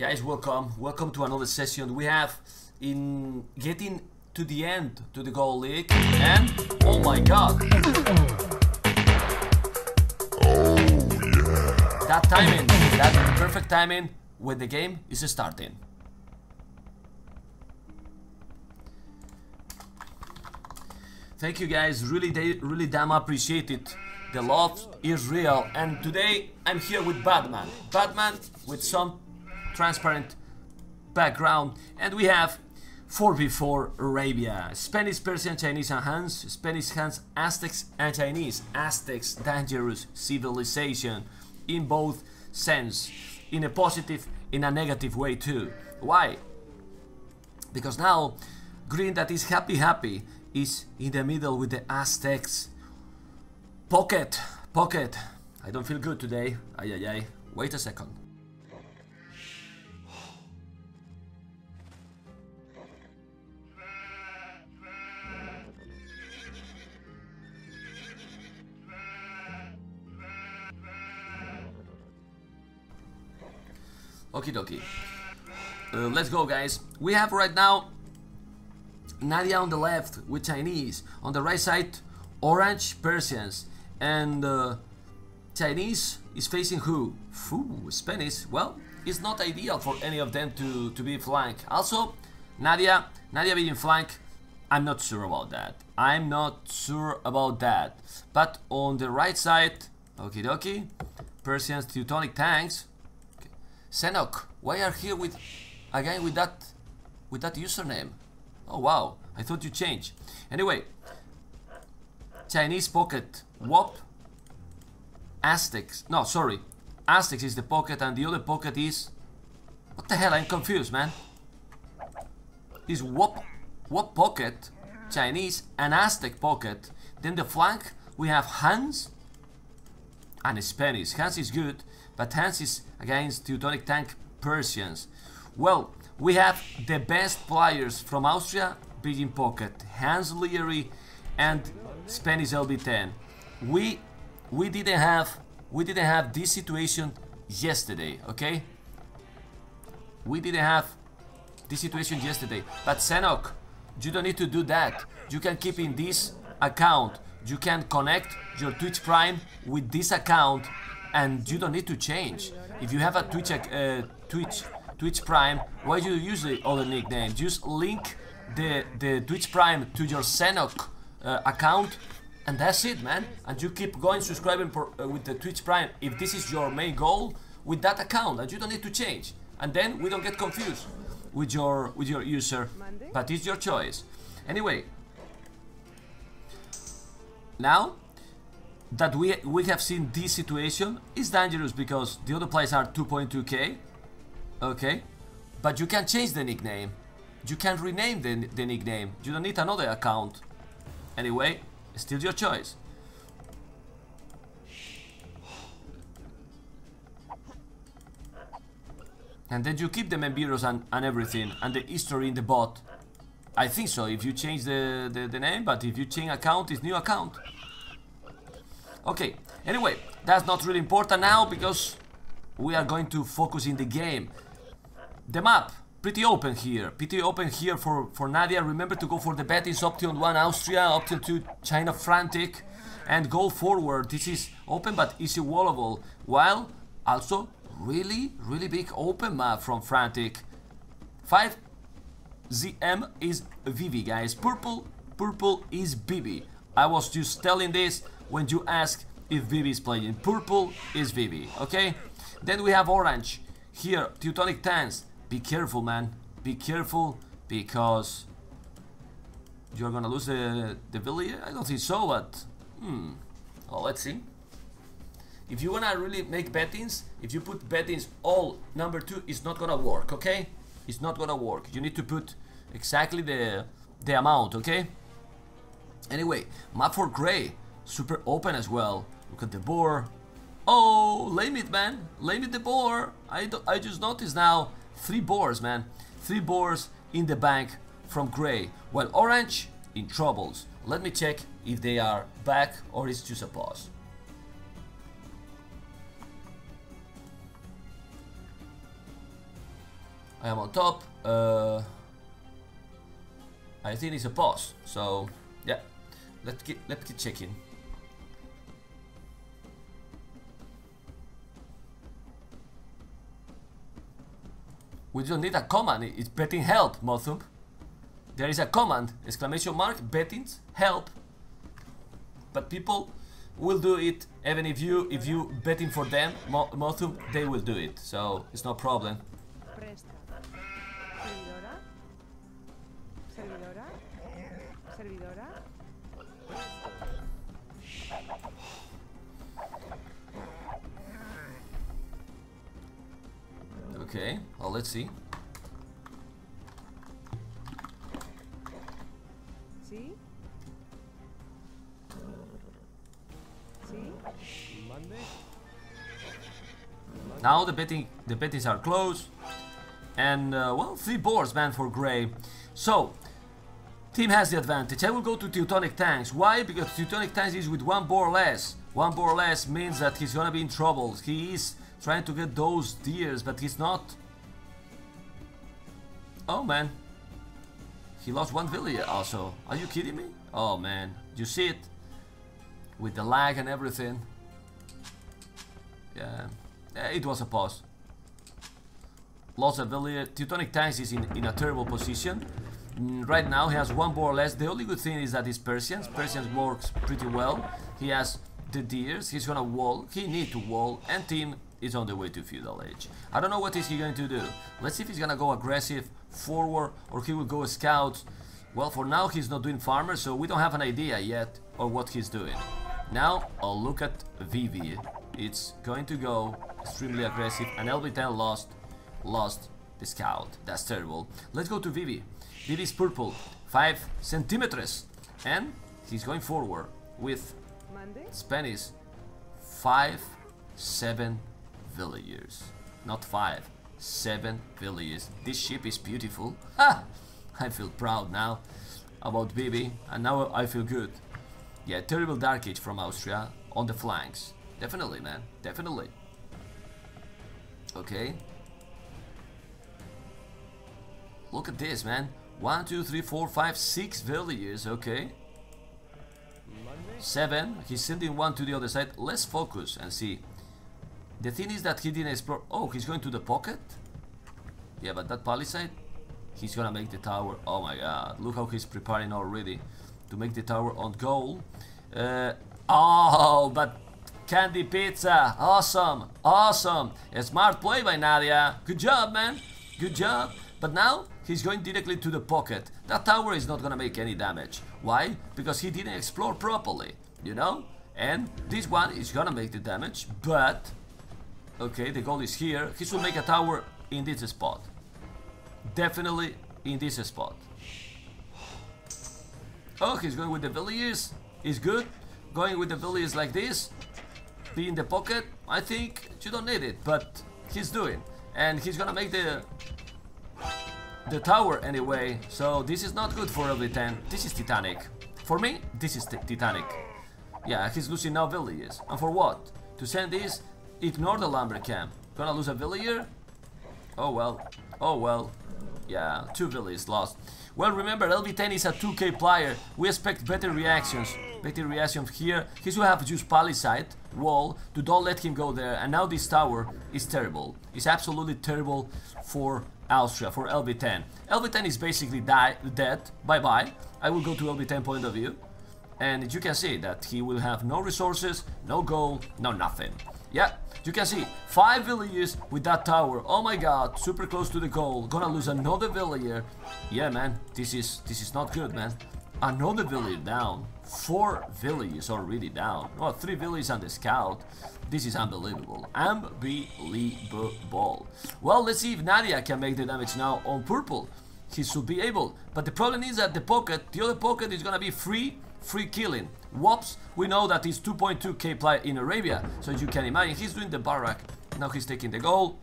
Guys, welcome. Welcome to another session. We have in getting to the end to the goal league and oh my god. Oh yeah. That timing, that perfect timing when the game is starting. Thank you guys, really really damn appreciate it. The love is real and today I'm here with Batman. Batman with some transparent background and we have 4v4 Arabia, Spanish, Persian, Chinese and Hans, Spanish, Hans, Aztecs and Chinese, Aztecs, dangerous civilization in both sense, in a positive, in a negative way too. Why? Because now green that is happy happy is in the middle with the Aztecs. Pocket, pocket. I don't feel good today. Ay ay ay. Wait a second. Okie dokie. Uh, let's go, guys. We have right now Nadia on the left with Chinese. On the right side, Orange Persians. And uh, Chinese is facing who? Foo, Spanish. Well, it's not ideal for any of them to, to be flank. Also, Nadia, Nadia being flank, I'm not sure about that. I'm not sure about that. But on the right side, okie dokie, Persians, Teutonic tanks, Senok, why are here with again with that with that username? Oh wow, I thought you changed. Anyway, Chinese pocket, WOP, Aztecs. No, sorry, Aztecs is the pocket and the other pocket is what the hell? I'm confused, man. Is WOP WOP pocket, Chinese and Aztec pocket. Then the flank we have Hans and Spanish. Hans is good, but Hans is against Teutonic tank Persians. Well, we have the best players from Austria beating pocket, Hans Leary and Spanish LB10. We we didn't have we didn't have this situation yesterday, okay? We didn't have this situation yesterday. But Senok, you don't need to do that. You can keep in this account. You can connect your Twitch Prime with this account and you don't need to change. If you have a Twitch, uh, Twitch, Twitch Prime, why do you use the other nickname? Just link the the Twitch Prime to your Senok uh, account, and that's it, man. And you keep going subscribing for, uh, with the Twitch Prime if this is your main goal with that account, and you don't need to change. And then we don't get confused with your with your user, but it's your choice. Anyway, now that we we have seen this situation is dangerous because the other players are 2.2k okay? But you can change the nickname. You can rename the, the nickname. You don't need another account. Anyway still your choice. And then you keep the Membiros and, and everything and the history in the bot. I think so if you change the, the, the name but if you change account it's new account Okay, anyway, that's not really important now because we are going to focus in the game. The map, pretty open here. Pretty open here for, for Nadia. Remember to go for the bettings, option 1 Austria, option 2 China Frantic. And go forward. This is open but easy wallable. While also really, really big open map from Frantic. 5 ZM is Vivi, guys. Purple, purple is Vivi. I was just telling this when you ask if Vivi is playing. Purple is Vivi, okay? Then we have orange. Here, Teutonic Tanks. Be careful, man. Be careful because you're gonna lose the, the village. I don't think so, but... Hmm. Well, let's see. If you wanna really make bettings, if you put bettings all number two, it's not gonna work, okay? It's not gonna work. You need to put exactly the, the amount, okay? Anyway, map for gray super open as well. Look at the boar. Oh, lame it, man. Lame it the boar. I, I just noticed now three boars, man. Three boars in the bank from gray. While orange in troubles. Let me check if they are back or it's just a pause. I am on top. Uh, I think it's a pause. So yeah, let's keep let's keep checking. We don't need a command. It's betting help, Mothum. There is a command exclamation mark betting help. But people will do it even if you if you betting for them, Mo Mothum, they will do it. So it's no problem. Okay, well let's see. See? ¿Sí? Now the betting the bettings are closed. And uh, well, three boars banned for Grey. So team has the advantage. I will go to Teutonic Tanks. Why? Because Teutonic Tanks is with one boar less. One boar less means that he's gonna be in trouble. He is trying to get those deers, but he's not. Oh man. He lost one villager also. Are you kidding me? Oh man. You see it? With the lag and everything. Yeah. it was a pause. Lost a villager. Teutonic Tanks is in, in a terrible position. Mm, right now he has one boar less. The only good thing is that he's Persians. Persians works pretty well. He has the deers. He's gonna wall. He need to wall. And team is on the way to feudal age. I don't know what is he going to do. Let's see if he's gonna go aggressive forward or he will go scout. Well, for now he's not doing farmer, so we don't have an idea yet of what he's doing. Now I'll look at Vivi. It's going to go extremely aggressive, and LB10 lost, lost the scout. That's terrible. Let's go to Vivi. Vivi's purple, five centimeters, and he's going forward with Spanish five, seven villagers. Not five, seven villagers. This ship is beautiful. Ah, I feel proud now about Vivi, and now I feel good. Yeah, terrible Dark Age from Austria on the flanks. Definitely, man. Definitely. Okay. Look at this, man. One, two, three, four, five, six villagers. Okay. Seven. He's sending one to the other side. Let's focus and see. The thing is that he didn't explore. Oh, he's going to the pocket? Yeah, but that palisade? He's gonna make the tower. Oh my god. Look how he's preparing already to make the tower on goal. Uh, oh, but candy pizza. Awesome. Awesome. A smart play by Nadia. Good job, man. Good job. But now he's going directly to the pocket. That tower is not gonna make any damage. Why? Because he didn't explore properly. You know? And this one is gonna make the damage, but Okay, the goal is here. He should make a tower in this spot. Definitely in this spot. Oh, he's going with the villagers. He's good. Going with the villagers like this. Be in the pocket. I think you don't need it, but he's doing. And he's gonna make the the tower anyway. So this is not good for LB10. This is Titanic. For me, this is Titanic. Yeah, he's losing now villagers. And for what? To send this Ignore the lumber camp. Gonna lose a villager? Oh well. Oh well. Yeah, two villagers lost. Well, remember, LB10 is a 2k player. We expect better reactions. Better reactions here. He should have used Palisade, wall, to don't let him go there. And now this tower is terrible. It's absolutely terrible for Austria, for LB10. LB10 is basically die, dead. Bye-bye. I will go to LB10 point of view. And you can see that he will have no resources, no gold, no nothing. Yeah, you can see, 5 villagers with that tower. Oh my god, super close to the goal. Gonna lose another villager. Yeah, man, this is this is not good, man. Another villager down. 4 villagers already down. Oh, 3 villagers and the scout. This is unbelievable. Unbelievable. Well, let's see if Nadia can make the damage now on purple. He should be able. But the problem is that the pocket, the other pocket is gonna be free free killing. Wops, we know that he's 2.2k player in Arabia, so you can imagine he's doing the Barak. Now he's taking the goal.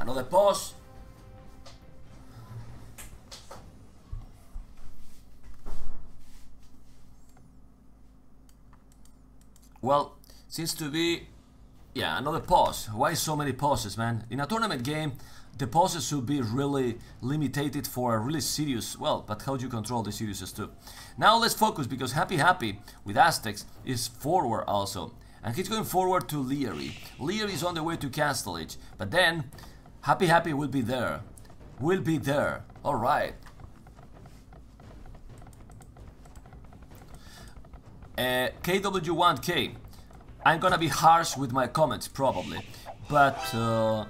Another pause. Well, seems to be yeah, another pause. Why so many pauses, man? In a tournament game, the pauses should be really limited for a really serious, well, but how do you control the seriousness too? Now let's focus because Happy Happy with Aztecs is forward also. And he's going forward to Leary. Leary is on the way to Castle Age. But then, Happy Happy will be there. Will be there. Alright. Uh, KW1K. I'm gonna be harsh with my comments, probably. But uh,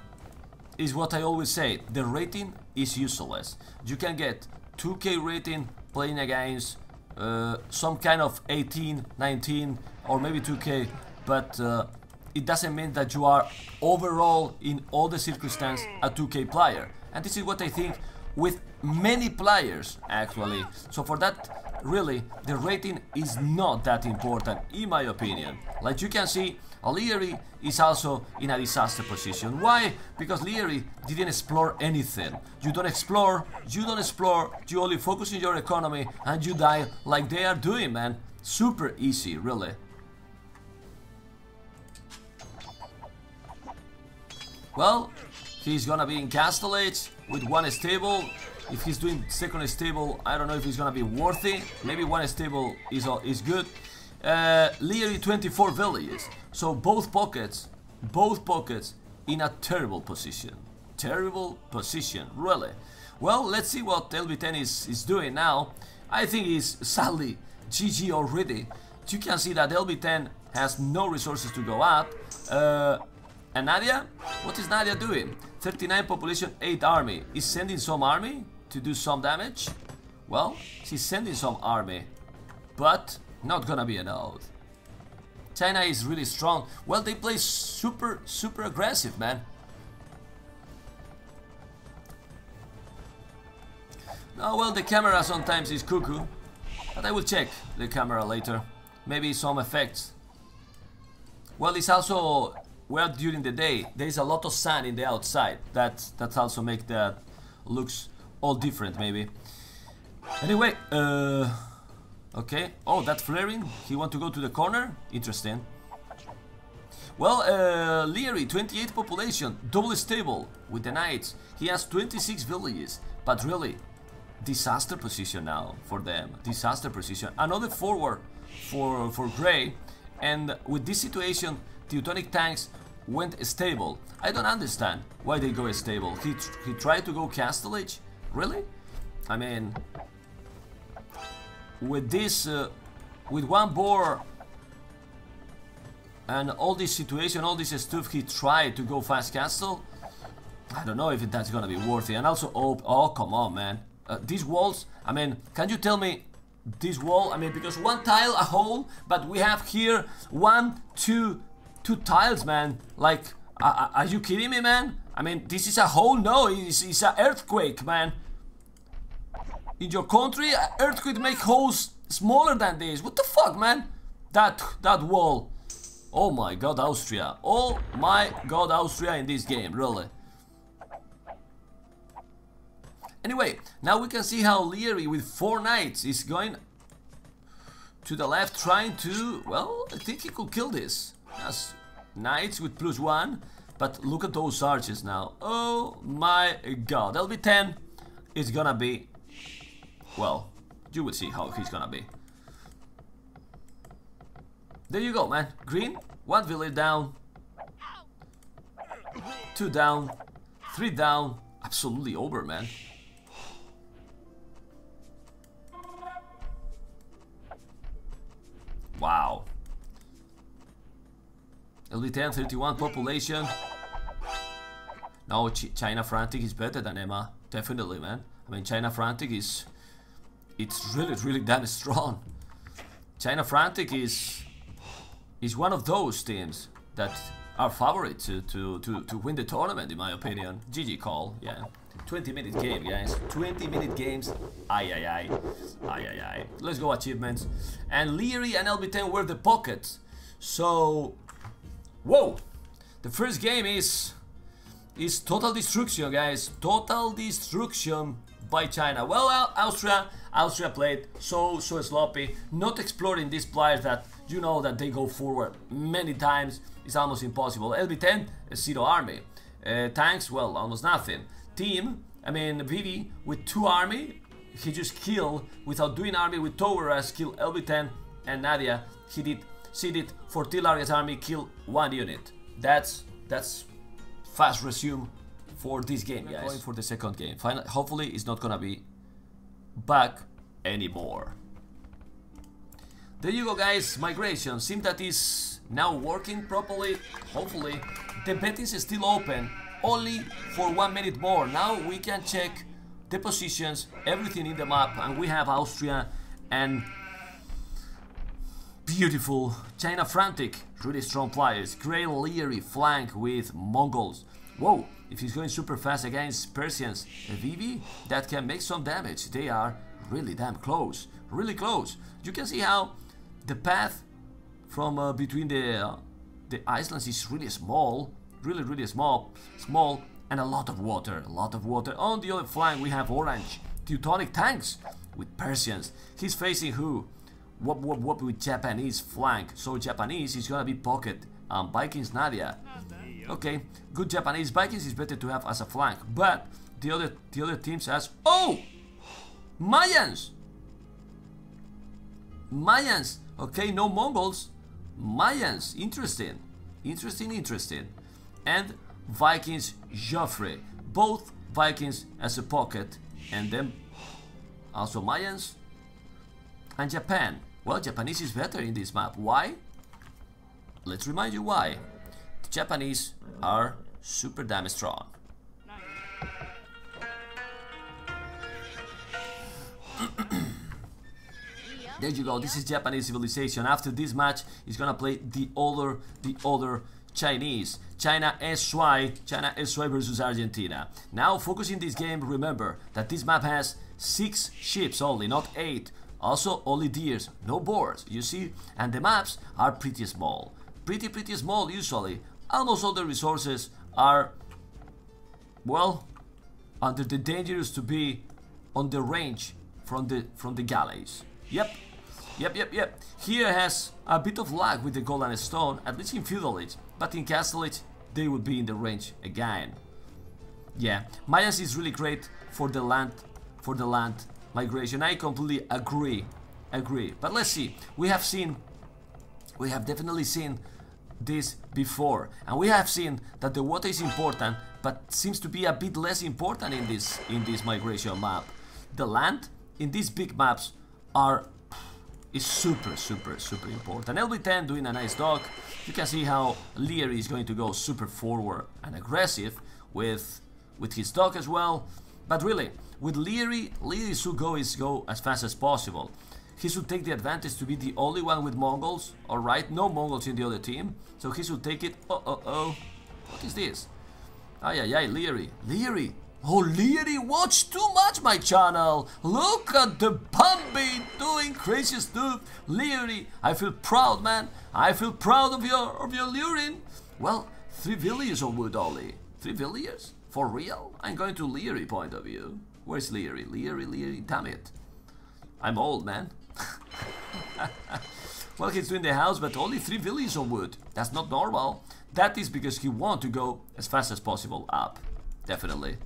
is what I always say. The rating is useless. You can get 2K rating playing against uh, some kind of 18, 19, or maybe 2K, but uh, it doesn't mean that you are overall in all the circumstances a 2K player. And this is what I think with many players actually. So for that, really, the rating is not that important in my opinion. Like you can see, Leary is also in a disaster position. Why? Because Leary didn't explore anything. You don't explore, you don't explore, you only focus on your economy and you die like they are doing, man. Super easy, really. Well, he's gonna be in Castle Age with one stable. If he's doing second stable, I don't know if he's gonna be worthy. Maybe one stable is is good. Uh, Leary 24 villages. So both pockets, both pockets in a terrible position. Terrible position, really. Well, let's see what LB10 is, is doing now. I think he's sadly GG already. You can see that LB10 has no resources to go up. Uh, and Nadia? What is Nadia doing? 39 population, 8 army. Is sending some army to do some damage? Well, she's sending some army. But not gonna be enough. China is really strong. Well, they play super, super aggressive, man. Oh, well, the camera sometimes is cuckoo. But I will check the camera later. Maybe some effects. Well, it's also well during the day. There is a lot of sun in the outside. That that also make that looks all different, maybe. Anyway, uh, okay. Oh, that flaring. He want to go to the corner. Interesting. Well, uh, Leary, 28 population, double stable with the knights. He has 26 villages, but really, disaster position now for them. Disaster position. Another forward for for Gray, and with this situation, Teutonic tanks went stable. I don't understand why they go stable. He he tried to go Castle Age, really? I mean, with this, uh, with one boar and all this situation, all this stuff, he tried to go fast castle. I don't know if that's gonna be worthy. And also, oh, oh come on, man. Uh, these walls, I mean, can you tell me this wall? I mean, because one tile, a hole, but we have here one, two, two tiles, man. Like, uh, are you kidding me, man? I mean, this is a hole? No, it's, it's an earthquake, man. In your country, earthquake make holes smaller than this. What the fuck, man? That, that wall. Oh my god, Austria. Oh my god, Austria in this game, really. Anyway, now we can see how Leary with four knights is going to the left trying to, well, I think he could kill this. Has knights with plus one, but look at those arches now. Oh my god, LB10 is gonna be, well, you will see how he's gonna be. There you go, man. Green, one village down, two down, three down. Absolutely over, man. Wow. LB10, 31 population. No, Ch China Frantic is better than Emma. Definitely, man. I mean, China Frantic is... It's really, really damn strong. China Frantic is... Is one of those teams that are favorite to, to, to, to win the tournament, in my opinion. GG call, yeah. 20 minute game, guys. 20 minute games. Aye, aye. Aye, aye, aye. Let's go achievements. And Leary and LB10 were the pockets. So, whoa. The first game is is total destruction, guys. Total destruction by China. Well, Austria, Austria played so so sloppy, not exploring these players that you know that they go forward many times. It's almost impossible. LB10, a zero army. Uh, tanks, well, almost nothing. Team, I mean, Vivi with two army, he just killed without doing army with tower as kill LB10 and Nadia. He did, she did for T largest army kill one unit. That's that's fast resume for this game, guys. Going for the second game. Finally, hopefully, it's not gonna be back anymore. There you go, guys. Migration seems that is now working properly. Hopefully, the bet is still open, only for one minute more. Now we can check the positions, everything in the map, and we have Austria and Beautiful. China Frantic. Really strong players. Grey Leary flank with Mongols. Whoa, if he's going super fast against Persians, a Vivi, that can make some damage. They are really damn close. Really close. You can see how the path from uh, between the uh, the islands is really small. Really, really small. Small and a lot of water. A lot of water. On the other flank we have orange. Teutonic tanks with Persians. He's facing who? Whoop whoop whoop with Japanese flank. So Japanese is gonna be pocket. Um, Vikings Nadia. Okay, good Japanese Vikings is better to have as a flank, but the other the other teams has oh Mayans. Mayans. Okay, no Mongols. Mayans. Interesting. Interesting. Interesting. And Vikings Joffrey. Both Vikings as a pocket, and then also Mayans and Japan. Well, Japanese is better in this map. Why? Let's remind you why. The Japanese are super damn strong. there you go. This is Japanese civilization. After this match, he's gonna play the other, the other Chinese. China SY, China SY versus Argentina. Now, focusing this game, remember that this map has six ships only, not eight. Also, only deers, no boars, you see? And the maps are pretty small. Pretty, pretty small usually. Almost all the resources are, well, under the dangerous to be on the range from the from the galleys. Yep, yep, yep, yep. Here has a bit of luck with the golden stone, at least in feudal age, but in castle age they would be in the range again. Yeah, Mayans is really great for the land, for the land migration. I completely agree, agree. But let's see. We have seen, we have definitely seen this before, and we have seen that the water is important, but seems to be a bit less important in this in this migration map. The land in these big maps are is super super super important. LB10 doing a nice dog. You can see how Leary is going to go super forward and aggressive with with his dog as well. But really, with Leary, Leary should go is go as fast as possible. He should take the advantage to be the only one with Mongols. Alright, no Mongols in the other team. So he should take it. Oh, oh, oh. What is this? Ay, ay, ay, Leary. Leary. Oh, Leary, watch too much my channel. Look at the Bambi doing crazy stuff. Leary, I feel proud, man. I feel proud of your of your luring. Well, three villiers on wood only. Three villiers? For real? I'm going to Leary point of view. Where's Leary? Leary, Leary, damn it. I'm old, man. well, he's doing the house, but only three villiers on wood. That's not normal. That is because he want to go as fast as possible up. Definitely.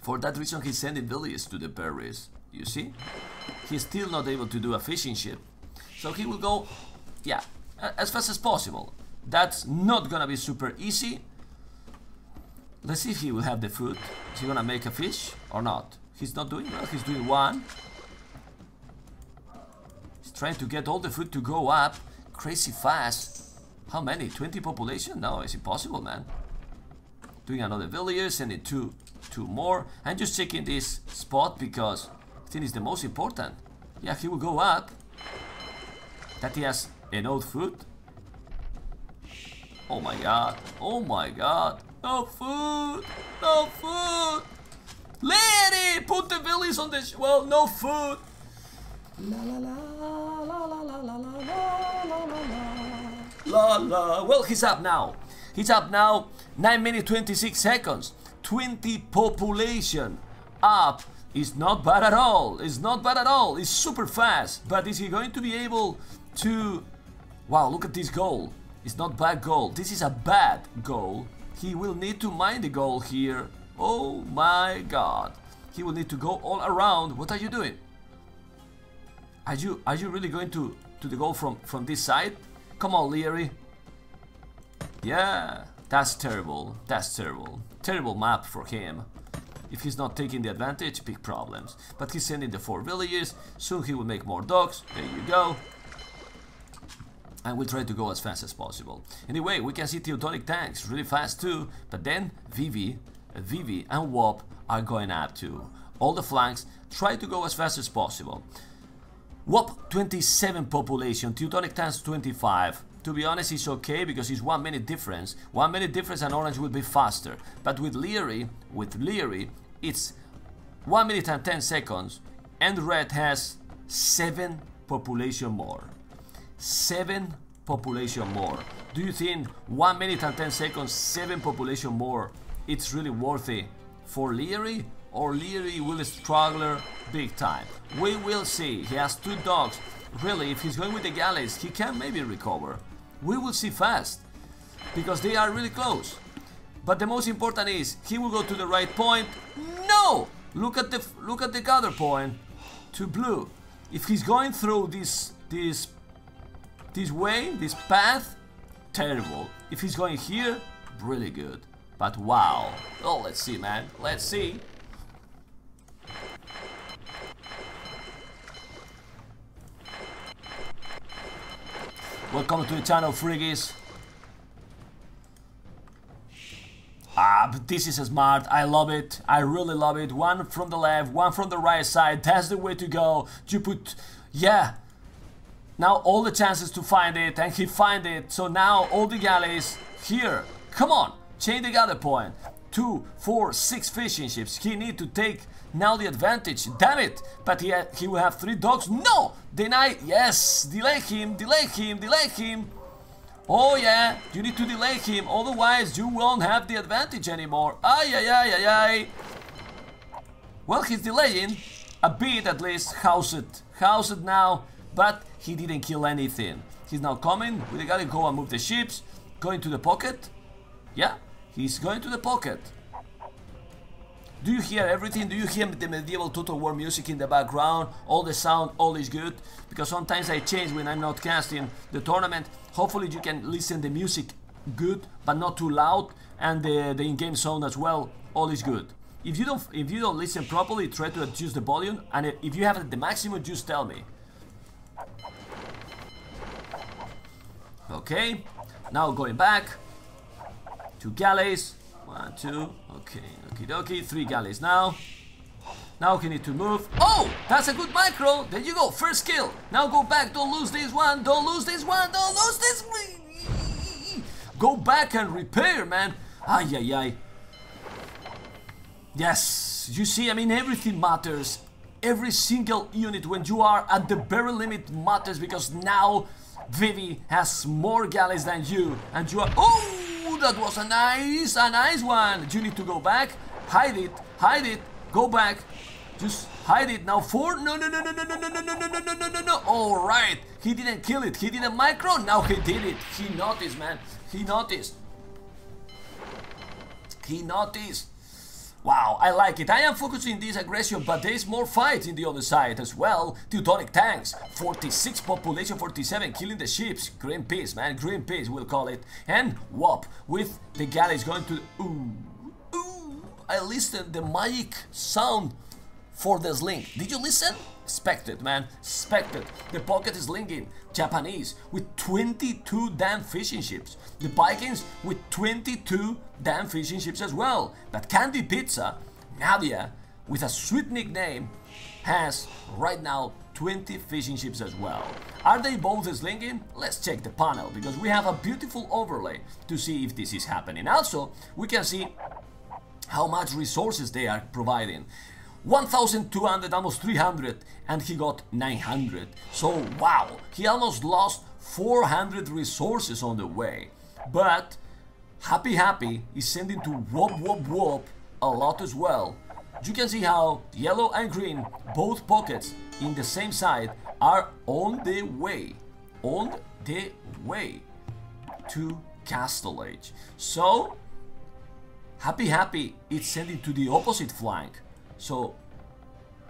For that reason, he's sending villiers to the berries. You see? He's still not able to do a fishing ship. So he will go, yeah, as fast as possible. That's not gonna be super easy. Let's see if he will have the food. Is he gonna make a fish or not? He's not doing well, he's doing one. He's trying to get all the food to go up crazy fast. How many? 20 population? No, it's impossible, man. Doing another villager, sending two, two more. And just checking this spot because I think it's the most important. Yeah, he will go up. That he has enough food. Oh my god. Oh my god. No food! No food! Lady! Put the villies on this. Well, no food. La la la la la la la la la la la la. La la. Well, he's up now. He's up now 9 minutes 26 seconds. 20 population up is not bad at all. It's not bad at all. It's super fast. But is he going to be able to... Wow, look at this goal. It's not bad goal. This is a bad goal. He will need to mine the goal here. Oh my god. He will need to go all around. What are you doing? Are you are you really going to to the goal from from this side? Come on, Leary. Yeah, that's terrible. That's terrible. Terrible map for him. If he's not taking the advantage, big problems. But he's sending the four villages. Soon he will make more dogs. There you go. And we'll try to go as fast as possible. Anyway, we can see Teutonic tanks really fast too. But then Vivi, Vivi and Wop are going up too. All the flanks try to go as fast as possible. WAP 27 population, Teutonic Tanks 25. To be honest, it's okay because it's one minute difference. One minute difference and orange will be faster. But with Leary, with Leary, it's one minute and 10 seconds and red has seven population more. Seven population more. Do you think one minute and 10 seconds, seven population more, it's really worthy for Leary? Or Leary will struggle big time? We will see. He has two dogs. Really, if he's going with the galleys, he can maybe recover. We will see fast. Because they are really close. But the most important is, he will go to the right point. No! Look at the look at the other point to blue. If he's going through this this this way, this path, terrible. If he's going here, really good. But wow. Oh, let's see, man. Let's see. Welcome to the channel, Friggies. Ah, but this is smart. I love it. I really love it. One from the left, one from the right side. That's the way to go. You put, yeah. Now all the chances to find it, and he find it. So now all the galleys here. Come on, change the gather point. Two, four, six fishing ships. He need to take now the advantage. Damn it! But he, he will have three dogs. No! Deny. Yes! Delay him, delay him, delay him. Oh yeah, you need to delay him, otherwise you won't have the advantage anymore. Ay ay ay ay ay. Well, he's delaying. A bit at least. House it. House it now. But he didn't kill anything. He's now coming. We gotta go and move the ships. Going to the pocket. Yeah, he's going to the pocket. Do you hear everything? Do you hear the medieval Total War music in the background? All the sound, all is good? Because sometimes I change when I'm not casting the tournament. Hopefully you can listen the music good, but not too loud, and the, the in-game sound as well. All is good. If you don't if you don't listen properly, try to adjust the volume, and if you have it at the maximum, just tell me. Okay, now going back to galleys. One, two, okay, okie dokie, three galleys now. Now he need to move. Oh, that's a good micro. There you go, first kill. Now go back, don't lose this one, don't lose this one, don't lose this Go back and repair, man. Ay, ay, ay. Yes, you see, I mean, everything matters. Every single unit when you are at the very limit matters because now Vivi has more galleys than you and you are... Oh, that was a nice, a nice one. You need to go back, hide it, hide it, go back. Just hide it now. Four. No, no, no, no, no, no, no, no, no, no, no, no, no, no, no. All right. He didn't kill it. He didn't micro. Now he did it. He noticed, man. He noticed. He noticed. Wow, I like it. I am focusing this aggression, but there is more fight in the other side as well. Teutonic tanks, 46 population, 47, killing the ships. Greenpeace, man, Greenpeace, we'll call it. And WAP, with the galleys going to... Ooh, ooh, I listened the magic sound for this link. Did you listen? Expected, man. Expected. The pocket is linking. Japanese with 22 damn fishing ships. The Vikings with 22 damn fishing ships as well. But Candy Pizza, Nadia, with a sweet nickname, has right now 20 fishing ships as well. Are they both slinging? Let's check the panel because we have a beautiful overlay to see if this is happening. Also, we can see how much resources they are providing. 1200, almost 300, and he got 900. So, wow, he almost lost 400 resources on the way. But Happy Happy is sending to Wop Wop Wop a lot as well. You can see how yellow and green, both pockets in the same side, are on the way. On the way to Castle Age. So, Happy Happy is sending to the opposite flank. So,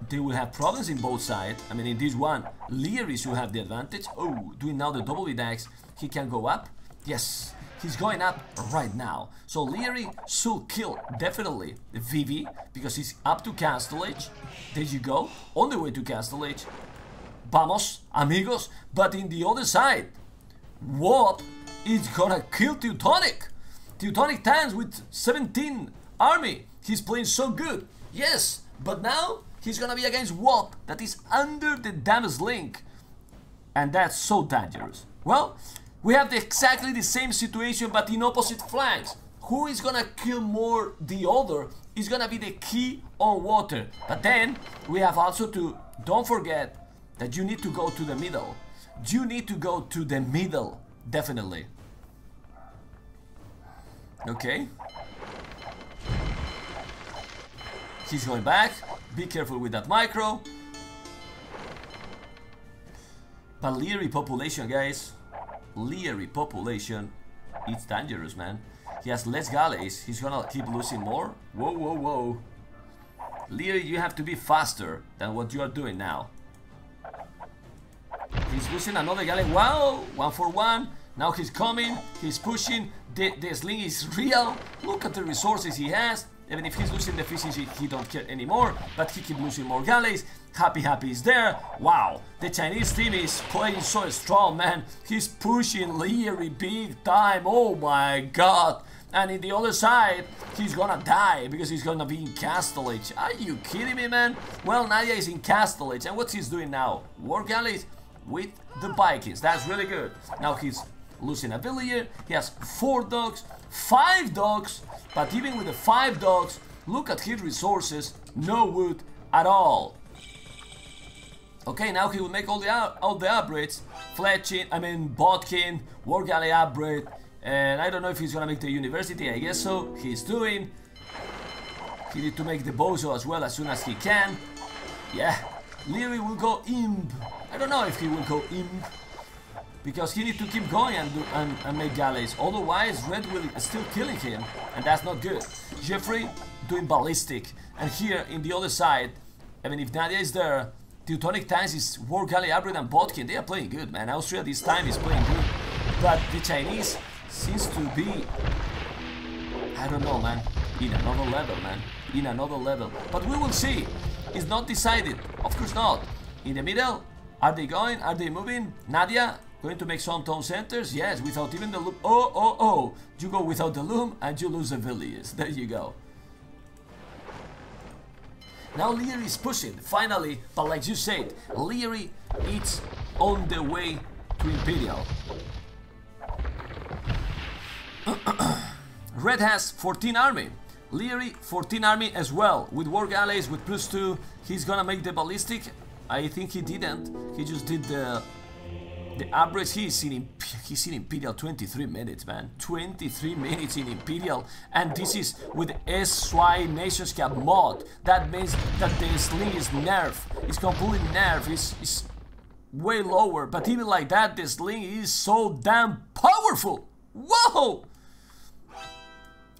they will have problems in both sides. I mean, in this one, Leary should have the advantage. Oh, doing now the double attacks. He can go up. Yes, he's going up right now. So Leary should kill, definitely, Vivi, because he's up to Castle Age. There you go, on the way to Castle Age. Vamos, amigos. But in the other side, Wop is gonna kill Teutonic. Teutonic Tanks with 17 army. He's playing so good. Yes, but now he's gonna be against Wop that is under the damage link. And that's so dangerous. Well, we have the, exactly the same situation but in opposite flanks. Who is gonna kill more the other is gonna be the key on water. But then we have also to, don't forget that you need to go to the middle. You need to go to the middle, definitely. Okay. He's going back. Be careful with that micro. But population, guys. Leary population. It's dangerous, man. He has less galleys. He's gonna keep losing more. Whoa, whoa, whoa. Leary, you have to be faster than what you are doing now. He's losing another galley. Wow! One for one. Now he's coming. He's pushing. The, the sling is real. Look at the resources he has. Even if he's losing the efficiency, he don't care anymore. But he keep losing more galleys. Happy Happy is there. Wow, the Chinese team is playing so strong, man. He's pushing Leary big time. Oh my god. And in the other side, he's gonna die because he's gonna be in Castle Age. Are you kidding me, man? Well, Nadia is in Castle Age. And what's he's doing now? War galleys with the Vikings. That's really good. Now he's losing a villager. He has four dogs, five dogs. But even with the five dogs, look at his resources. No wood at all. Okay, now he will make all the all the upgrades. Fletching, I mean Bodkin, War Galley upgrade. And I don't know if he's gonna make the university, I guess so. He's doing. He need to make the Bozo as well as soon as he can. Yeah, Leary will go imp. I don't know if he will go imp. Because he need to keep going and, do, and, and make galleys. Otherwise, Red will still killing him. And that's not good. Jeffrey doing ballistic. And here, in the other side, I mean, if Nadia is there, Teutonic Tanks is War Galley, Abred and Bodkin. They are playing good, man. Austria this time is playing good. But the Chinese seems to be... I don't know, man. In another level, man. In another level. But we will see. It's not decided. Of course not. In the middle, are they going? Are they moving? Nadia going to make some town centers? Yes, without even the loom. Oh, oh, oh. You go without the loom and you lose the villages. There you go. Now Leary is pushing, finally, but like you said, Leary is on the way to Imperial. Red has 14 army. Leary 14 army as well, with war galleys with plus 2. He's gonna make the ballistic. I think he didn't. He just did the the average. He's in he's in Imperial 23 minutes, man. 23 minutes in Imperial, and this is with SY Nations Cup mod. That means that the sling is nerf. It's completely nerf. It's, it's way lower, but even like that, the sling is so damn powerful. Whoa!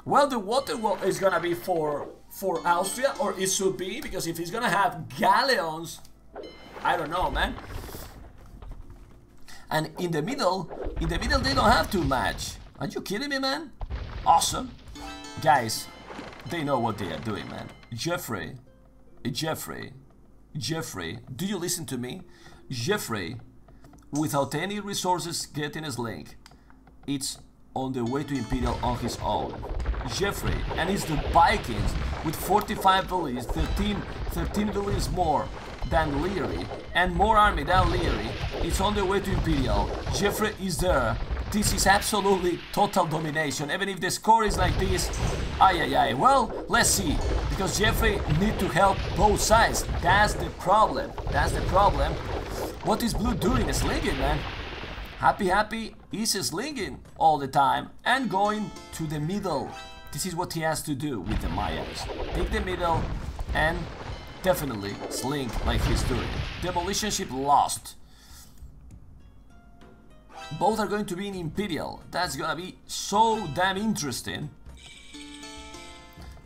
Well, the water wall is gonna be for for Austria, or it should be, because if he's gonna have galleons, I don't know, man. And in the middle, in the middle they don't have to match. Are you kidding me, man? Awesome. Guys, they know what they are doing, man. Jeffrey, Jeffrey, Jeffrey, do you listen to me? Jeffrey, without any resources getting his link, it's on the way to Imperial on his own. Jeffrey, and it's the Vikings with 45 villages, 13, 13 villages more than Leary, and more army than Leary. It's on the way to Imperial. Jeffrey is there. This is absolutely total domination, even if the score is like this. Ay ay ay, well, let's see. Because Jeffrey need to help both sides. That's the problem. That's the problem. What is Blue doing? Slinging, man. Happy Happy is slinging all the time and going to the middle. This is what he has to do with the Mayans. Take the middle and definitely sling like he's doing. Demolition ship lost. Both are going to be in Imperial. That's gonna be so damn interesting.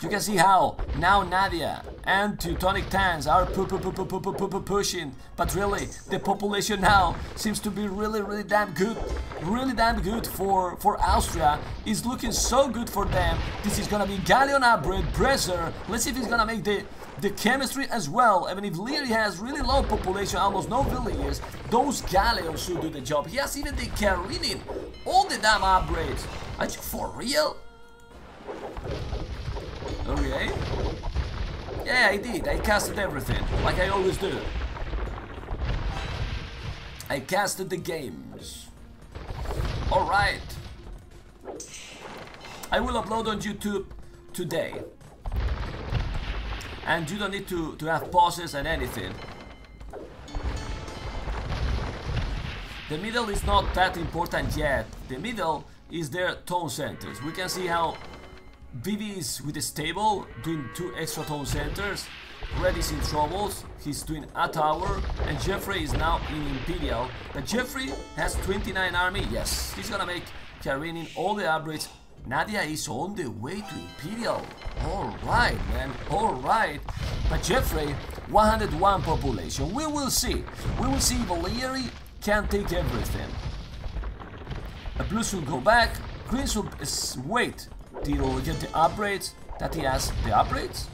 You can see how now Nadia and Teutonic Tanks are pu pu pu pu pu pu pu pu pushing, but really the population now seems to be really really damn good, really damn good for for Austria. It's looking so good for them. This is gonna be Galleon upgrade, Bracer. Let's see if he's gonna make the the chemistry as well. I mean, if Leary has really low population, almost no villagers, those galleons should do the job. He has even the Careening, all the damn upgrades. Are you for real? Okay. Yeah, I did. I casted everything, like I always do. I casted the games. Alright. I will upload on YouTube today. And you don't need to, to have pauses and anything. The middle is not that important yet. The middle is their town centers. We can see how Vivi is with the stable, doing two extra town centers. Red is in troubles, he's doing a tower, and Jeffrey is now in Imperial. But Jeffrey has 29 army, yes, he's gonna make Careening all the upgrades. Nadia is on the way to Imperial. Alright, man, alright. But Jeffrey, 101 population, we will see. We will see if O'Leary can take everything. A blue should go back, green should s- wait till get the upgrades that he has. The upgrades?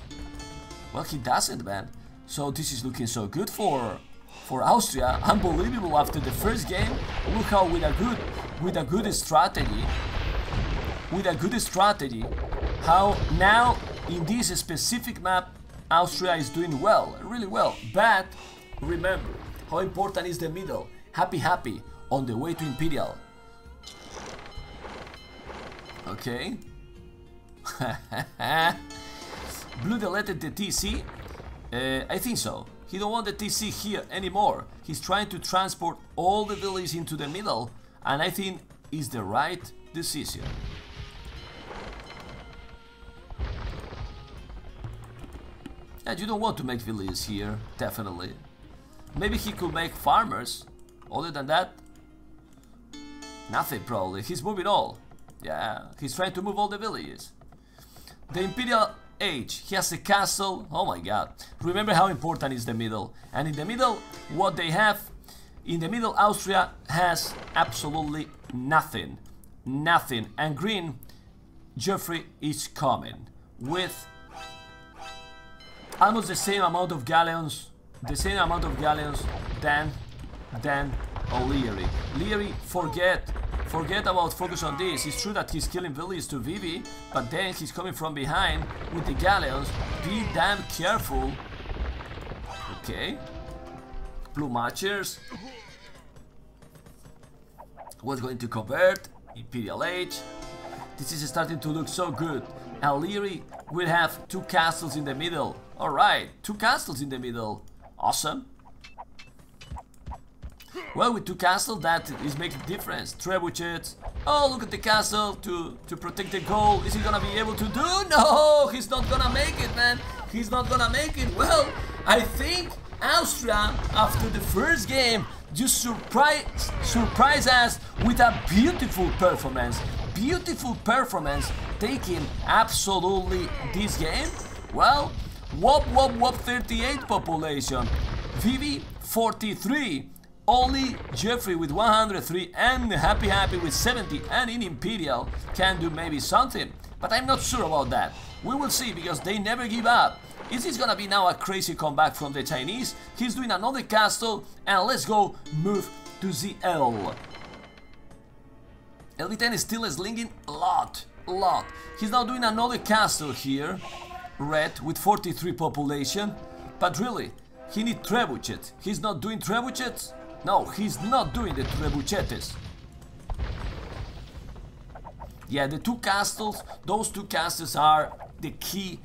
Well, he doesn't, man. So this is looking so good for for Austria. Unbelievable after the first game. Look how with a good with a good strategy, with a good strategy, how now in this specific map Austria is doing well, really well. But remember how important is the middle. Happy, happy on the way to Imperial. Okay. Blue deleted the TC? Uh, I think so. He don't want the TC here anymore. He's trying to transport all the villages into the middle, and I think is the right decision. You don't want to make villages here, definitely. Maybe he could make farmers. Other than that, nothing probably. He's moving all. Yeah, he's trying to move all the villages. The Imperial Age, he has a castle. Oh my god. Remember how important is the middle. And in the middle, what they have, in the middle, Austria has absolutely nothing. Nothing. And green, Geoffrey is coming with almost the same amount of galleons, the same amount of galleons than than O'Leary. Leary, forget, forget about focus on this. It's true that he's killing villages to Vivi, but then he's coming from behind with the galleons. Be damn careful. Okay. Plume Archers. Was going to convert. Imperial Age. This is starting to look so good. Leary will have two castles in the middle. Alright, two castles in the middle. Awesome. Well, with two castles, that is making difference. Trebuchets. Oh, look at the castle to, to protect the goal. Is he gonna be able to do? No, he's not gonna make it, man. He's not gonna make it. Well, I think Austria, after the first game, just surprise, surprise us with a beautiful performance. Beautiful performance, taking absolutely this game. Well, Wop Wop Wop 38 population. Vivi 43. Only Jeffrey with 103 and Happy Happy with 70 and in Imperial can do maybe something. But I'm not sure about that. We will see because they never give up. Is this gonna be now a crazy comeback from the Chinese? He's doing another castle and let's go move to ZL. LB10 is still slinging a lot, a lot. He's now doing another castle here, red with 43 population. But really, he need trebuchet. He's not doing trebuchets? No, he's not doing the trebuchetes. Yeah, the two castles, those two castles are the key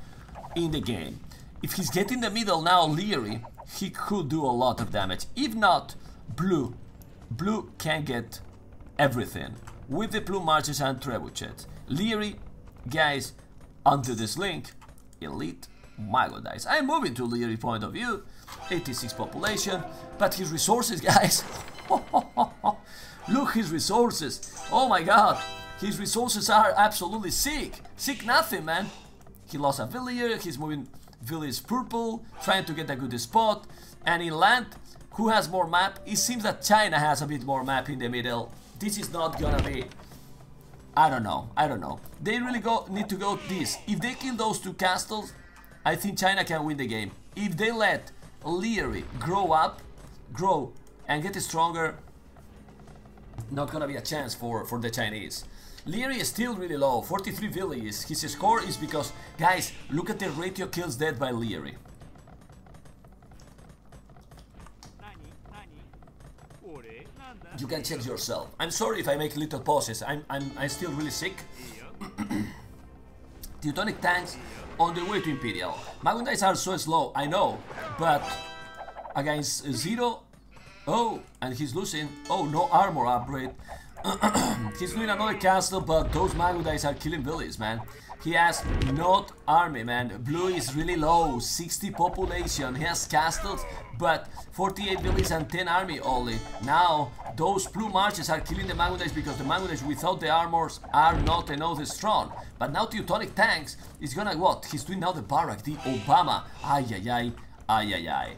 in the game. If he's getting the middle now, Leary, he could do a lot of damage. If not, Blue. Blue can get everything with the plume archers and trebuchets. Leary, guys, onto this link, elite Mangudais. I'm moving to Leary point of view, 86 population, but his resources, guys. Look his resources. Oh my god. His resources are absolutely sick. Sick nothing, man. He lost a villager. He's moving village purple, trying to get a good spot. And in land, who has more map? It seems that China has a bit more map in the middle. This is not gonna be... I don't know. I don't know. They really go need to go this. If they kill those two castles, I think China can win the game. If they let Leary grow up, grow, and get stronger, not gonna be a chance for, for the Chinese. Leary is still really low, 43 villages. His score is because, guys, look at the ratio kills dead by Leary. You can check yourself. I'm sorry if I make little pauses. I'm I'm I'm still really sick. Teutonic tanks on the way to Imperial. Mangudais are so slow, I know, but against zero, oh, and he's losing. Oh, no armor upgrade. he's doing another castle, but those Mangudais are killing villages, man. He has not army, man. Blue is really low, 60 population. He has castles, but 48 villages and 10 army only. Now, those plume archers are killing the Mangudais because the Mangudais without the armors are not enough strong. But now Teutonic tanks is gonna what? He's doing now the barrack, the Obama. Ay ay ay, ay ay ay.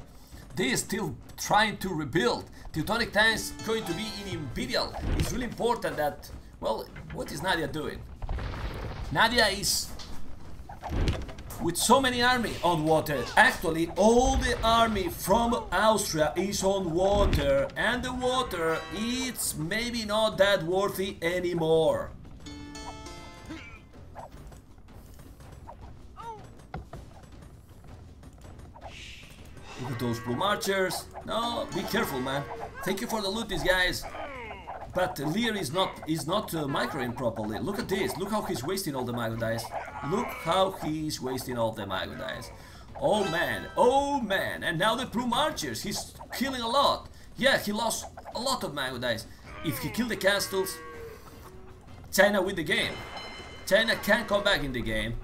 They are still trying to rebuild. Teutonic tanks going to be in Imperial. It's really important that, well, what is Nadia doing? Nadia is with so many army on water. Actually, all the army from Austria is on water, and the water it's maybe not that worthy anymore. Look at those plume archers. No, be careful, man. Thank you for the loot, these guys. But Lear is not is not uh, microing properly. Look at this. Look how he's wasting all the Mangudais. Look how he's wasting all the Mangudais. Oh man, oh man. And now the Plume Archers. He's killing a lot. Yeah, he lost a lot of Mangudais. If he killed the castles, China win the game. China can come back in the game.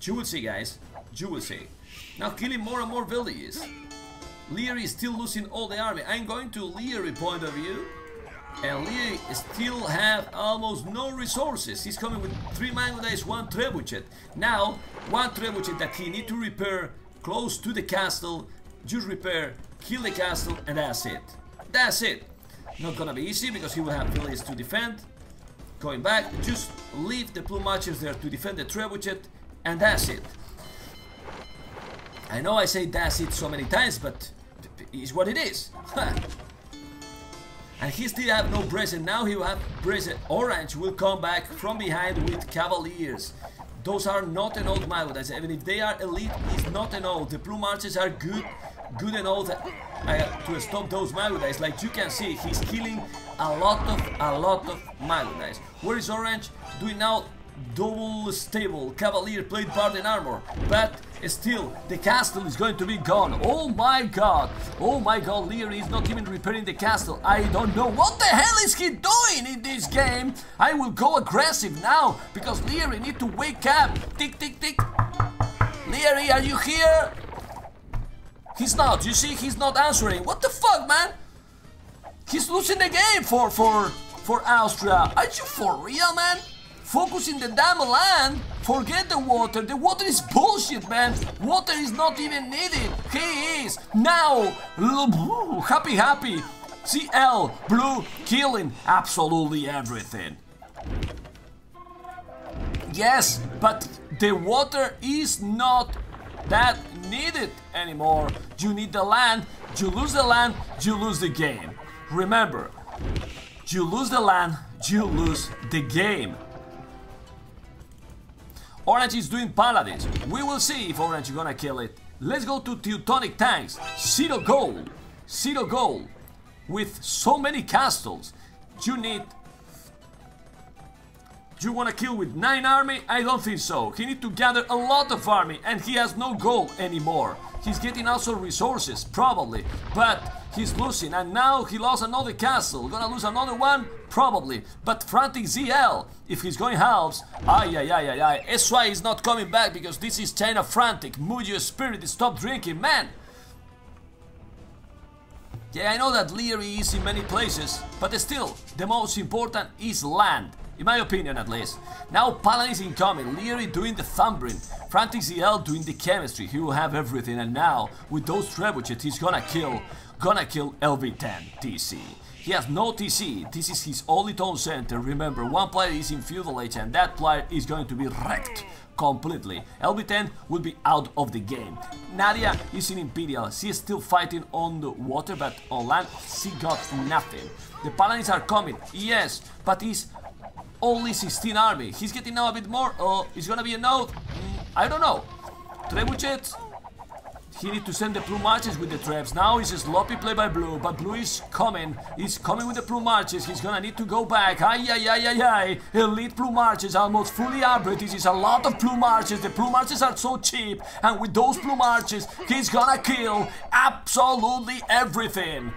You will see, guys. You will see. Now killing more and more villages. Leary is still losing all the army. I'm going to Leary point of view. And Leary still have almost no resources. He's coming with 3 Mangudais, 1 trebuchet. Now, 1 trebuchet that he need to repair close to the castle. Just repair, kill the castle, and that's it. That's it. Not gonna be easy because he will have villages to defend. Going back, just leave the plume archers there to defend the trebuchet, and that's it. I know I say that's it so many times, but it's what it is. And he still have no present. Now he will have present. Orange will come back from behind with Cavaliers. Those are not an old Mangudais. Even if they are elite, it's not an old. The Plume Archers are good, good and old uh, to stop those Mangudais. Like you can see, he's killing a lot of, a lot of Mangudais. Where is Orange? Doing now double stable cavalier plate part and armor but still the castle is going to be gone. Oh my god. Oh my god Lear is not even repairing the castle. I don't know what the hell is he doing in this game. I will go aggressive now because Leary need to wake up. Tick tick tick. Leary are you here? He's not. You see he's not answering. What the fuck man? He's losing the game for for for Austria. Are you for real man Focus in the damn land. Forget the water. The water is bullshit, man. Water is not even needed. He is now happy, happy. CL blue killing absolutely everything. Yes, but the water is not that needed anymore. You need the land. You lose the land. You lose the game. Remember, you lose the land. You lose the game. Orange is doing paladins. We will see if Orange is gonna kill it. Let's go to Teutonic tanks. Zero gold. Zero gold. With so many castles. You need... You wanna kill with 9 army? I don't think so. He need to gather a lot of army and he has no gold anymore. He's getting also resources, probably. But He's losing, and now he lost another castle. Gonna lose another one? Probably. But Frantic ZL, if he's going halves, ay ay ay ay ay. SY is not coming back because this is China Frantic. Move your spirit, stop drinking, man! Yeah, I know that Leary is in many places, but still, the most important is land. In my opinion, at least. Now Paladin is incoming, Leary doing the thumb ring, Frantic ZL doing the chemistry, he will have everything, and now, with those trebuchets, he's gonna kill, gonna kill LB10 TC. He has no TC, this is his only town center, remember, one player is in Feudal Age, and that player is going to be wrecked completely. LB10 will be out of the game. Nadia is in Imperial. She is still fighting on the water, but on land she got nothing. The Paladins are coming, yes, but he's only 16 army. He's getting now a bit more. Oh, it's gonna be a note. Mm, I don't know. Trebuchet. He need to send the plume archers with the traps. Now it's a sloppy play by Blue, but Blue is coming. He's coming with the plume archers. He's gonna need to go back. Ay, ay, ay, ay, ay. Elite plume archers almost fully armored. This is a lot of plume archers. The plume archers are so cheap. And with those plume archers, he's gonna kill absolutely everything.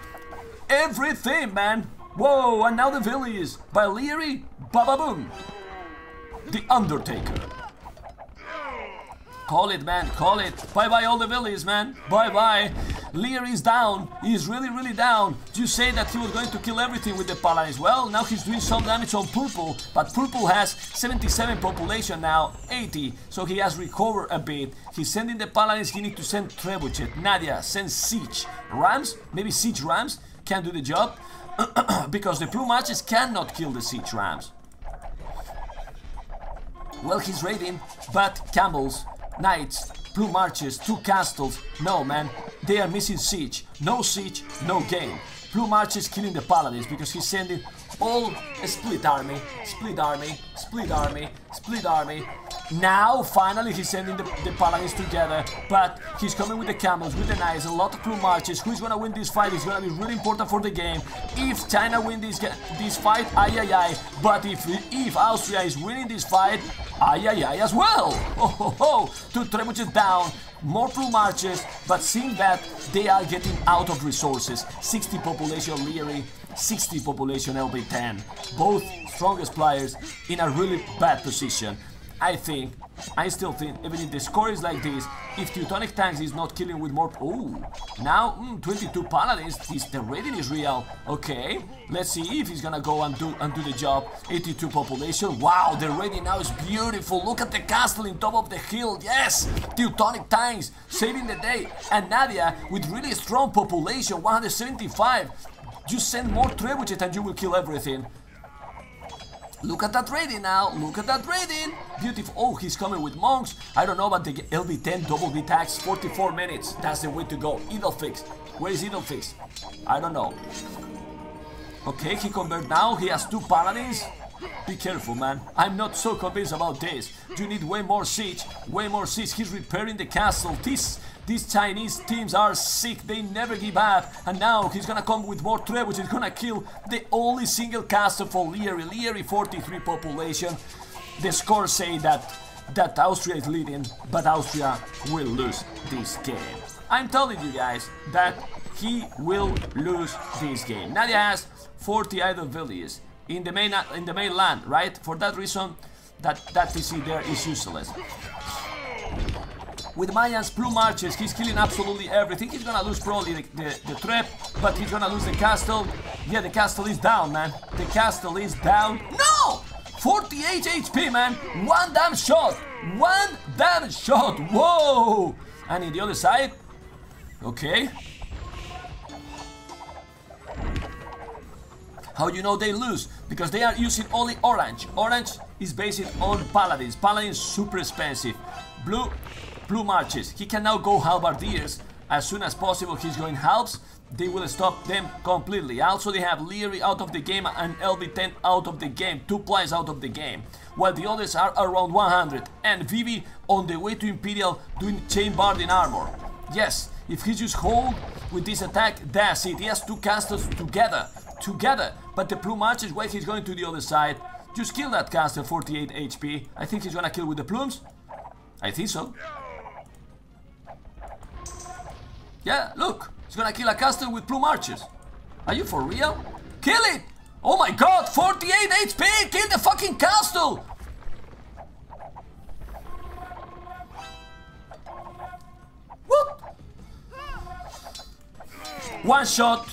Everything, man. Whoa, and now the Villies by Leary, Baba Boom. The Undertaker. Call it, man, call it. Bye bye, all the Villies, man. Bye bye. Leary's down. He's really, really down. You say that he was going to kill everything with the Paladins. Well, now he's doing some damage on Purple, but Purple has 77 population now, 80, so he has recovered a bit. He's sending the Paladins, he needs to send Trebuchet. Nadia send Siege. Rams, maybe Siege Rams, can do the job. because the Plume Archers cannot kill the Siege Rams. Well, he's raiding, but Camels, Knights, plume archers, two Castles, no man, they are missing Siege. No Siege, no game. Plume Archers killing the Paladins because he's sending all split army, split army, split army, split army. Now, finally, he's sending the, the Paladins together, but he's coming with the Camels, with the Knights, a lot of Plume Archers. Who's gonna win this fight is gonna be really important for the game. If China win this this fight, ay ay ay. But if if Austria is winning this fight, ay ay ay as well. Oh ho ho! Two trebuchets down, more Plume Archers, but seeing that they are getting out of resources. 60 population Leary, 60 population LB10. Both strongest players in a really bad position. I think, I still think, even if the score is like this, if Teutonic Tanks is not killing with more... Oh, now, mm, 22 Paladins, this, the rating is real. Okay, let's see if he's gonna go and do, and do the job. 82 population, wow, the rating now is beautiful. Look at the castle in top of the hill, yes! Teutonic Tanks, saving the day. And Nadia, with really strong population, 175. Just send more trebuchet and you will kill everything. Look at that rating now, look at that rating! Beautiful, oh, he's coming with monks. I don't know about the LB10 double B tax, 44 minutes. That's the way to go. Edelfix, where is Edelfix? I don't know. Okay, he convert now, he has two paladins. Be careful, man. I'm not so convinced about this. You need way more siege, way more siege. He's repairing the castle. This these Chinese teams are sick, they never give up. And now he's gonna come with more trebuchets, he's gonna kill the only single castle for Leary. Leary 43 population. The scores say that that Austria is leading, but Austria will lose this game. I'm telling you guys that he will lose this game. Nadia has 40 idle villages in the main in the mainland, right? For that reason, that that TC there is useless. With Mayan's Plume Archers, he's killing absolutely everything. He's gonna lose probably the, the, the trap, but he's gonna lose the castle. Yeah, the castle is down, man. The castle is down. No! 48 HP, man. One damn shot. One damn shot. Whoa! And in the other side, okay. How do you know they lose? Because they are using only orange. Orange is based on paladins. Paladins super expensive. Blue Plume archers. He can now go halberdiers. As soon as possible, he's going halves. They will stop them completely. Also, they have Leary out of the game and LB10 out of the game. Two players out of the game. While the others are around 100. And Vivi on the way to Imperial doing chain barding armor. Yes, if he just hold with this attack, that's it. He has two casters together. Together. But the Plume archers where he's going to the other side. Just kill that caster, 48 HP. I think he's gonna kill with the plumes. I think so. Yeah, look, He's gonna kill a castle with plume archers. Are you for real? Kill it! Oh my god, 48 HP! Kill the fucking castle! What? One shot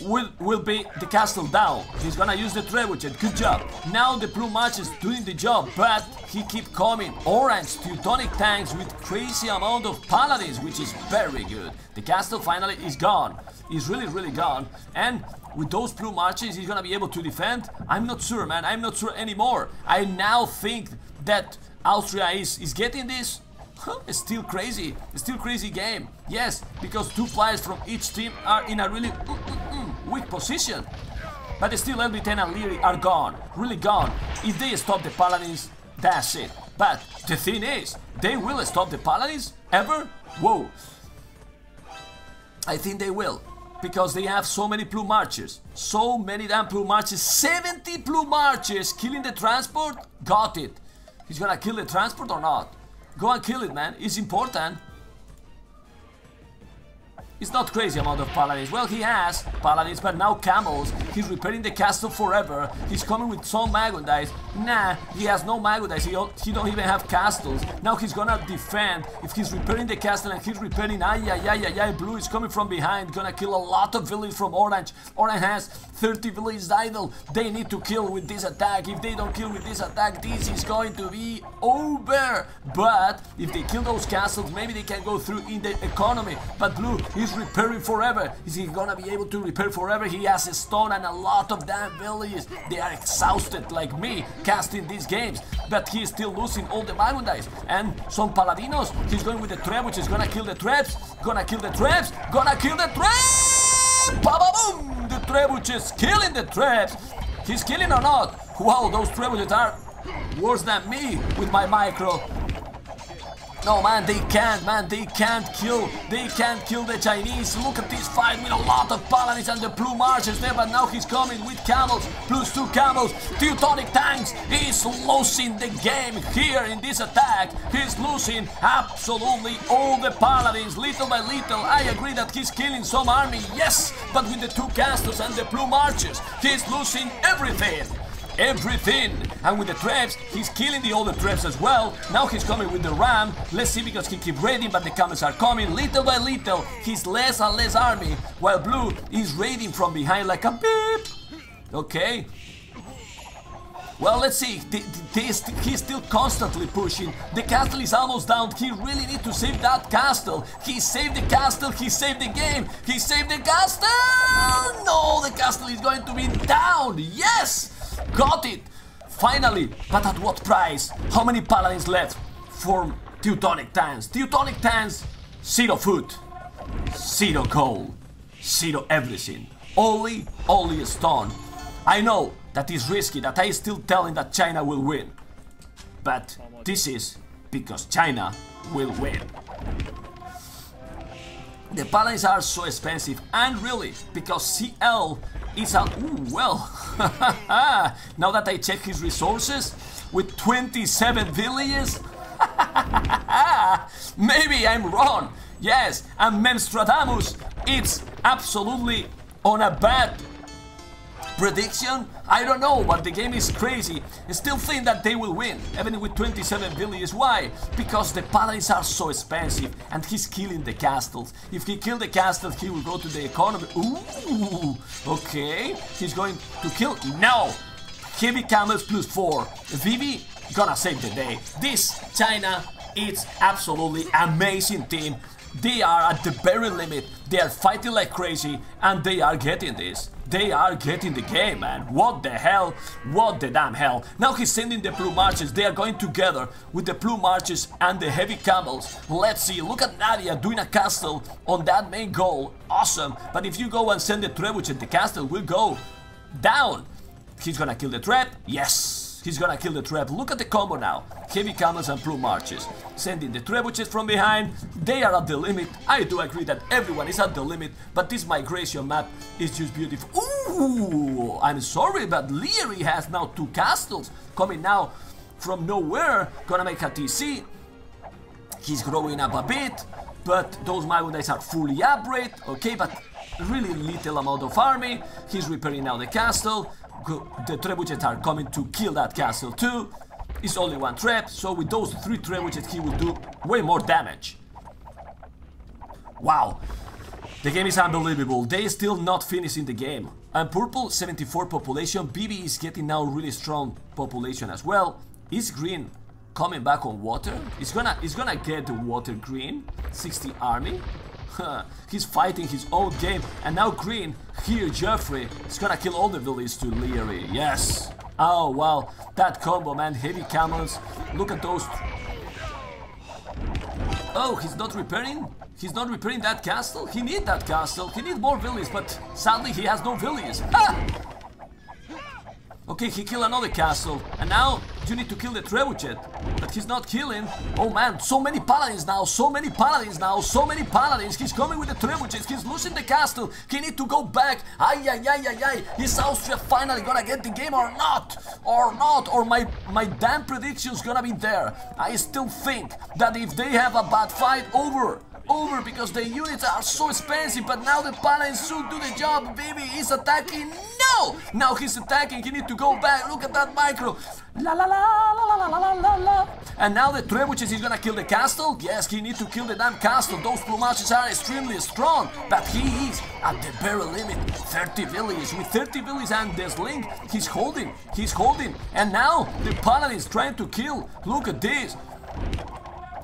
will will be the castle down. He's gonna use the trebuchet. Good job. Now the blue match is doing the job, but he keep coming. Orange Teutonic tanks with crazy amount of paladins, which is very good. The castle finally is gone. Is really really gone. And with those plume archers, he's gonna be able to defend. I'm not sure, man. I'm not sure anymore. I now think that Austria is is getting this. It's still crazy. It's still crazy game. Yes, because two players from each team are in a really mm, mm, mm, weak position. But still LB10 and Leary are gone. Really gone. If they stop the Paladins, that's it. But the thing is, they will stop the Paladins? Ever? Whoa. I think they will. Because they have so many plume archers. So many damn plume archers. 70 plume archers killing the transport? Got it. He's gonna kill the transport or not? Go and kill it, man. It's important. It's not crazy amount of paladins. Well, he has paladins, but now camels. He's repairing the castle forever. He's coming with some Mangudais. Nah, he has no Mangudais. He, he don't even have castles. Now he's gonna defend. If he's repairing the castle and he's repairing, ay, ay, ay, ay, ay, blue is coming from behind. Gonna kill a lot of villages from orange. Orange has 30 villages idle. They need to kill with this attack. If they don't kill with this attack, this is going to be over. But if they kill those castles, maybe they can go through in the economy. But blue is repairing forever. Is he gonna be able to repair forever? He has a stone and a lot of damn villages. They are exhausted like me casting these games. But he is still losing all the Mangudais. And some Paladinos. He's going with the trap, which is gonna kill the traps. Gonna kill the traps. Gonna kill the traps. Ba ba boom! The trebuchet is killing the traps. He's killing or not? Wow, those trebuchets are worse than me with my micro. No man, they can't, man, they can't kill, they can't kill the Chinese. Look at this fight with a lot of paladins and the plume archers there, but now he's coming with camels, plus two camels, Teutonic tanks. He's losing the game here in this attack. He's losing absolutely all the paladins, little by little. I agree that he's killing some army, yes, but with the two castles and the plume archers, he's losing everything everything. And with the traps, he's killing the other traps as well. Now he's coming with the ram. Let's see because he keep raiding, but the camels are coming little by little. He's less and less army, while blue is raiding from behind like a beep. Okay. Well, let's see. The- the- the- he's still constantly pushing. The castle is almost down. He really need to save that castle. He saved the castle. He saved the game. He saved the castle. No, the castle is going to be down. Yes, got it. Finally, but at what price? How many paladins left for Teutonic Tanks? Teutonic Tanks, zero food, zero gold, zero everything. Only, only stone. I know that is risky, that I still telling that China will win. But this is because China will win. The paladins are so expensive, and really, because CL is a... Ooh, well, now that I check his resources, with 27 villages, maybe I'm wrong. Yes, and Memstradamus, it's absolutely on a bad prediction? I don't know, but the game is crazy. I still think that they will win, even with 27 villages. Why? Because the paladins are so expensive, and he's killing the castles. If he kill the castles, he will go to the economy. Ooh, okay. He's going to kill. No! Heavy camels plus 4. Vivi gonna save the day. This China is absolutely amazing team. They are at the very limit. They are fighting like crazy and they are getting this. They are getting the game, man. What the hell? What the damn hell? Now he's sending the plume archers. They are going together with the plume archers and the heavy camels. Let's see. Look at Nadia doing a castle on that main goal. Awesome. But if you go and send the trebuchet, the castle will go down. He's gonna kill the trap. Yes. He's gonna kill the trap. Look at the combo now. Heavy camels and plume archers. Sending the trebuchets from behind. They are at the limit. I do agree that everyone is at the limit, but this migration map is just beautiful. Ooh, I'm sorry, but Leary has now two castles coming now from nowhere. Gonna make a TC. He's growing up a bit. but those Mangudais are fully upgrade, okay, but really little amount of army. He's repairing now the castle. The trebuchets are coming to kill that castle too. It's only one trap, so with those three trebuchets he will do way more damage. Wow, the game is unbelievable. They still not finishing the game. And purple 74 population. BB is getting now really strong population as well. Is green coming back on water? It's gonna it's gonna get the water green. 60 army. He's fighting his own game. And now green here Jeffrey is gonna kill all the villages to Leary. Yes. Oh wow, that combo man, heavy camels. Look at those Oh, he's not repairing? He's not repairing that castle? He need that castle. He need more villas, but sadly he has no villas. Ha! Ah! Okay, he killed another castle, and now you need to kill the trebuchet, but he's not killing. Oh man, so many paladins now, so many paladins now, so many paladins. He's coming with the trebuchets, he's losing the castle. He need to go back. Ay ay ay ay ay. Is Austria finally gonna get the game or not? Or not? Or my my damn prediction's gonna be there. I still think that if they have a bad fight, over over because the units are so expensive but now the paladins should do the job. Baby he's attacking. No! Now he's attacking. He need to go back. Look at that micro. La la la la la la la la and now the trebuchets is gonna kill the castle? Yes he need to kill the damn castle. Those plumages are extremely strong but he is at the very limit. 30 villages with 30 villages and the sling he's holding. He's holding. And now the paladin is trying to kill. Look at this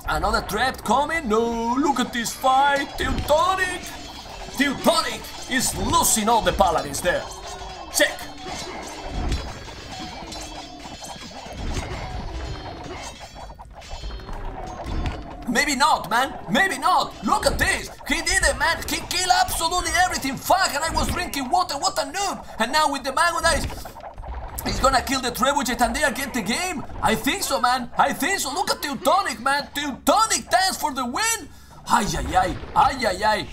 Another trap coming? No, look at this fight! Teutonic! Teutonic is losing all the paladins there. Check! Maybe not, man. Maybe not. Look at this. He did it, man. He killed absolutely everything. Fuck, and I was drinking water. What a noob. And now with the Magonites, He's gonna kill the Trebuchet and they are get the game? I think so, man. I think so. Look at Teutonic, man. Teutonic dance for the win. Ay, ay, ay. Ay, ay, ay.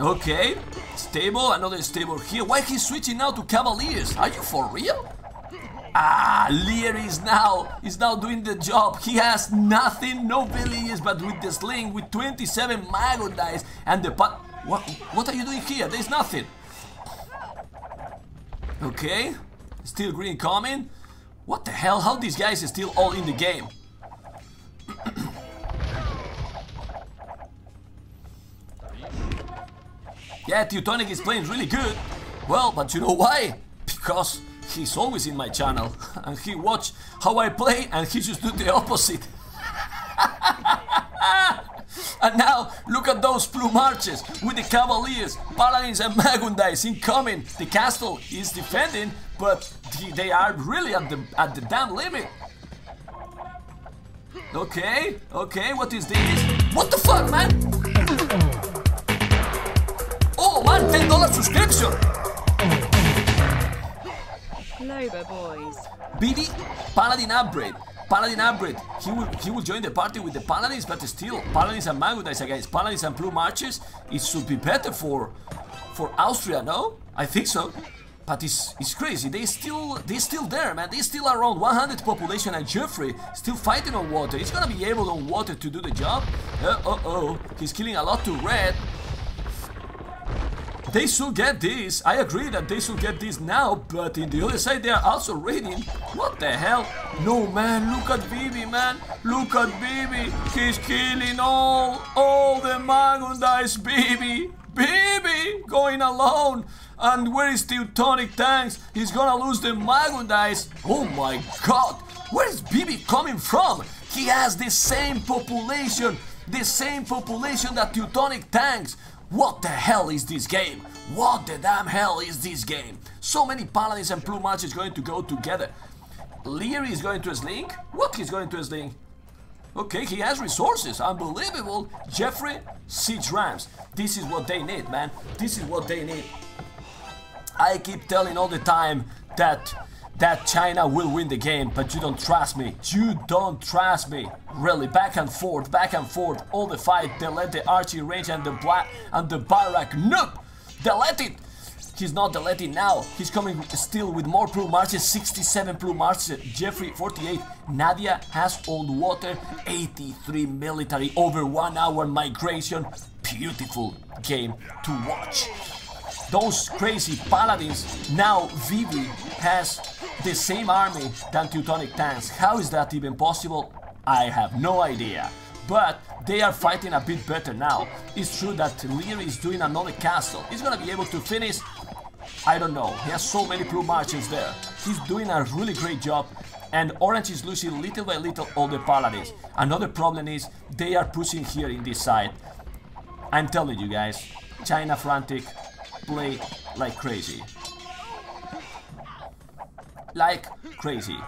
Okay. Stable. Another stable here. Why he's switching now to Cavaliers? Are you for real? Ah, Lear is now is now doing the job. He has nothing, no villages, but with the sling, with 27 Mangudais, and the pa- What? What are you doing here? There's nothing. Okay. Still green coming. What the hell? How these guys are still all in the game? yeah, Teutonic is playing really good. Well, but you know why? Because he's always in my channel and he watch how I play and he just do the opposite. and now look at those plume archers with the cavaliers, paladins and mangudais incoming. The castle is defending, but they are really at the at the damn limit. Okay, okay, what is this? What the fuck, man? Oh man, ten dollar subscription. Loba boys. BD Paladin upgrade. Paladin upgrade. He will he will join the party with the Paladins, but still Paladins and Mangudais against Paladins and Plume Archers. It should be better for for Austria, no? I think so. But it's, it's crazy. They still they still there, man. They still around 100 population and Jeffrey still fighting on water. He's gonna be able on water to do the job. Uh oh oh. He's killing a lot to red. They should get this. I agree that they should get this now, but in the other side they are also raiding. What the hell? No man, look at Bibi, man. Look at Bibi. He's killing all, all the Mangudais, Bibi. Bibi going alone. And where is Teutonic Tanks? He's gonna lose the Mangudais. Oh my god. Where is Bibi coming from? He has the same population. The same population that Teutonic Tanks. What the hell is this game? What the damn hell is this game? So many paladins and plumage is going to go together. Leary is going to a sling? What he's going to a sling? Okay, he has resources. Unbelievable. Jeffrey, siege rams. This is what they need, man. This is what they need. I keep telling all the time that that China will win the game, but you don't trust me. You don't trust me. Really, back and forth, back and forth, all the fight. They let the archery range and the black and the barrack. Nope, they let it. He's not deleting now. He's coming still with more plume archers. 67 plume archers. Jeffrey 48. Nadia has old water. 83 military. Over one hour migration. Beautiful game to watch. Those crazy paladins. Now Vivi has the same army than Teutonic tanks. How is that even possible? I have no idea. But they are fighting a bit better now. It's true that Lear is doing another castle. He's gonna be able to finish I don't know. He has so many plume archers there. He's doing a really great job. And Orange is losing little by little all the paladins. Another problem is they are pushing here in this side. I'm telling you guys, China Frantic play like crazy. Like crazy.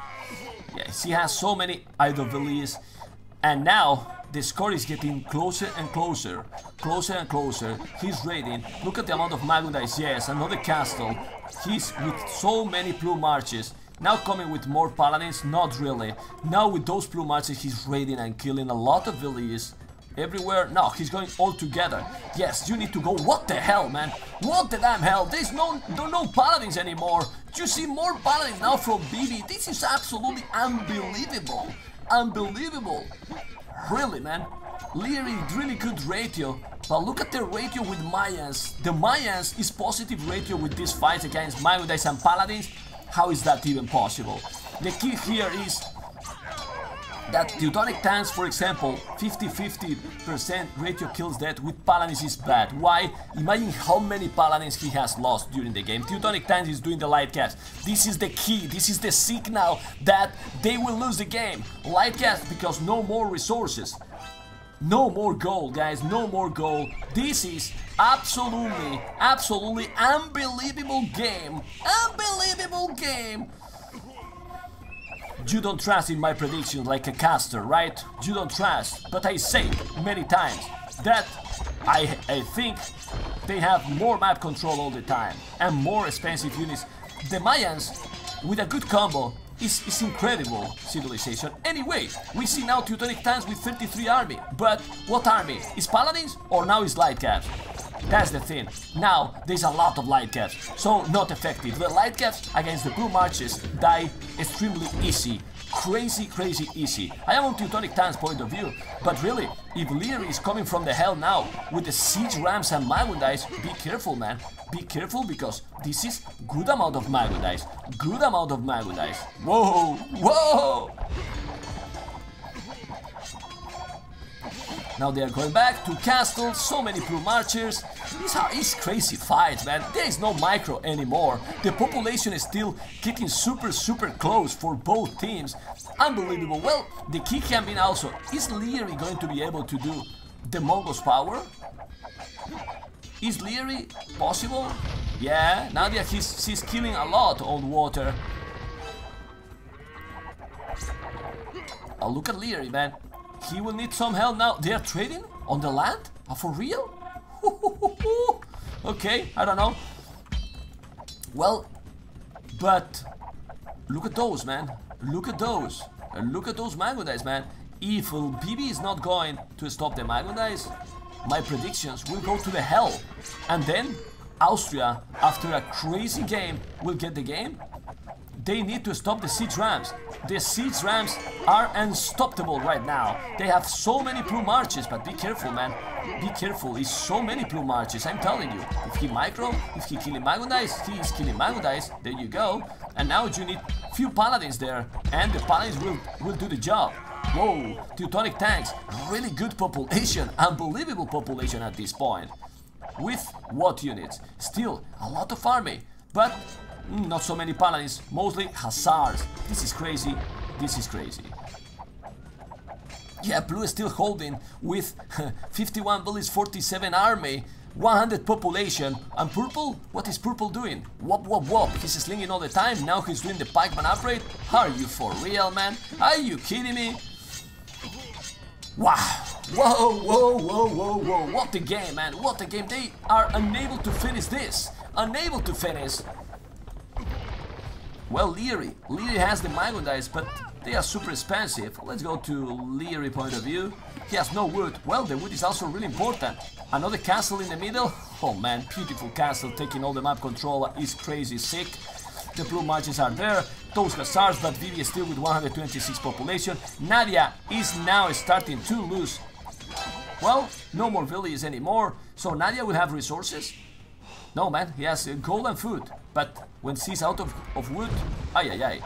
Yes, he has so many idol Velis. And now the score is getting closer and closer, closer and closer. He's raiding. Look at the amount of Mangudais. Yes, another castle. He's with so many plume archers. Now coming with more paladins, not really. Now with those plume archers, he's raiding and killing a lot of villages. Everywhere, no, he's going all together. Yes, you need to go. What the hell, man? What the damn hell? There's no, there no paladins anymore. You see more paladins now from BB? This is absolutely unbelievable. Unbelievable. Really, man. Leary, really good ratio. But look at the ratio with Mayans. The Mayans is positive ratio with this fight against Mangudais and Paladins. How is that even possible? The key here is that Teutonic tanks, for example, 50-50% ratio kills death with Paladins is bad. Why? Imagine how many Paladins he has lost during the game. Teutonic tanks is doing the light cav. This is the key, this is the signal that they will lose the game. Light cav because no more resources. No more gold, guys, no more gold. This is absolutely, absolutely unbelievable game. Unbelievable game. You don't trust in my predictions like a caster, right? You don't trust, but I say many times that I, I think they have more map control all the time and more expensive units. The Mayans, with a good combo, is, is incredible civilization. Anyway, we see now Teutonic tanks with 33 army, but what army? Is Paladins or now is Light Cavs? That's the thing. Now, there's a lot of light cavs, so not effective. The light cavs against the plume archers die extremely easy. Crazy, crazy easy. I am on Teutonic Tanks' point of view, but really, if Lear is coming from the hell now with the siege rams and Mangudais, be careful, man. Be careful because this is good amount of Mangudais. Good amount of Mangudais. Whoa, whoa! Now they are going back to castle, so many plume archers. This is crazy fight, man. There is no micro anymore. The population is still kicking super, super close for both teams. Unbelievable. Well, the key can also, is Leary going to be able to do the Mongols power? Is Leary possible? Yeah, Nadia, he's, he's killing a lot on water. Oh, look at Leary, man. He will need some help now. They are trading on the land? Oh, for real? okay, I don't know. Well, but look at those, man. Look at those. Look at those Mangudais, man. If BB is not going to stop the Mangudais, my predictions will go to the hell. And then Austria, after a crazy game, will get the game they need to stop the siege rams. The siege rams are unstoppable right now. They have so many plume archers, but be careful, man. Be careful, it's so many plume archers, I'm telling you. If he micro, if he killing Mangudais, he is killing Mangudais, there you go. And now you need few paladins there, and the paladins will, will do the job. Whoa, Teutonic tanks, really good population, unbelievable population at this point. With what units? Still, a lot of army, but Mm, not so many paladins, mostly hussars. This is crazy. This is crazy. Yeah, blue is still holding with 51 bullets, 47 army, 100 population. And purple? What is purple doing? Wop wop wop. He's slinging all the time. Now he's doing the pikeman upgrade. Are you for real, man? Are you kidding me? Wow. Whoa, whoa, whoa, whoa, whoa. What a game, man. What a game. They are unable to finish this. Unable to finish. Well, Leary. Leary has the Mangudais, but they are super expensive. Let's go to Leary point of view. He has no wood. Well, the wood is also really important. Another castle in the middle? Oh man, beautiful castle taking all the map control is crazy sick. The plume archers are there, those hussars, but Vivi is still with 126 population. Nadia is now starting to lose. Well, no more villages anymore, so Nadia will have resources. No man, he has uh, gold and food, but when she's out of, of wood, ay ay ay.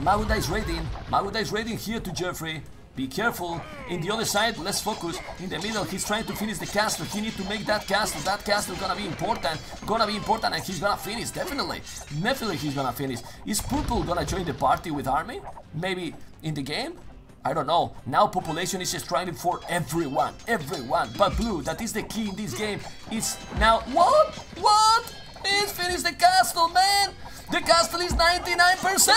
Mangudai is raiding, Mangudai is raiding here to Jeffrey. Be careful. In the other side, let's focus. In the middle, he's trying to finish the castle. He need to make that castle. That castle gonna be important. Gonna be important and he's gonna finish, definitely. Definitely he's gonna finish. Is Purple gonna join the party with army? Maybe in the game? I don't know. Now population is striving for everyone. Everyone. But blue, that is the key in this game, is now... What? What? He's finished the castle, man! The castle is 99%!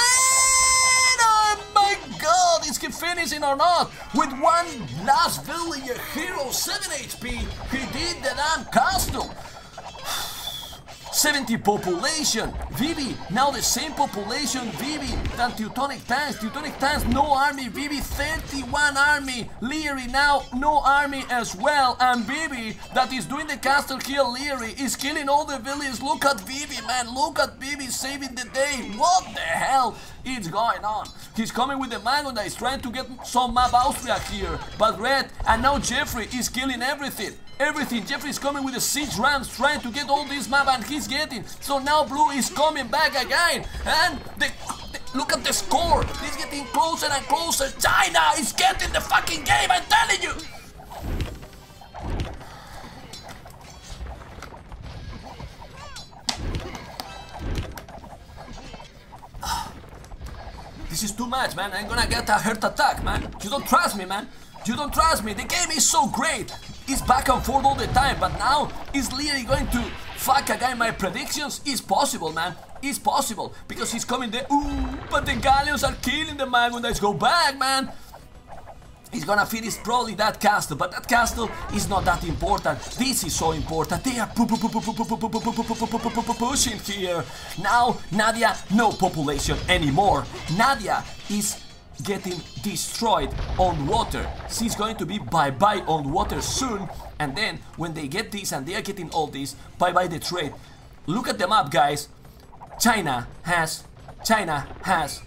Oh my god, is he finishing or not? With one last villager hero, 7 HP, he did the damn castle! 70 population, Vivi, now the same population, Vivi, than Teutonic Tanks, Teutonic Tanks, no army, Vivi, 31 army, Leary now, no army as well, and Vivi, that is doing the castle here, Leary, is killing all the villages, look at Vivi, man, look at Vivi saving the day, what the hell is going on? He's coming with the Mango that is trying to get some map Austria here, but Red, and now Jeffrey is killing everything, everything. Jeffrey is coming with the siege rams trying to get all this map and he's getting. So now blue is coming back again. And the, look at the score. He's getting closer and closer. China is getting the fucking game, I'm telling you. This is too much, man. I'm gonna get a heart attack, man. You don't trust me, man. You don't trust me. The game is so great. It's back and forth all the time, but now is literally going to fuck a guy my predictions? It's possible, man. It's possible because he's coming there. Ooh, but the galleons are killing the they go back, man. He's gonna finish probably that castle, but that castle is not that important. This is so important. They are pushing here. Now, Nadia, no population anymore. Nadia is getting destroyed on water. She's going to be bye-bye on water soon. And then, when they get this and they are getting all this, bye-bye the trade. Look at the map, guys. China has, China has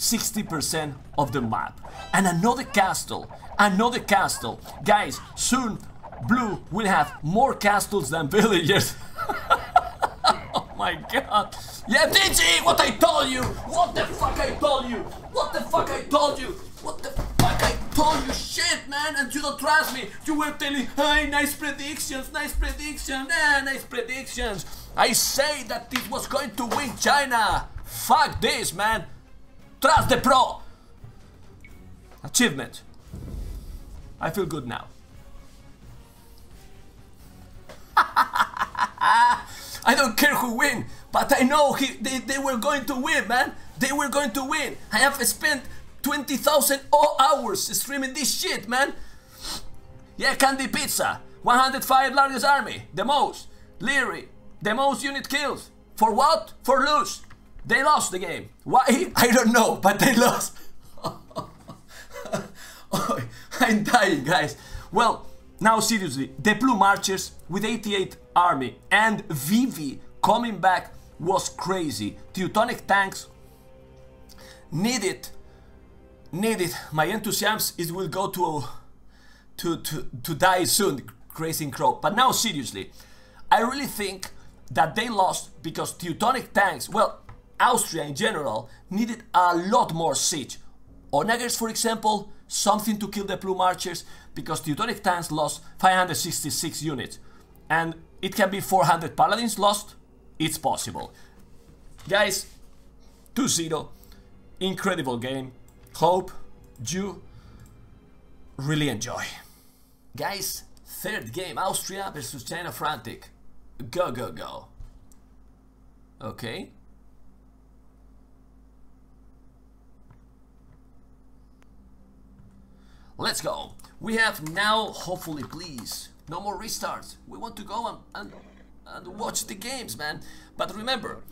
60% of the map. And another castle, another castle. Guys, soon Blue will have more castles than villagers. oh my god. Yeah, DG, what I told you! What the fuck I told you! What the fuck I told you! What the fuck I told you! Shit, man! And you don't trust me! You were telling, hey, nice predictions, nice predictions, ah, nice predictions! I say that it was going to win China! Fuck this, man! Trust the pro! Achievement. I feel good now. I don't care who win, but I know he, they, they were going to win, man. They were going to win. I have spent 20,000 hours streaming this shit, man. Yeah, Candy Pizza, 105 largest army, the most. Leary, the most unit kills. For what? For lose. They lost the game. Why? I don't know, but they lost. I'm dying, guys. Well, now seriously, the Plume Archers with 88 army and Vivi coming back was crazy. Teutonic tanks needed, needed. My enthusiasm is will go to, to, to, to die soon, Crazy Crow. But now seriously, I really think that they lost because Teutonic tanks, well, Austria in general, needed a lot more siege. Onagers, for example, something to kill the Plume Archers because Teutonic tanks lost 566 units. And it can be 400 paladins lost. It's possible. Guys, 2-0. Incredible game. Hope you really enjoy. Guys, third game, Austria versus China Frantic. Go, go, go. Okay. Let's go. We have now, hopefully, please, no more restarts. We want to go and, and, and watch the games, man. But remember,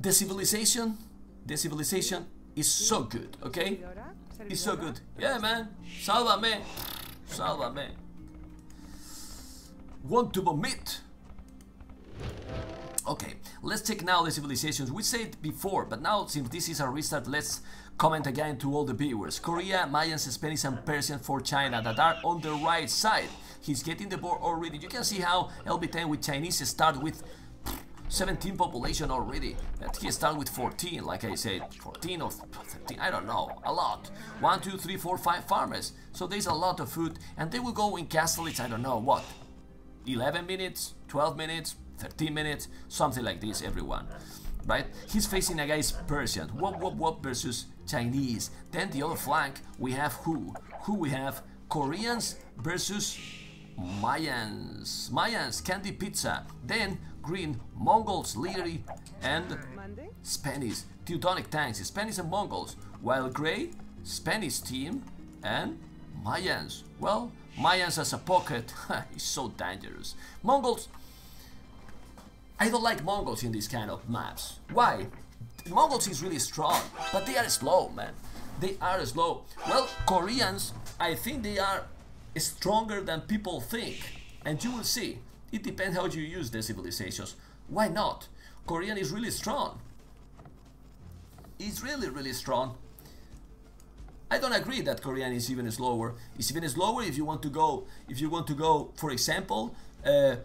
the civilization, the civilization is so good, okay? It's so good. Yeah, man. Sálvame. Sálvame. want to vomit. Okay, let's check now the civilizations. We said before, but now since this is a restart, let's comment again to all the viewers. Korea, Mayans, Spanish and Persian for China that are on the right side. He's getting the board already. You can see how LB10 with Chinese start with 17 population already. That he start with 14, like I said, 14 or 13, I don't know, a lot. 1, 2, 3, 4, 5 farmers. So there's a lot of food, and they will go in castles, I don't know what, 11 minutes, 12 minutes, 13 minutes, something like this, everyone. Right? He's facing a guy's Persian. Whoop whoop whoop versus Chinese. Then the other flank, we have who? Who we have? Koreans versus Mayans. Mayans, candy pizza. Then green, Mongols, Leary, and Spanish, Teutonic tanks, Spanish and Mongols. While gray, Spanish team and Mayans. Well, Mayans as a pocket is so dangerous. Mongols, I don't like Mongols in these kind of maps. Why? Mongols is really strong, but they are slow, man. They are slow. Well, Koreans, I think they are stronger than people think. And you will see. It depends how you use the civilizations. Why not? Korean is really strong. It's really, really strong. I don't agree that Korean is even slower. It's even slower if you want to go, if you want to go, for example, uh,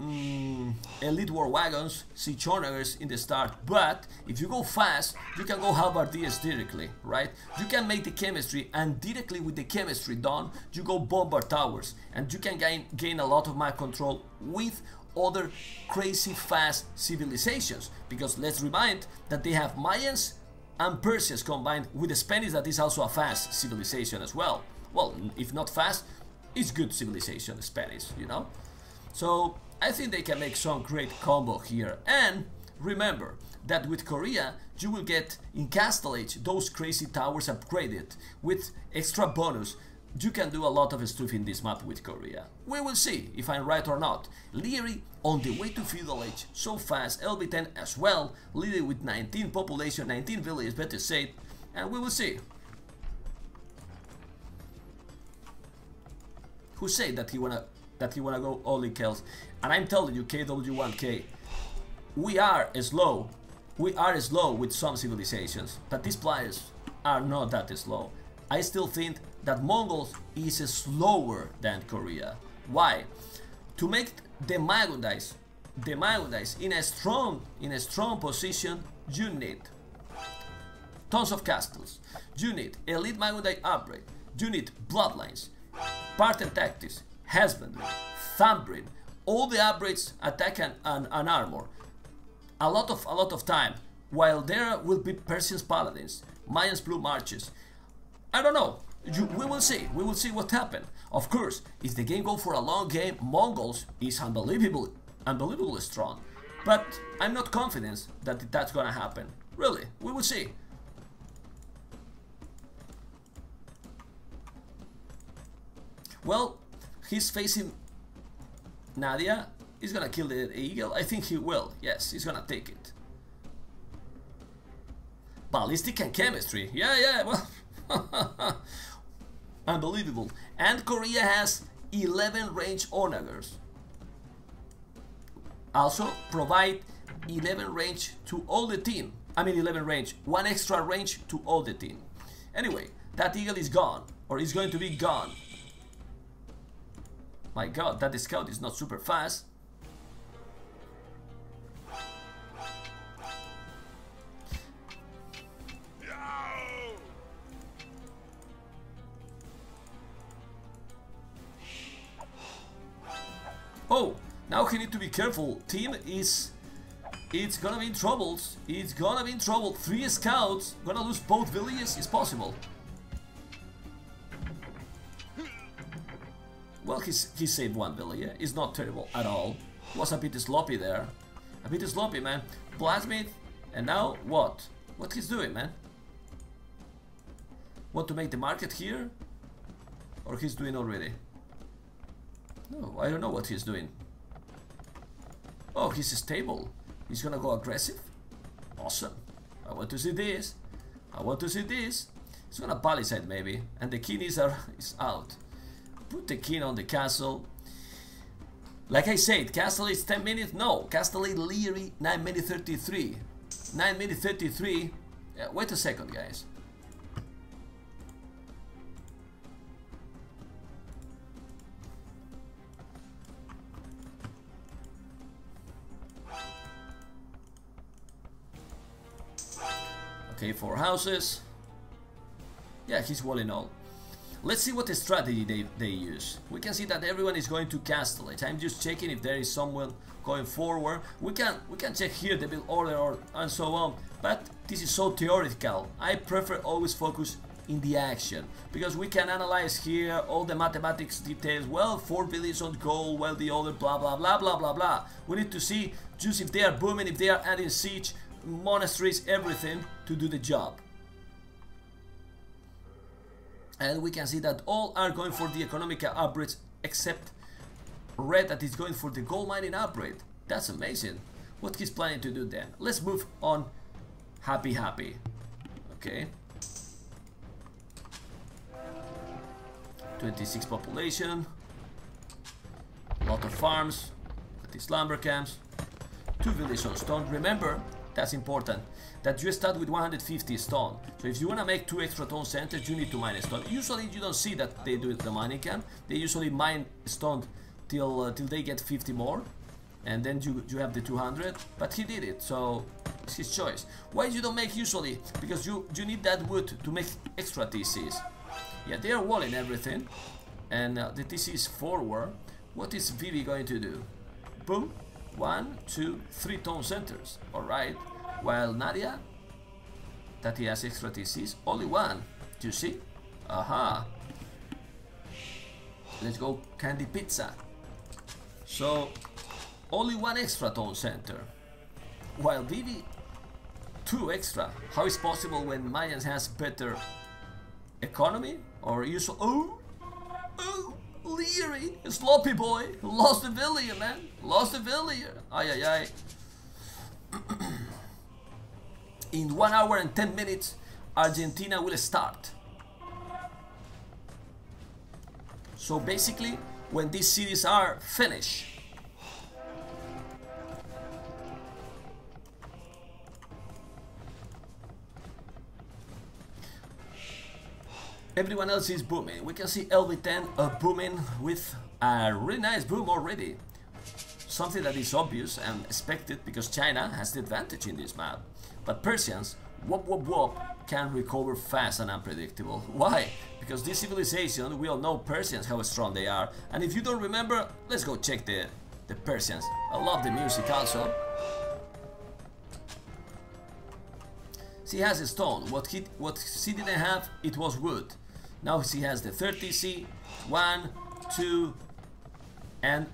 mm, elite war wagons, siege onagers in the start. But if you go fast, you can go halberdiers directly, right? You can make the chemistry, and directly with the chemistry done, you go bombard towers, and you can gain gain a lot of map control with other crazy fast civilizations. Because let's remind that they have Mayans and Persians combined with the Spanish that is also a fast civilization as well. Well, if not fast, it's good civilization, Spanish, you know? So I think they can make some great combo here. And remember that with Korea, you will get in Castle Age those crazy towers upgraded with extra bonus. You can do a lot of stuff in this map with Korea. We will see if I'm right or not. Leary on the way to Feudal Age, so fast, LB10 as well, leading with 19 population, 19 villages, better said, and we will see. Who said that he wanna that he wanna go all in kills? And I'm telling you, KW1K, we are slow. We are slow with some civilizations, but these players are not that slow. I still think that Mongols is slower than Korea. Why? To make the Mangudais, the Mangudais in a strong, in a strong position, you need tons of castles. You need elite Mangudai upgrade. You need bloodlines, Parthian tactics, husbandry, thumb ring, all the upgrades, attack and, and, and armor. A lot of a lot of time. While there will be Persians paladins, Mayans plume archers. I don't know. You, we will see. We will see what happens. Of course, if the game go for a long game, Mongols is unbelievable, unbelievably strong. But I'm not confident that that's gonna happen. Really, we will see. Well, he's facing Nadia. He's gonna kill the eagle. I think he will. Yes, he's gonna take it. Ballistic and chemistry. Yeah, yeah, well. Unbelievable. And Korea has 11 range onagers. Also provide 11 range to all the team. I mean 11 range. One extra range to all the team. Anyway, that eagle is gone. Or is going to be gone. My god, that scout is not super fast. Oh, now he need to be careful. Team is... It's gonna be in troubles. It's gonna be in trouble. Three scouts. Gonna lose both villages. It's possible. Well, he's, he saved one village. It's not terrible at all. Was a bit sloppy there. A bit sloppy, man. Blacksmith. And now, what? What he's doing, man? Want to make the market here? Or he's doing already? No, I don't know what he's doing. Oh, he's stable. He's gonna go aggressive? Awesome. I want to see this. I want to see this. He's gonna palisade maybe. And the king is, are, is out. Put the king on the castle. Like I said, Castle is 10 minutes. No, Castle is Leary 9 minutes 33. 9 minutes 33. Yeah, wait a second, guys. Okay, four houses. Yeah, he's well in all. Let's see what the strategy they, they use. We can see that everyone is going to castle it. I'm just checking if there is someone going forward. We can we can check here the build order or, and so on. But this is so theoretical. I prefer always focus in the action because we can analyze here all the mathematics details. Well, four villages on goal, well the other blah blah blah blah blah blah. We need to see just if they are booming, if they are adding siege, monasteries, everything to do the job and we can see that all are going for the economical upgrades except red that is going for the gold mining upgrade. That's amazing. What he's planning to do then? Let's move on. Happy happy. Okay. 26 population. A lot of farms. These lumber camps. Two villages on stone. Remember that's important that you start with 150 stone. So if you want to make two extra town centers, you need to mine stone. Usually you don't see that they do it the mining camp. They usually mine stone till uh, till they get 50 more, and then you you have the 200. But he did it, so it's his choice. Why you don't make usually? Because you you need that wood to make extra TCs. Yeah, they are walling everything, and uh, the TC is forward. What is Vivi going to do? Boom. One, two, three town centers. Alright. While Nadia, that he has extra TCs, only one. Do you see? Aha. Let's go candy pizza. So, only one extra town center. While Vivi, two extra. How is possible when Mayans has better economy? Or usual? Oh, oh, Leary, sloppy boy, lost the Villier, man, lost the Villier. Ay ay ay. in 1 hour and 10 minutes, Argentina will start. So basically, when these cities are finished, everyone else is booming. We can see LB10 uh, booming with a really nice boom already. Something that is obvious and expected because China has the advantage in this map. But Persians, whoop whoop whoop, can recover fast and unpredictable. Why? Because this civilization, we all know Persians, how strong they are. And if you don't remember, let's go check the, the Persians. I love the music also. She has a stone. What he what she didn't have, it was wood. Now she has the 30C, one, two, and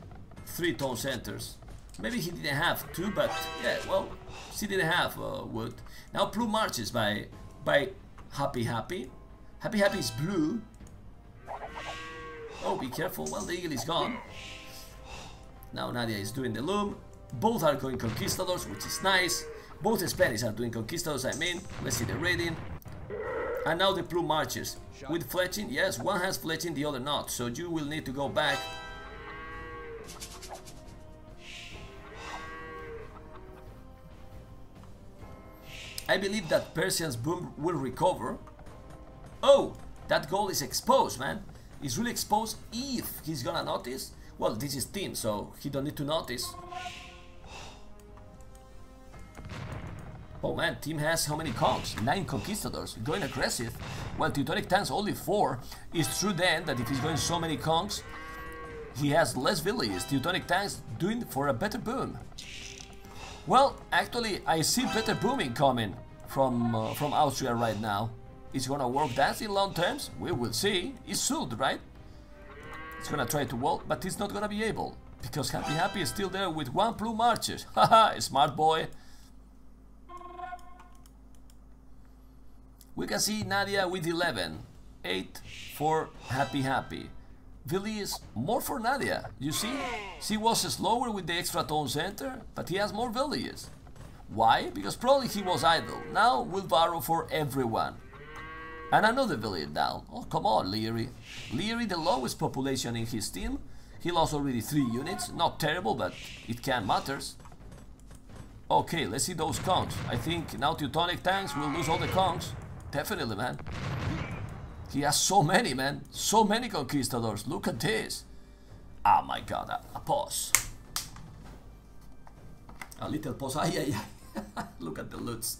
three town centers. Maybe he didn't have two, but yeah, well, she didn't have uh, wood. Now plume archers by by Happy Happy. Happy Happy is blue. Oh, be careful. Well, the eagle is gone. Now Nadia is doing the loom. Both are going conquistadors, which is nice. Both Spanish are doing conquistadors, I mean. Let's see the rating. And now the plume archers. With fletching, yes, one has fletching, the other not. So you will need to go back I believe that Persian's boom will recover. Oh, that goal is exposed, man. It's really exposed if he's gonna notice. Well, this is team, so he don't need to notice. Oh man, team has how many conks? Nine conquistadors, going aggressive. Well, Teutonic tanks only four. It's true then that if he's going so many conks, he has less villages. Teutonic tanks doing for a better boom. Well, actually, I see better booming coming from uh, from Austria right now. Is gonna work that in long terms? We will see. It's sold, right? It's gonna try to walk, but it's not gonna be able. Because Happy Happy is still there with one plume archers. Haha, smart boy. We can see Nadia with 11. 8 for Happy Happy. Vili is more for Nadia. You see, she was slower with the extra town center, but he has more villages. Why? Because probably he was idle. Now we'll borrow for everyone. And another village down. Oh, come on, Leary. Leary, the lowest population in his team. He lost already three units. Not terrible, but it can matters. Okay, let's see those conks. I think now Teutonic tanks will lose all the conks. Definitely, man. He has so many, man. So many conquistadors. Look at this. Oh my god, a, a pause. A little pause. Ay, ay, ay. Look at the loots.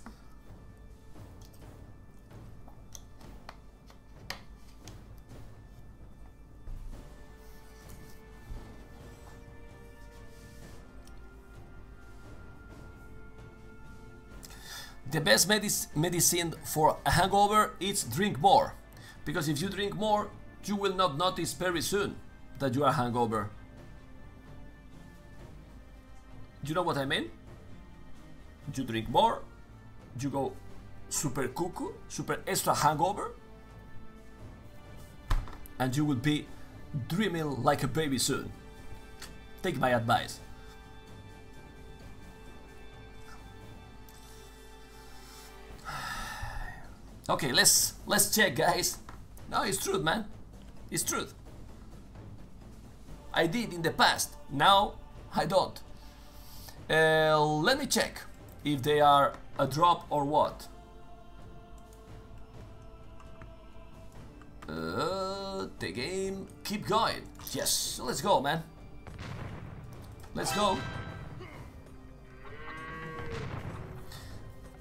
The best medic medicine for a hangover is drink more. Because if you drink more, you will not notice very soon that you are hangover. You know what I mean? You drink more, you go super cuckoo, super extra hangover, and you will be dreaming like a baby soon. Take my advice. Okay, let's let's check, guys. No, it's truth, man. It's truth. I did in the past. Now I don't. Uh, let me check if they are a drop or what. Uh, the game keep going. Yes, let's go, man. Let's go.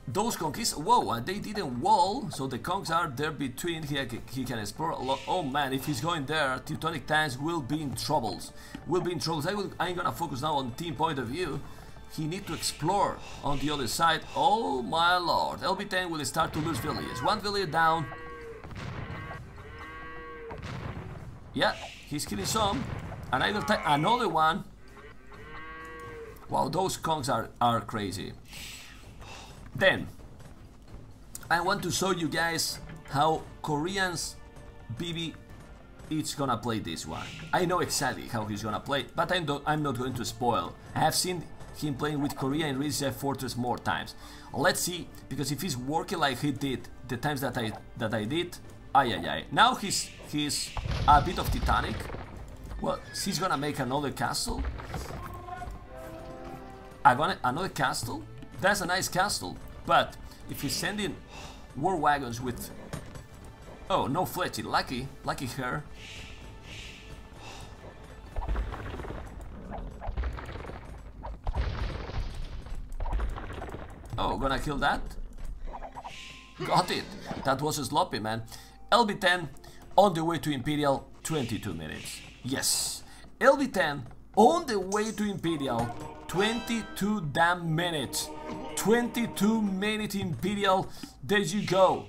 Those conquests, whoa, they didn't wall, so the conks are there between, he, he can explore a lot. Oh man, if he's going there, Teutonic tanks will be in troubles. Will be in troubles. I will, I'm gonna focus now on team point of view. He need to explore on the other side. Oh my lord, LB10 will start to lose villages. One village down. Yeah, he's killing some. Another time, another one. Wow, those conks are, are crazy. Then, I want to show you guys how Koreans BB is gonna play this one. I know exactly how he's gonna play, but I'm, I'm not going to spoil. I have seen him playing with Korea in Ridge Fortress more times. Let's see, because if he's working like he did the times that I that I did, ay ay ay. Now he's he's a bit of Titanic. Well, he's gonna make another castle. I gonna another castle. That's a nice castle, but if you send in war wagons with... Oh, no Fletchy, lucky, lucky her. Oh, gonna kill that? Got it. That was sloppy, man. LB10 on the way to Imperial, 22 minutes. Yes. LB10 on the way to Imperial, 22 damn minutes. 22 minute Imperial. There you go.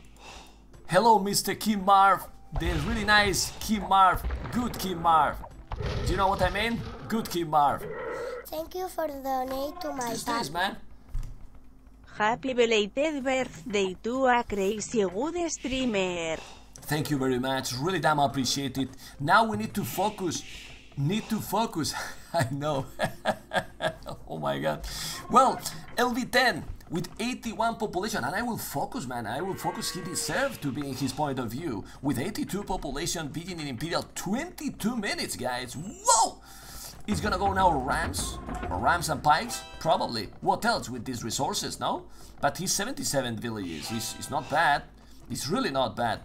Hello, Mr. Kim Marv. The really nice Kim Marv. Good Kim Marv. Do you know what I mean? Good Kim Marv. Thank you for donate to my Just pad. man. Happy belated birthday to a crazy good streamer. Thank you very much. Really damn appreciate it. Now we need to focus. Need to focus. I know. oh my god. Well, LB10 with 81 population, and I will focus, man. I will focus. He deserves to be in his point of view. With 82 population, beating in Imperial 22 minutes, guys. Whoa! He's gonna go now Rams, Rams and Pikes, probably. What else with these resources, no? But he's 77 villages. He's, he's not bad. He's really not bad.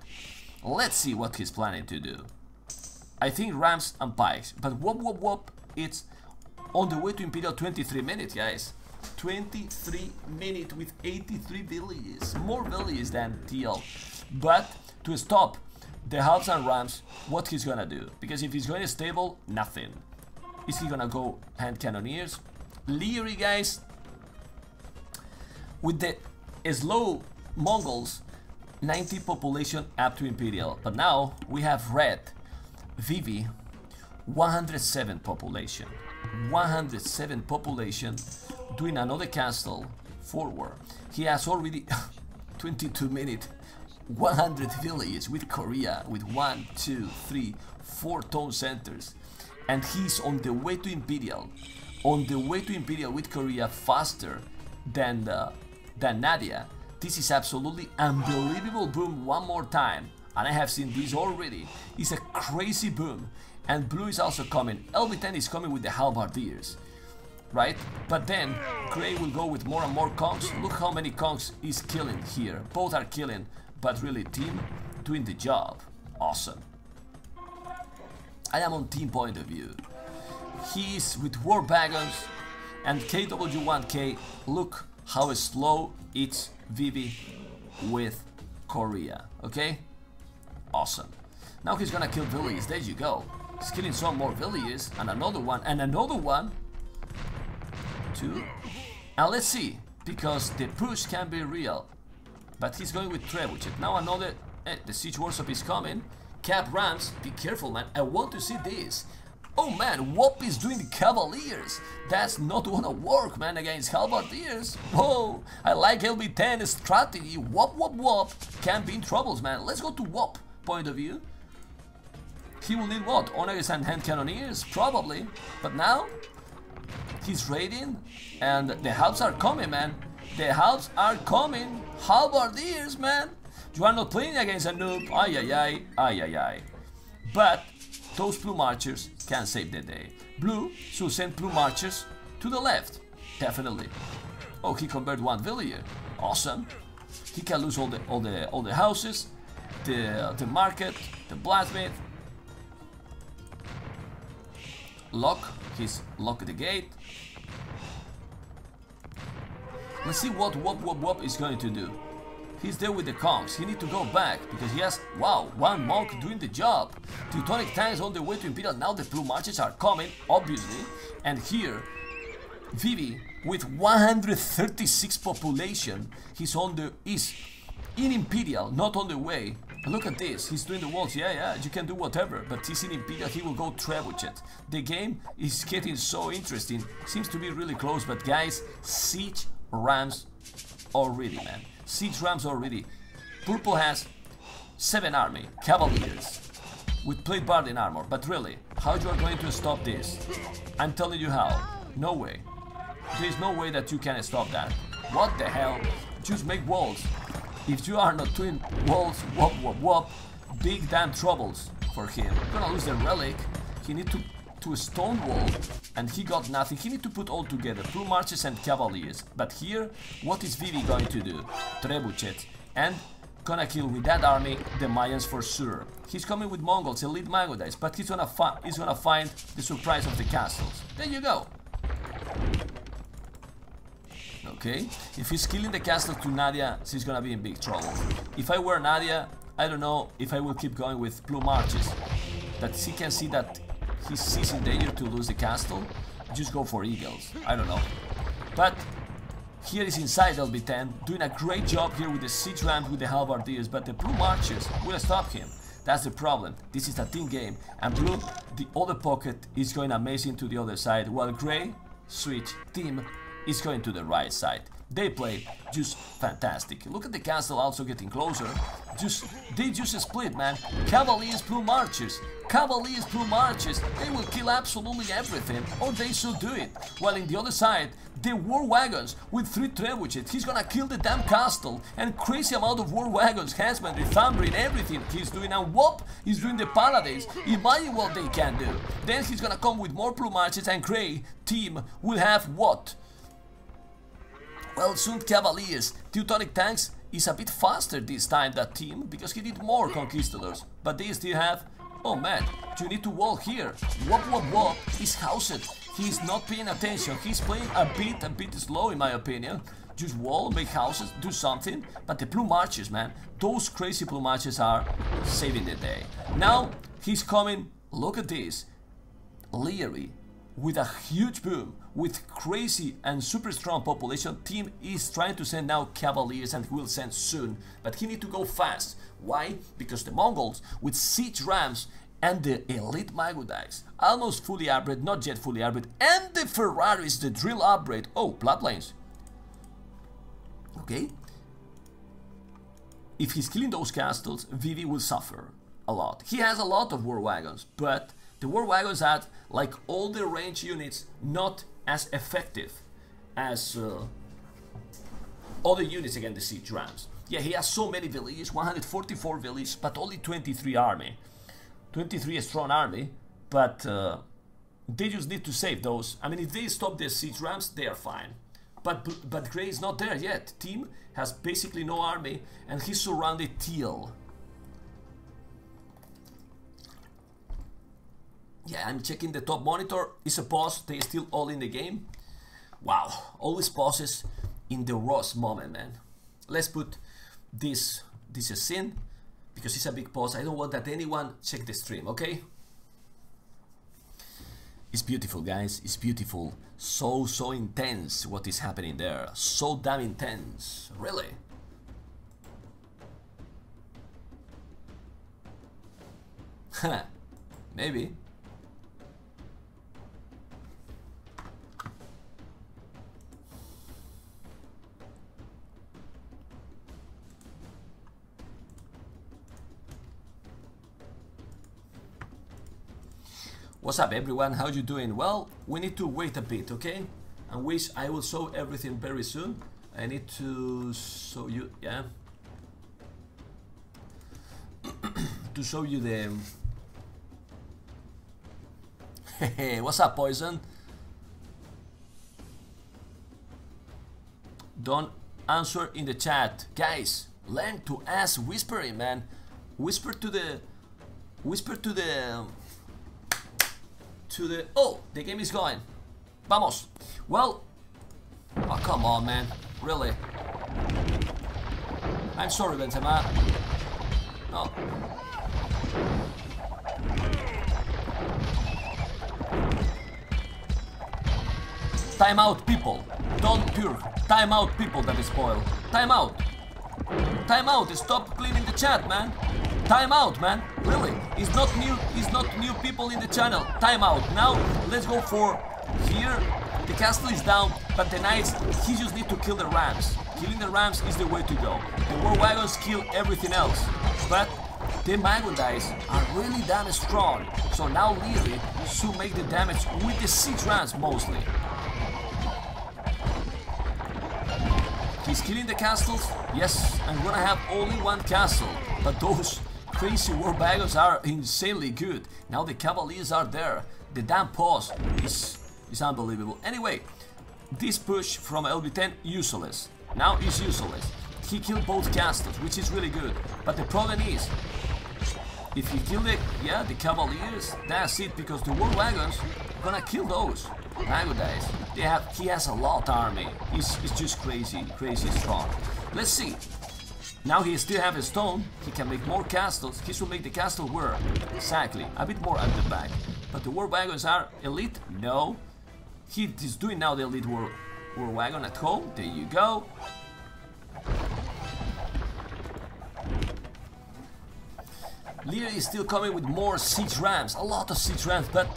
Let's see what he's planning to do. I think Rams and Pikes. But whoop whoop whoop, it's on the way to Imperial 23 minutes, guys. 23 minutes with 83 villages. More villages than TL. But to stop the Halves and Rams, what he's gonna do? Because if he's going to stable, nothing. Is he gonna go hand cannoneers? Leary, guys, with the slow Mongols, 90 population up to Imperial. But now we have Red, Vivi, 107 population. 107 population doing another castle forward. He has already 22 minutes, 100 villages with Korea with one, two, three, four town centers. And he's on the way to Imperial. On the way to Imperial with Korea faster than, uh, than Nadia. This is absolutely unbelievable boom one more time. And I have seen this already. It's a crazy boom. And blue is also coming. LB10 is coming with the halberdiers, right? But then gray will go with more and more conks. Look how many conks is killing here. Both are killing, but really team doing the job. Awesome. I am on team point of view. He's with war wagons and KW1K. Look how slow it's Vivi with Korea. Okay? Awesome. Now he's gonna kill Villiers. There you go. He's killing some more Villiers and another one and another one. Two. And let's see, because the push can be real. But he's going with Trebuchet. Now another. Eh, the siege workshop is coming. Cap Rams, be careful, man. I want to see this. Oh man, Wop is doing the Cavaliers. That's not gonna work, man, against Halberdiers. Whoa, I like LB10 strategy. Wop, wop, wop. Can be in troubles, man. Let's go to Wop point of view. He will need what? Onagers and hand cannoneers? Probably. But now, he's raiding, and the helps are coming, man. The helps are coming. Halberdiers, man. You are not playing against a noob. Ay, ay, ay, ay, ay, ay. But those plume archers can save the day. Blue should send plume archers to the left. Definitely. Oh, he converted one villager. Awesome. He can lose all the all the all the houses, the the market, the blacksmith. Lock. his lock the gate. Let's see what Wop Wop Wop is going to do. He's there with the comms. He need to go back because he has, wow, one monk doing the job. Teutonic tanks on the way to Imperial. Now the plume archers are coming, obviously. And here, Vivi with 136 population, he's on the is in Imperial, not on the way. Look at this, he's doing the walls, yeah, yeah, you can do whatever, but in Imperial, he will go Trebuchet. The game is getting so interesting, seems to be really close, but guys, Siege Rams already, man. Siege Rams already. Purple has 7 army, Cavaliers, with plate barding armor, but really, how you are going to stop this? I'm telling you how. No way. There is no way that you can stop that. What the hell? Just make walls. If you are not doing walls, wop wop wop, big damn troubles for him. Gonna lose the relic. He need to to a stone wall and he got nothing. He need to put all together, two marches and cavaliers. But here, what is Vivi going to do? Trebuchet. And gonna kill with that army the Mayans for sure. He's coming with Mongols, elite Mangudais, but he's gonna, he's gonna find the surprise of the castles. There you go. Okay, if he's killing the castle to Nadia, she's gonna be in big trouble. If I were Nadia, I don't know if I will keep going with plume archers. That she can see that he sees in danger to lose the castle, just go for eagles. I don't know. But here is inside LB10, doing a great job here with the siege ramp with the halberdiers, but the plume archers will stop him. That's the problem. This is a team game, and blue, the other pocket, is going amazing to the other side, while gray, switch, team, is going to the right side. They play just fantastic. Look at the castle also getting closer. Just they just split, man. Cavaliers, plume archers. Cavaliers, plume archers. They will kill absolutely everything, or they should do it. While in the other side, the war wagons with three trebuchets. He's gonna kill the damn castle and crazy amount of war wagons, foundry, and everything he's doing. And whoop, he's doing the paladins. Imagine what they can do. Then he's gonna come with more plume archers and Grey team will have what? Well, soon Cavaliers, Teutonic tanks is a bit faster this time that team because he did more conquistadors. But they still have, oh man, you need to wall here. Wop wop wop is housed. He's not paying attention. He's playing a bit, a bit slow in my opinion. Just wall, make houses, do something. But the plume archers, man, those crazy plume archers are saving the day. Now he's coming. Look at this, Leary with a huge boom, with crazy and super strong population, team is trying to send now cavaliers and will send soon, but he need to go fast. Why? Because the Mongols with siege rams and the elite Mangudais, almost fully upgrade, not yet fully upgrade, and the Ferraris, the drill upgrade. Oh, bloodlines. Okay. If he's killing those castles, Vivi will suffer a lot. He has a lot of war wagons, but the war wagons are, like all the range units, not as effective as uh, other units against the siege rams. Yeah, he has so many villages, 144 villages, but only 23 army. 23 strong army, but uh, they just need to save those. I mean, if they stop the siege rams, they are fine. But but Gray is not there yet. Team has basically no army, and he surrounded Teal. Yeah, I'm checking the top monitor. It's a pause. They're still all in the game. Wow, always pauses in the Ross moment, man. Let's put this this is in because it's a big pause. I don't want that anyone check the stream, okay? It's beautiful, guys. It's beautiful. So, so intense what is happening there. So damn intense. Really. Maybe. What's up everyone, how you doing? Well, we need to wait a bit, okay? And wish I will show everything very soon. I need to show you, yeah? to show you the... Um, hey, what's up Poison? Don't answer in the chat. Guys, learn to ask whispering, man. Whisper to the... Whisper to the to the... Oh, the game is going. Vamos. Well... Oh, come on, man. Really? I'm sorry, Benzema. No. Time out, people. Don't pure. Time out, people that is spoiled. Time out. Time out. Stop cleaning the chat, man. Time out, man. Really? It's not new. It's not new people in the channel. Time out. Now let's go for here. The castle is down, but the knights. He just need to kill the rams. Killing the rams is the way to go. The war wagons kill everything else, but the Mangudais are really damn strong. So now Leary should make the damage with the siege rams mostly. He's killing the castles. Yes, I'm gonna have only one castle, but those crazy war wagons are insanely good. Now the cavaliers are there. The damn pause is, is unbelievable. Anyway, this push from LB10 useless. Now is useless. He killed both castles, which is really good. But the problem is, if he kill the yeah the cavaliers, that's it because the war wagons gonna kill those. Nowadays, they have he has a lot army. He's, he's just crazy, crazy strong. Let's see. Now he still have a stone, he can make more castles, he should make the castle work. Exactly, a bit more at the back. But the war wagons are elite? No. He is doing now the elite war, war wagon at home, there you go. Lear is still coming with more siege rams, a lot of siege rams, but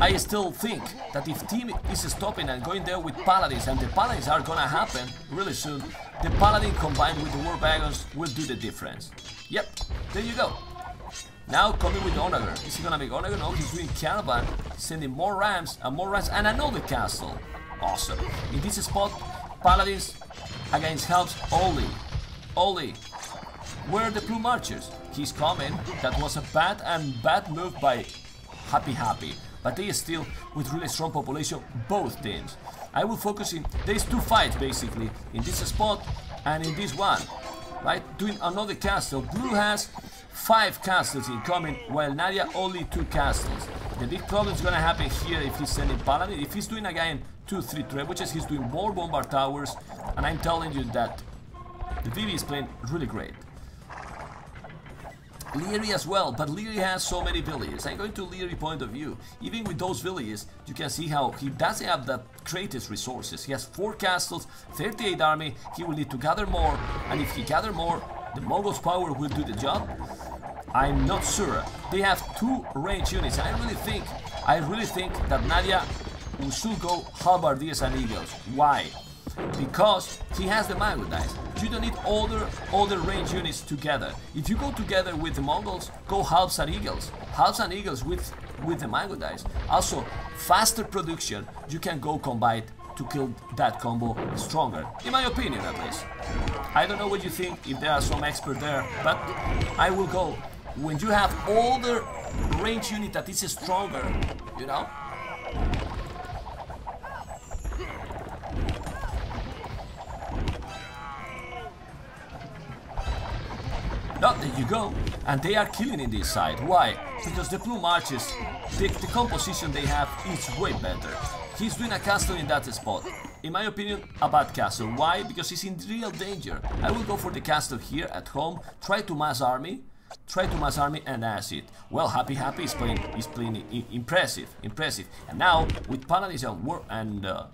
I still think that if team is stopping and going there with paladins, and the paladins are gonna happen really soon, the paladin combined with the war wagons will do the difference. Yep, there you go. Now coming with Onager. Is he gonna make Onager? No, he's doing Caravan, sending more rams and more rams and another castle. Awesome. In this spot, paladins against helps Oli. Oli. Where are the Plume Archers? He's coming. That was a bad and bad move by Happy Happy. But they are still with really strong population, both teams. I will focus in, there's two fights basically, in this spot and in this one. Right, doing another castle. Blue has five castles incoming, while Nadia only two castles. The big problem is gonna happen here if he's sending Paladin. If he's doing again two, three trebuchets, he's doing more bombard towers, and I'm telling you that the Vivi is playing really great. Leary as well, but Leary has so many villages. I'm going to Leary point of view. Even with those villages, you can see how he doesn't have the greatest resources. He has 4 castles, 38 army, he will need to gather more, and if he gather more, the Mongols' power will do the job. I'm not sure. They have two range units. I really think, I really think that Nadia should go halberdiers and eagles. Why? Because he has the Mangudais. You don't need other other range units together. If you go together with the Mongols, go halves and eagles. Halves and eagles with with the Mangudais. Also, faster production. You can go combine to kill that combo stronger. In my opinion, at least. I don't know what you think, if there are some expert there, but I will go when you have all the range unit that is stronger, you know? No, there you go. And they are killing in this side. Why? Because the plume archers, the, the composition they have is way better. He's doing a castle in that spot. In my opinion, a bad castle. Why? Because he's in real danger. I will go for the castle here at home, try to mass army, try to mass army and ass it. Well, Happy Happy is playing, is playing impressive, impressive. And now, with Paladins and, war and uh,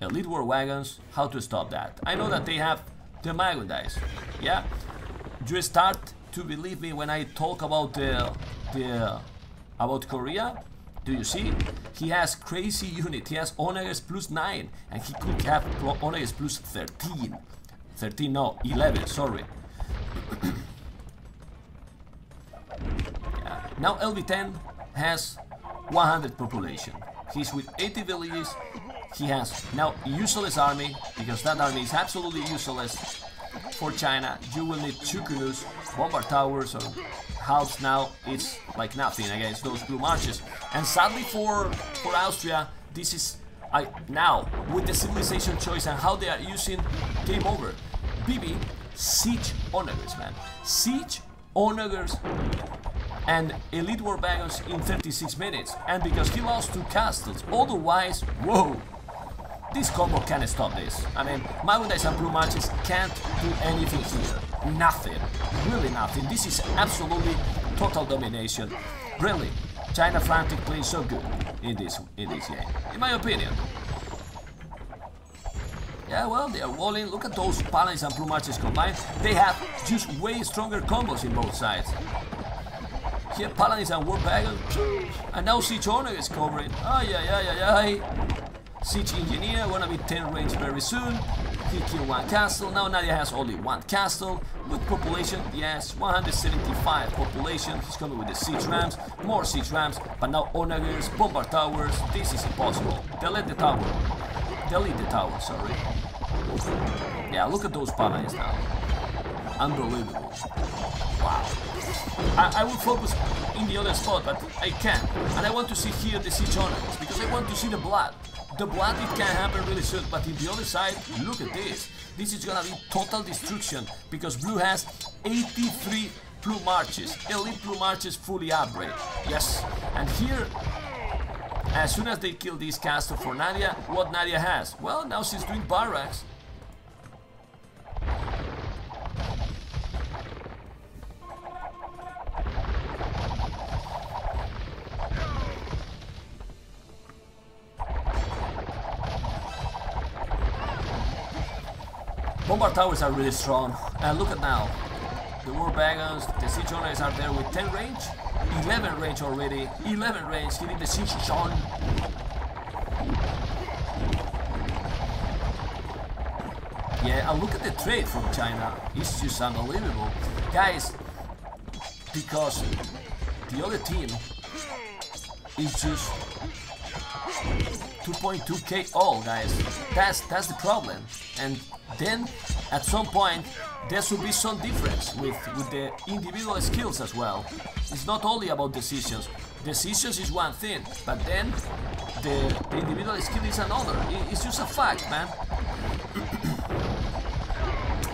Elite War Wagons, how to stop that? I know that they have the Mangudais, yeah? Do you start to believe me when I talk about the, the about Korea? Do you see? He has crazy unit. He has Onagers plus 9 and he could have Onagers plus 13. 13 no, 11, sorry. Yeah. Now LB10 has 100 population. He's with 80 villages. He has now useless army because that army is absolutely useless for China. You will need two canoes, bombard towers or halves now. It's like nothing against those plume archers. And sadly for for Austria, this is I now with the civilization choice and how they are using game over. Vivi siege onagers, man. Siege onagers and Elite War Wagons in 36 minutes. And because he lost two castles, otherwise, whoa, this combo can't stop this. I mean, Mangudais and Plume Archers can't do anything here. Nothing. Really nothing. This is absolutely total domination. Really, China Frantic plays so good in this in this game, in my opinion. Yeah, well, they are walling. Look at those Paladins and Plume Archers combined. They have just way stronger combos in both sides. Here, Paladins and War Wagon. And now Siege Onager is covering. Ay, ay, ay, ay, ay. Siege Engineer gonna be 10 range very soon. He killed one castle. Now Nadia has only one castle. With population, yes, 175 population. He's coming with the siege rams, more siege rams, but now onagers, bombard towers. This is impossible. Delete the tower. Delete the tower, sorry. Yeah, look at those paladins now. Unbelievable. Wow. I, I will focus in the other spot, but I can't. And I want to see here the siege onagers, because I want to see the blood. The blood, it can happen really soon, but in the other side, look at this. This is gonna be total destruction, because blue has 83 plume archers. Elite plume archers fully upgrade. Yes. And here, as soon as they kill this castle for Nadia, what Nadia has? Well, now she's doing barracks. Bombard towers are really strong. And look at now. The war wagons, the siege onagers are there with 10 range, 11 range already, 11 range hitting the siege zone. Yeah, and look at the trade from China. It's just unbelievable. Guys, because the other team is just 2.2k all guys. That's that's the problem. And then at some point there should be some difference with with the individual skills as well. It's not only about decisions. Decisions is one thing but then the, the individual skill is another. I- it's just a fact man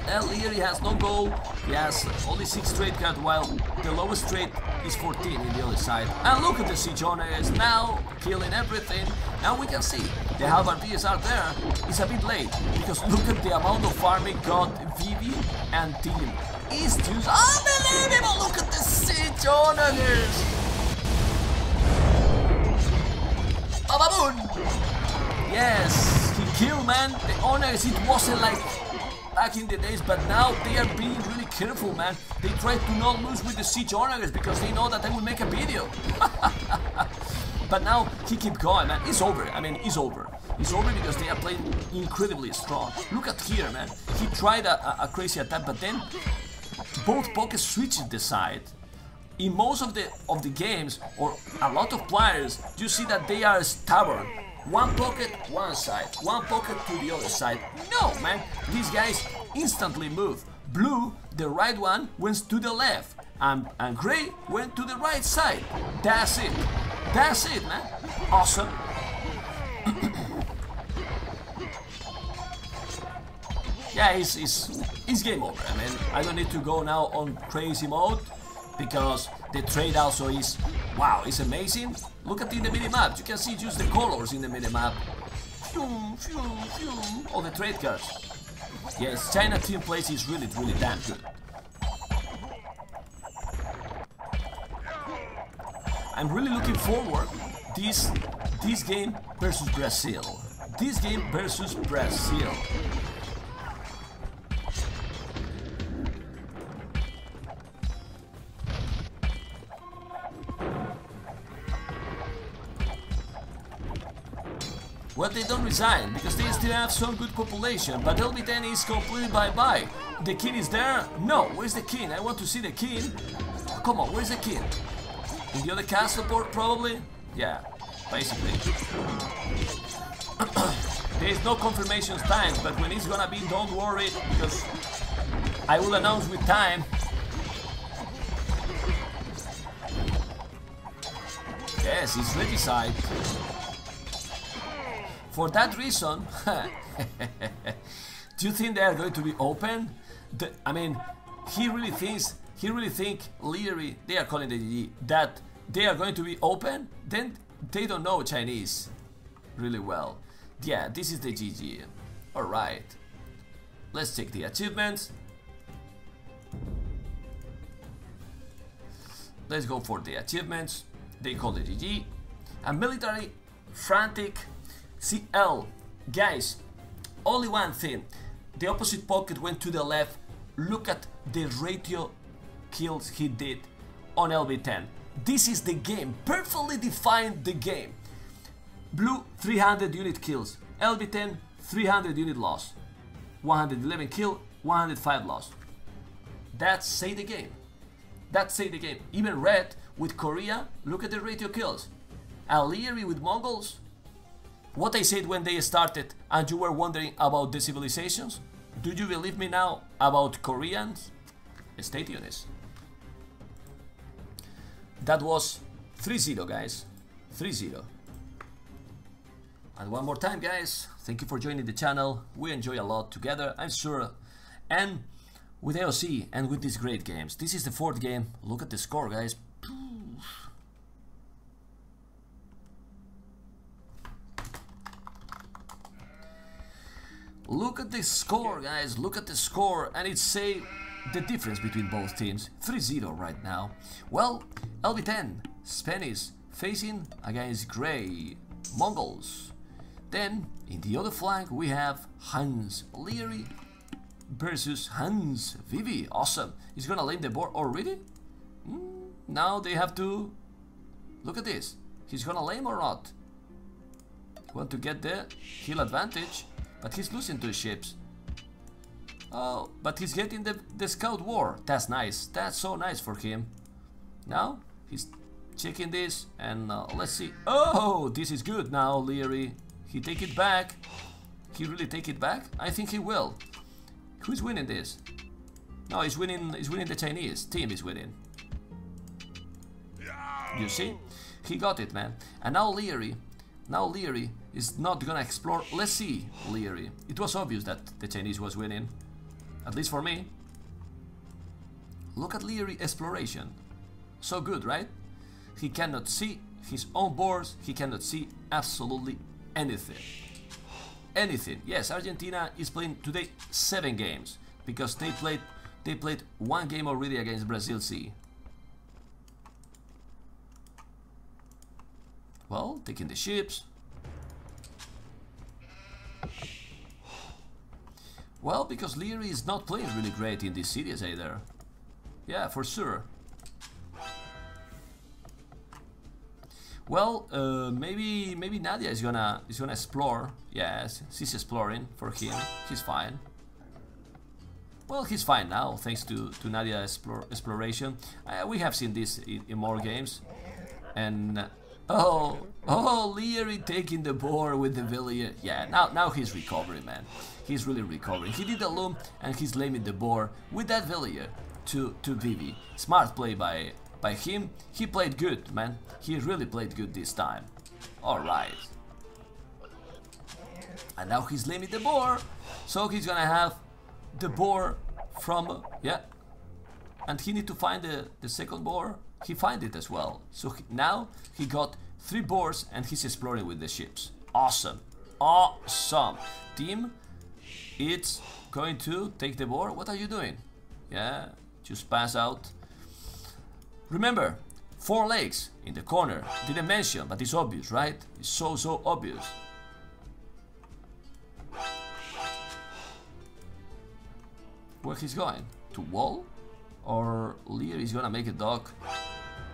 El Leary has no goal, he has only 6 trade card while the lowest trade is 14 in the other side. And look at the Siege is now killing everything. And we can see the Halberdiers are there. It's a bit late because look at the amount of farming got Vivi and team. It's just unbelievable! Look at the Siege Bababoon! Yes, he killed man. The honors it wasn't like back in the days, but now they are being really careful, man. They try to not lose with the siege onagers because they know that I will make a video. but now he keep going, man. It's over. I mean, it's over. It's over because they are playing incredibly strong. Look at here, man. He tried a, a, a crazy attack, but then both pockets switched the side in most of the of the games or a lot of players you see that they are stubborn one pocket one side one pocket to the other side no man these guys instantly move blue the right one went to the left and, and Gray went to the right side. That's it. That's it, man. Awesome. yeah, it's, it's, it's game over. I mean, I don't need to go now on crazy mode because the trade also is, wow, it's amazing. Look at in the minimap, you can see just the colors in the minimap. Phew, phew. All the trade cards. Yes, China team plays is really, really damn good. I'm really looking forward this this game versus Brazil. This game versus Brazil. Well, they don't resign because they still have some good population, but LB10 is completely bye-bye. The king is there? No, where's the king? I want to see the king. Oh, come on, where's the king? In the other castle port, probably? Yeah, basically. there is no confirmation time, but when it's gonna be, don't worry, because I will announce with time. Yes, it's Regicide. For that reason, do you think they are going to be open? The, I mean, he really thinks, he really think Leary, they are calling the GG, that they are going to be open? Then they don't know Chinese really well. Yeah, this is the GG. Alright. Let's check the achievements. Let's go for the achievements. They call the GG. A military frantic CL. Guys, only one thing. The opposite pocket went to the left. Look at the ratio kills he did on LB10. This is the game. Perfectly defined the game. Blue 300 unit kills. LB10 300 unit loss. 111 kill, 105 loss. That's say the game. That's say the game. Even red with Korea, look at the ratio kills. Aliri with Mongols. What I said when they started and you were wondering about the civilizations? Do you believe me now about Koreans? Stay tuned. That was 3-0 guys. 3-0. And one more time guys, thank you for joining the channel. We enjoy a lot together, I'm sure. And with AOC and with these great games. This is the fourth game. Look at the score guys. Look at the score, guys. Look at the score, and it say the difference between both teams. 3-0 right now. Well, LB10, Spanish, facing against Grey, Mongols. Then, in the other flank, we have Huns Leary versus Huns Vivi. Awesome. He's gonna lane the board already? Mm, now they have to... Look at this. He's gonna lane or not? Want to get the hill advantage. But he's losing two ships. Oh, but he's getting the, the scout war. That's nice. That's so nice for him. Now, he's checking this and uh, let's see. Oh, this is good now, Leary. He take it back. He really take it back? I think he will. Who's winning this? No, he's winning. He's winning the Chinese team. Is winning. You see? He got it, man. And now Leary. Now Leary is not gonna explore. Let's see, Leary. It was obvious that the Chinese was winning. At least for me. Look at Leary exploration. So good, right? He cannot see his own boards. He cannot see absolutely anything. Anything. Yes, Argentina is playing today seven games because they played they played one game already against Brazil C. Well, taking the ships. Well, because Leary is not playing really great in this series either. Yeah, for sure. Well, uh, maybe maybe Nadia is gonna is gonna explore. Yes, she's exploring for him. He's fine. Well, he's fine now, thanks to to Nadia explore, exploration. Uh, we have seen this in, in more games, and oh oh Leary taking the boar with the Villiers. Yeah, now now he's recovering, man. He's really recovering. He did the loom and he's laming the boar with that Villiers. to, to Vivi. Smart play by, by him. He played good, man. He really played good this time. Alright. And now he's limit the boar. So he's gonna have the boar from... Yeah. And he need to find the, the second boar. He find it as well. So he, now he got three boars and he's exploring with the ships. Awesome. Awesome. Team, it's going to take the boar. What are you doing? Yeah, just pass out. Remember, four legs in the corner. Didn't mention, but it's obvious, right? It's so, so obvious. Where he's going? To wall? Or Lear is gonna make a dock?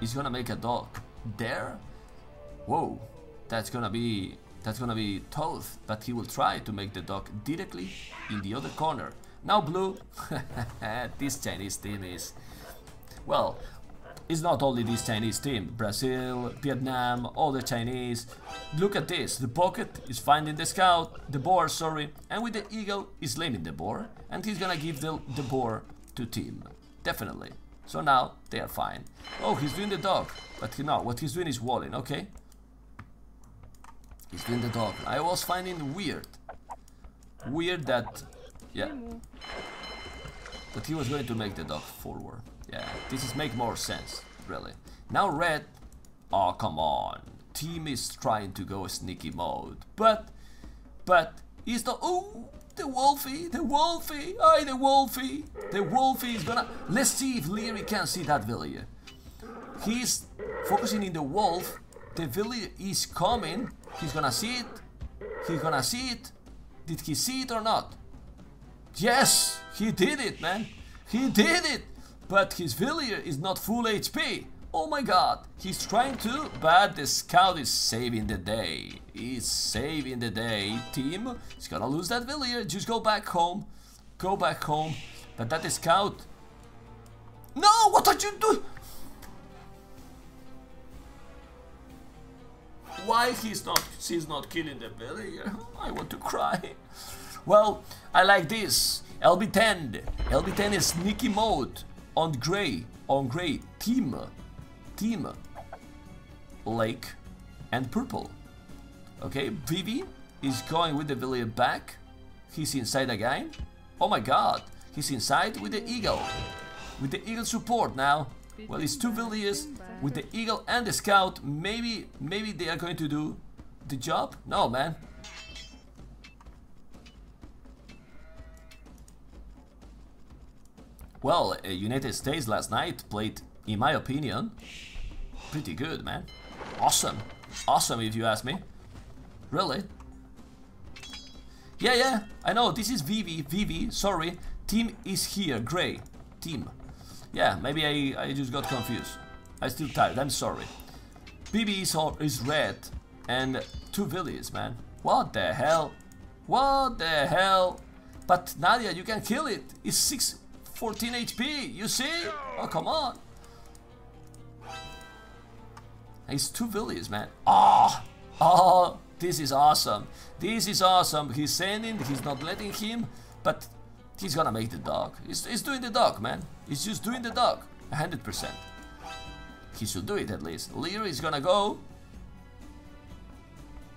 He's gonna make a dock there? Whoa, that's gonna be that's gonna be tough, but he will try to make the dock directly in the other corner. Now blue, this Chinese team is, well, it's not only this Chinese team, Brazil, Vietnam, all the Chinese. Look at this, the pocket is finding the scout, the boar, sorry, and with the eagle is laming the boar, and he's gonna give the, the boar to team, definitely. So now they are fine. Oh, he's doing the dog, but he, no, what he's doing is walling, okay? He's doing the dog. I was finding weird, weird that, yeah, that he was going to make the dog forward. Yeah, this is make more sense, really. Now red, oh come on, team is trying to go sneaky mode, but, but he's the... Oh, the Wolfie, the Wolfie, aye the Wolfie, the Wolfie is gonna. Let's see if Leary can see that villager. He's focusing in the wolf. The villager is coming. He's gonna see it. He's gonna see it. Did he see it or not? Yes, he did it, man. He did it. But his villager is not full HP. Oh my god, he's trying to, but the scout is saving the day. He's saving the day. Team, he's gonna lose that villager. Just go back home. Go back home. But that scout... No, what are you doing? Why he's not, she's not killing the villager? I want to cry. Well, I like this. LB10. LB10 is sneaky mode on gray. On gray. Team. Team. Lake. And purple. Okay, Vivi is going with the villager back. He's inside again. Oh my god. He's inside with the eagle. With the eagle support now. Well, it's two villagers with the eagle and the scout. Maybe, maybe they are going to do the job. No, man. Well, uh, United States last night played, in my opinion, pretty good, man. Awesome. Awesome, if you ask me. Really? Yeah, yeah, I know, this is Vivi, Vivi, sorry. Team is here, gray. Team. Yeah, maybe I, I just got confused. I'm still tired, I'm sorry. Vivi is, is red and two villies, man. What the hell? What the hell? But Nadia, you can kill it. It's 614 HP, you see? Oh, come on. He's two villies, man. Oh, oh, this is awesome. This is awesome. He's sending, he's not letting him, but he's gonna make the dog. He's, he's doing the dog, man. He's just doing the dog, 100%. He should do it at least. Lear is gonna go.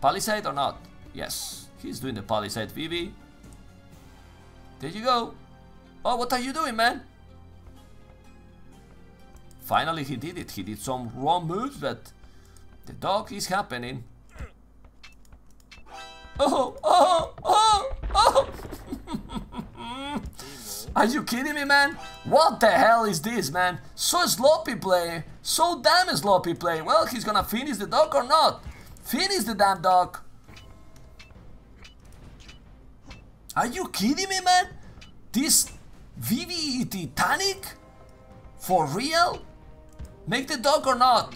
Palisade or not? Yes, he's doing the Palisade Vivi. There you go. Oh, what are you doing, man? Finally, he did it. He did some wrong moves, but the dog is happening. Oh, oh, oh, oh! oh. Are you kidding me, man? What the hell is this, man? So sloppy play. So damn sloppy play. Well, he's gonna finish the dog or not? Finish the damn dog. Are you kidding me, man? This Vivi Titanic? For real? Make the dog or not?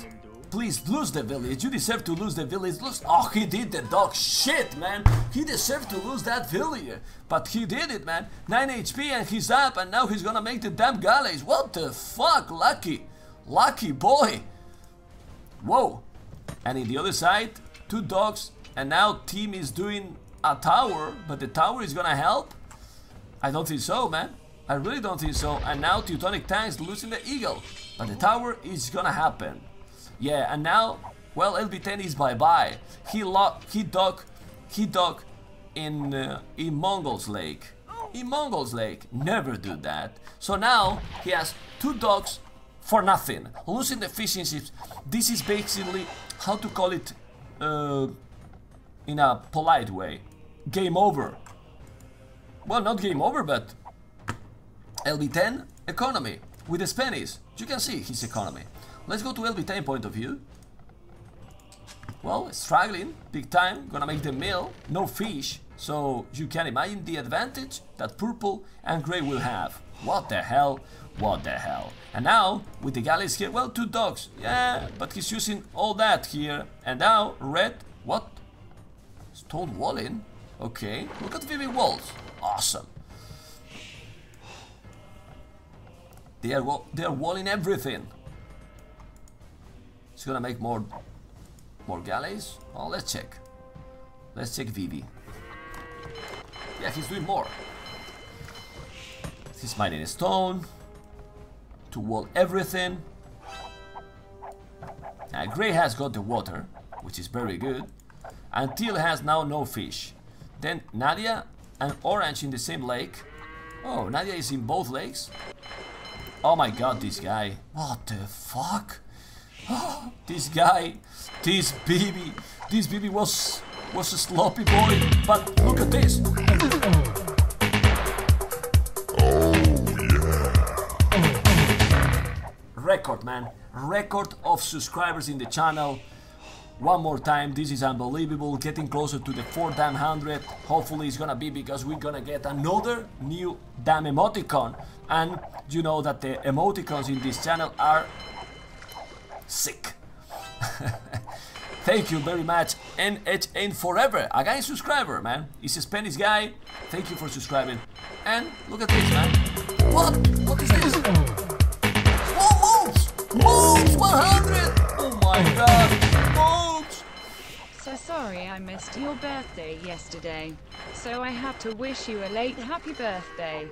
Please lose the village. You deserve to lose the village. Lose. Oh, he did the dog shit, man. He deserved to lose that village. But he did it, man. 9 HP and he's up and now he's gonna make the damn galleys. What the fuck? Lucky. Lucky boy. Whoa. And in the other side, two dogs. And now team is doing a tower. But the tower is gonna help? I don't think so, man. I really don't think so. And now Teutonic Tanks losing the Eagle. But the tower is gonna happen. Yeah, and now, well, LB10 is bye-bye. He lock, he dug, he dug in uh, in Mongols Lake. In Mongols Lake, never do that. So now he has two dogs for nothing, losing the efficiencies. This is basically how to call it uh, in a polite way. Game over. Well, not game over, but LB10 economy with the Spanish. You can see his economy. Let's go to LB10 point of view. Well, struggling, big time, gonna make the meal, no fish, so you can imagine the advantage that purple and gray will have. What the hell? What the hell? And now, with the galleys here, well, two dogs, yeah, but he's using all that here. And now, red, what? Stone walling? Okay, look at Vivi walls, awesome. They are, they are walling everything. It's gonna make more more galleys? Oh, let's check. Let's check Vivi. Yeah, he's doing more. He's mining stone to wall everything. Uh, Gray has got the water, which is very good. And Teal has now no fish. Then Nadia and Orange in the same lake. Oh, Nadia is in both lakes. Oh my god, this guy. What the fuck? this guy, this baby, this baby was was a sloppy boy. But look at this. Oh record, man. Record of subscribers in the channel. One more time, this is unbelievable. Getting closer to the 4 damn 100. Hopefully, it's gonna be because we're gonna get another new damn emoticon. And you know that the emoticons in this channel are sick. Thank you very much, NHN Forever, a guy subscriber, man. He's a Spanish guy. Thank you for subscribing. And look at this, man. What? What is this? Oh, moves! Moves 100! Oh my god! Moves! So sorry I missed your birthday yesterday. So I had to wish you a late happy birthday.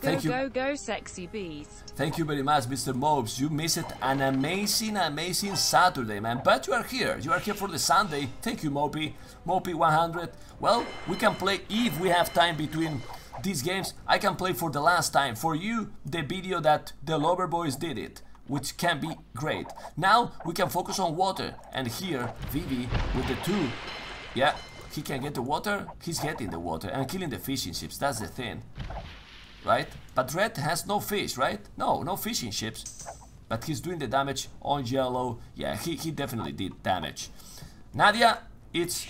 Go, Thank you. go, go, sexy beast. Thank you very much, Mr. Mobs. You missed an amazing, amazing Saturday, man. But you are here. You are here for the Sunday. Thank you, Mopey. Mopey 100. Well, we can play if we have time between these games. I can play for the last time. For you, the video that the Lover Boys did it. Which can be great. Now we can focus on water. And here, Vivi with the two. Yeah, he can get the water. He's getting the water and killing the fishing ships. That's the thing right? But red has no fish, right? No, no fishing ships. But he's doing the damage on yellow. Yeah, he, he definitely did damage. Nadia, it's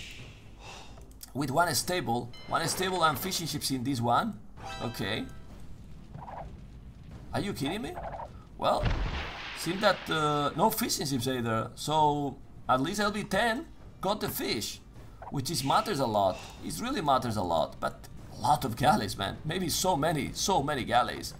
with one stable. One stable and fishing ships in this one. Okay. Are you kidding me? Well, seems that uh, no fishing ships either. So at least LB10 got the fish. Which is matters a lot. It really matters a lot. But a lot of galleys, man. Maybe so many, so many galleys.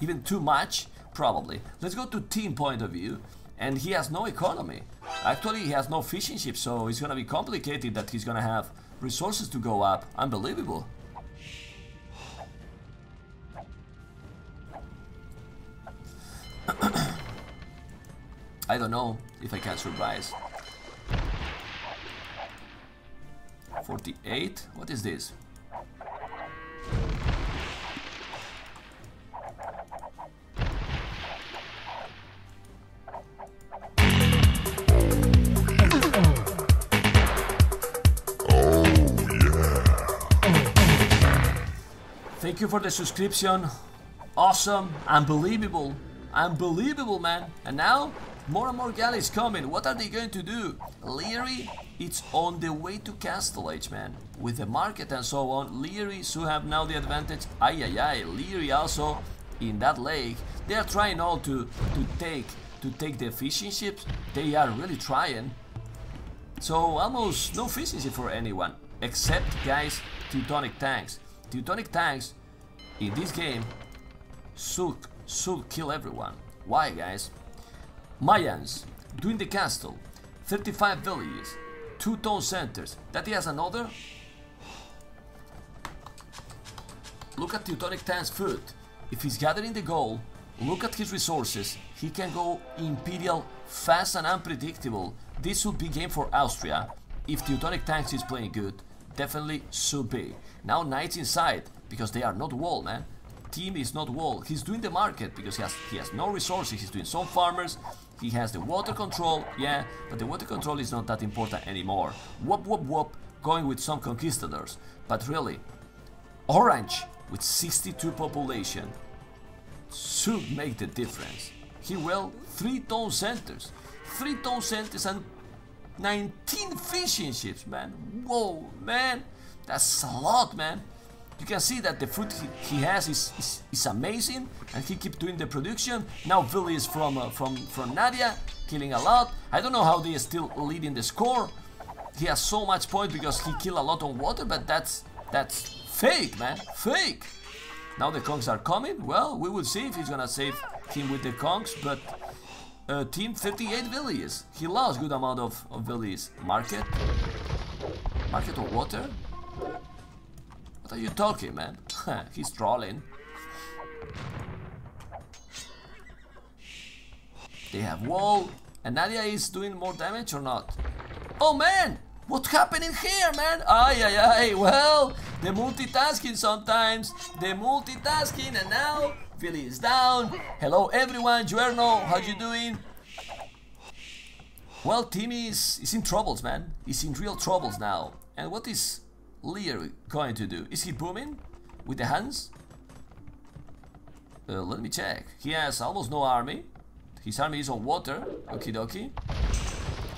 Even too much? Probably. Let's go to team point of view. And he has no economy. Actually, he has no fishing ships, so it's gonna be complicated that he's gonna have resources to go up. Unbelievable. I don't know if I can survive. 48? What is this? Thank you for the subscription. Awesome, unbelievable, unbelievable, man. And now, more and more galleys coming. What are they going to do? Leary, it's on the way to Castle Age, man. With the market and so on, Leary should have now the advantage. Ay, ay, ay. Leary also in that lake. They are trying all to, to take to take the fishing ships. They are really trying. So almost no fishing ship for anyone. Except, guys, Teutonic tanks. Teutonic tanks in this game should, should kill everyone. Why, guys? Mayans doing the castle, 35 villages, 2 town centers. That he has another? look at Teutonic Tan's foot. If he's gathering the goal, look at his resources. He can go Imperial fast and unpredictable. This would be game for Austria. If Teutonic Tanks is playing good, definitely should be. Now Knights inside, because they are not wall, man. Team is not wall. He's doing the market because he has he has no resources. He's doing some farmers. He has the water control, yeah, but the water control is not that important anymore. Whoop whoop whoop, going with some conquistadors. But really, Orange with 62 population should make the difference. He will 3 town centers. 3 town centers and 19 fishing ships, man. Whoa, man. That's a lot, man. You can see that the fruit he, he has is, is, is amazing and he keep doing the production. Now Billy is from, uh, from, from Nadia, killing a lot. I don't know how they are still leading the score. He has so much point because he killed a lot on water, but that's that's fake, man. Fake. Now the Kongs are coming. Well, we will see if he's gonna save him with the Kongs, but uh, team 38 villies. He lost good amount of, of. Market? Market of water? What are you talking, man? He's trolling. They have wall. And Nadia is doing more damage or not? Oh man! What's happening here, man? Ay, ay, ay. Well, the multitasking sometimes. The multitasking and now Philly is down. Hello everyone, Juerno, how you doing? Well, Timmy is, is in troubles, man. He's in real troubles now. And what is Lear going to do? Is he booming with the hands? Uh, let me check. He has almost no army. His army is on water. Okie dokie.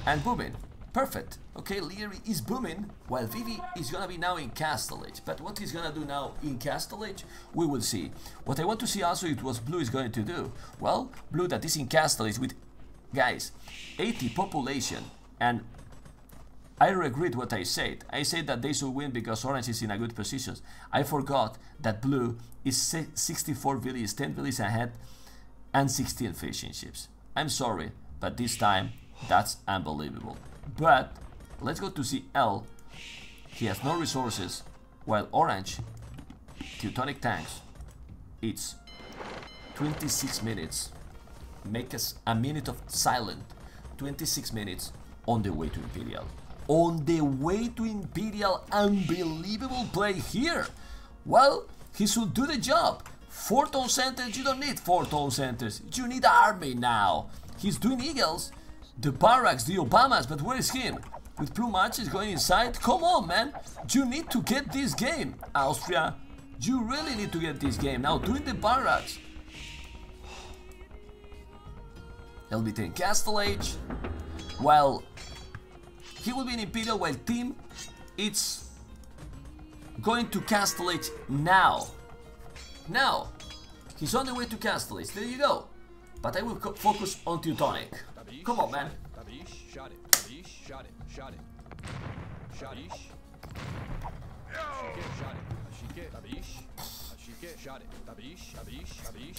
And booming. Perfect. Okay, Leary is booming, while Vivi is gonna be now in Castle Age. But what he's gonna do now in Castle Age, we will see. What I want to see also is what Blue is going to do. Well, Blue that is in Castle Age with, guys, 80 population, and I regret what I said. I said that they should win because Orange is in a good position. I forgot that Blue is 64 villies, 10 villies ahead, and 16 fishing ships. I'm sorry, but this time, that's unbelievable. But let's go to see L. He has no resources, while Orange, Teutonic tanks, it's 26 minutes. Make us a minute of silent. 26 minutes on the way to Imperial. On the way to Imperial, unbelievable play here. Well, he should do the job. Four town centers, you don't need four town centers. You need army now. He's doing Eagles, the Barracks, the Obamas, but where is him? With Blue matches going inside? Come on, man! You need to get this game, Austria. You really need to get this game. Now, doing the Barracks. LB10 Castle Age. While he will be in Imperial, while Team, it's going to Castle Age now. Now, he's on the way to Castle Age. There you go. But I will focus on Teutonic. Come on, man.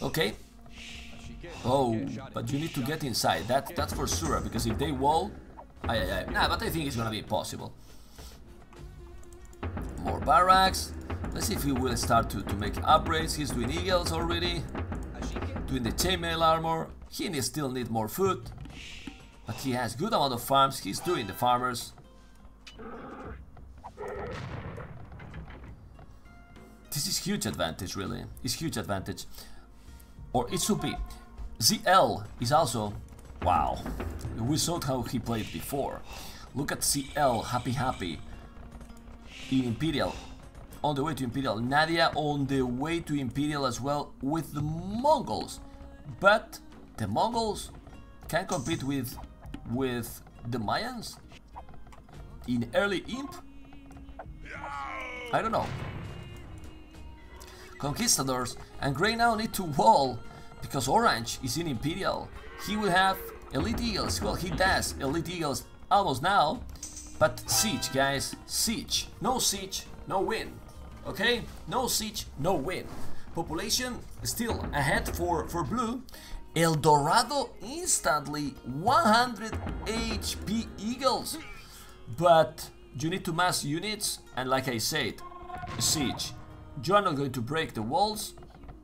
Okay. Oh, but you need to get inside. That that's for sure. Because if they wall, ay, ay, ay. nah. But I think it's gonna be possible. More barracks. Let's see if he will start to, to make upgrades. He's doing eagles already. Doing the chainmail armor. He need, still need more food. But he has good amount of farms. He's doing the farmers. This is huge advantage, really. It's huge advantage. Or it should be. ZL is also... Wow. We saw how he played before. Look at CL, happy happy. In Imperial. On the way to Imperial. Nadia on the way to Imperial as well with the Mongols. But the Mongols can compete with with the Mayans in early imp? I don't know. Conquistadors and Grey now need to wall because Orange is in Imperial. He will have Elite Eagles. Well, he does Elite Eagles almost now. But Siege, guys. Siege. No Siege, no win. Okay? No Siege, no win. Population still ahead for, for Blue. El Dorado instantly 100 HP Eagles. But you need to mass units and like I said, Siege. you are not going to break the walls,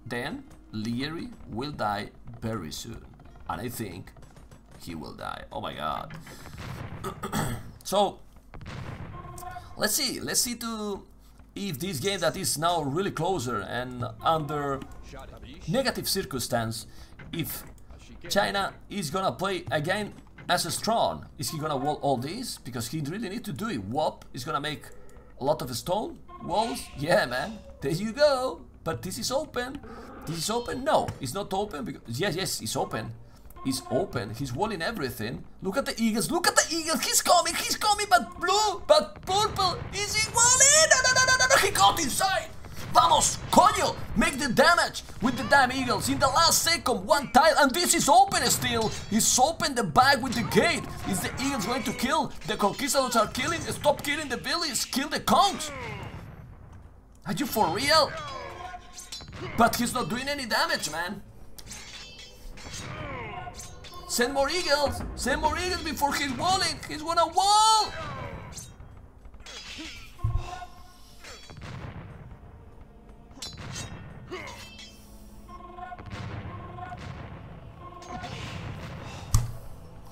then Leary will die very soon. And I think he will die. Oh my god. so, let's see. Let's see to if this game that is now really closer and under negative circumstance, if China is gonna play again as a strong, is he gonna wall all this? Because he really need to do it. Wop is gonna make a lot of stone walls. Yeah, man. There you go. But this is open. This is open. No, it's not open because yes, yes, it's open. It's open. He's walling everything. Look at the eagles. Look at the eagles. He's coming. He's coming. But blue. But purple. Is he walling? No, no, no, no, no. He got inside. Vamos, coño! Make the damage with the damn eagles in the last second, one tile, and this is open still! He's open the bag with the gate! Is the eagles going to kill? The conquistadors are killing, stop killing the village, kill the conks! Are you for real? But he's not doing any damage, man! Send more eagles! Send more eagles before he's walling! He's gonna wall!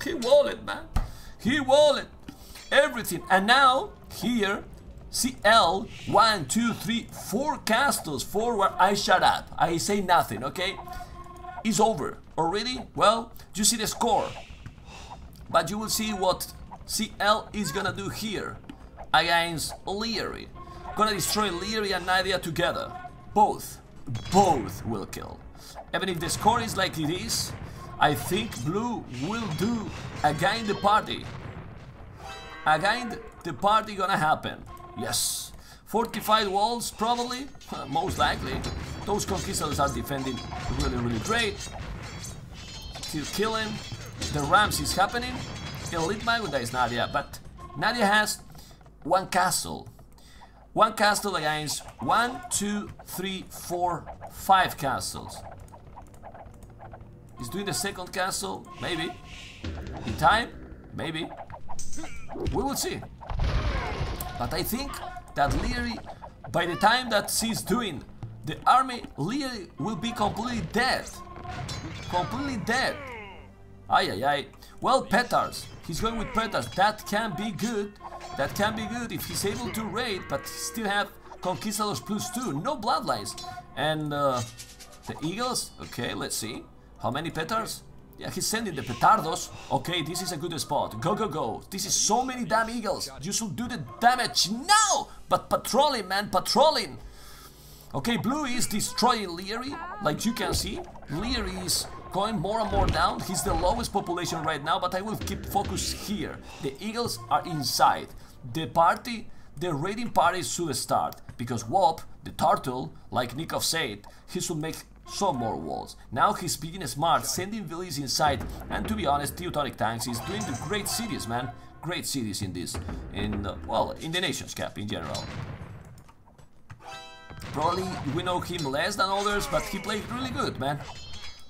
He wall it, man. He wall it. Everything. And now, here, CL, one, two, three, four castles forward. I shut up. I say nothing, okay? It's over. Oh, Already? Well, you see the score. But you will see what CL is gonna do here against Leary. Gonna destroy Leary and Nadia together. Both. Both will kill. Even if the score is like it is, I think Blue will do again the party. Again the party gonna happen. Yes. Fortified walls probably, most likely. Those conquistadors are defending really really great. Still killing. The Rams is happening. Elite Maguda is Nadia, but Nadia has one castle. One castle against one, two, three, four, five castles. He's doing the second castle, maybe. In time, maybe. We will see. But I think that Leary, by the time that she's doing the army, Leary will be completely dead. Completely dead. Ay ay ay. Well, petards. He's going with petards. That can be good. That can be good if he's able to raid, but still have conquistadors plus two. No bloodlines. And uh, the eagles. Okay, let's see. How many petards? Yeah, he's sending the petardos. Okay, this is a good spot. Go, go, go. This is so many damn eagles. You should do the damage now. But patrolling, man, patrolling. Okay, blue is destroying Leary, like you can see. Leary is going more and more down. He's the lowest population right now, but I will keep focus here. The eagles are inside. The party, the raiding party should start, because Wop, the turtle, like Nikov said, he should make some more walls. Now he's being smart, sending villages inside, and to be honest, Teutonic Tanks is doing the great cities, man. Great cities in this, in, uh, well, in the Nations Cup in general. Probably we know him less than others, but he played really good, man.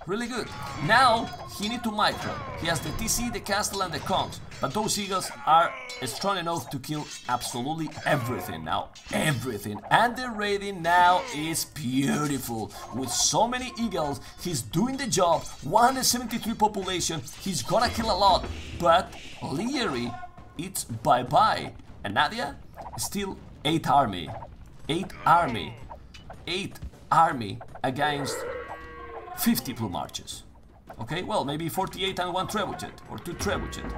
Really good. Now, he need to micro. He has the TC, the castle and the conks. But those eagles are strong enough to kill absolutely everything now. Everything. And the raiding now is beautiful. With so many eagles, he's doing the job. 173 population. He's gonna kill a lot. But Leary, it's bye-bye. And Nadia, still 8 army. 8 army. 8 army against 50 plume archers. Okay, well, maybe 48 and one trebuchet, or two trebuchet.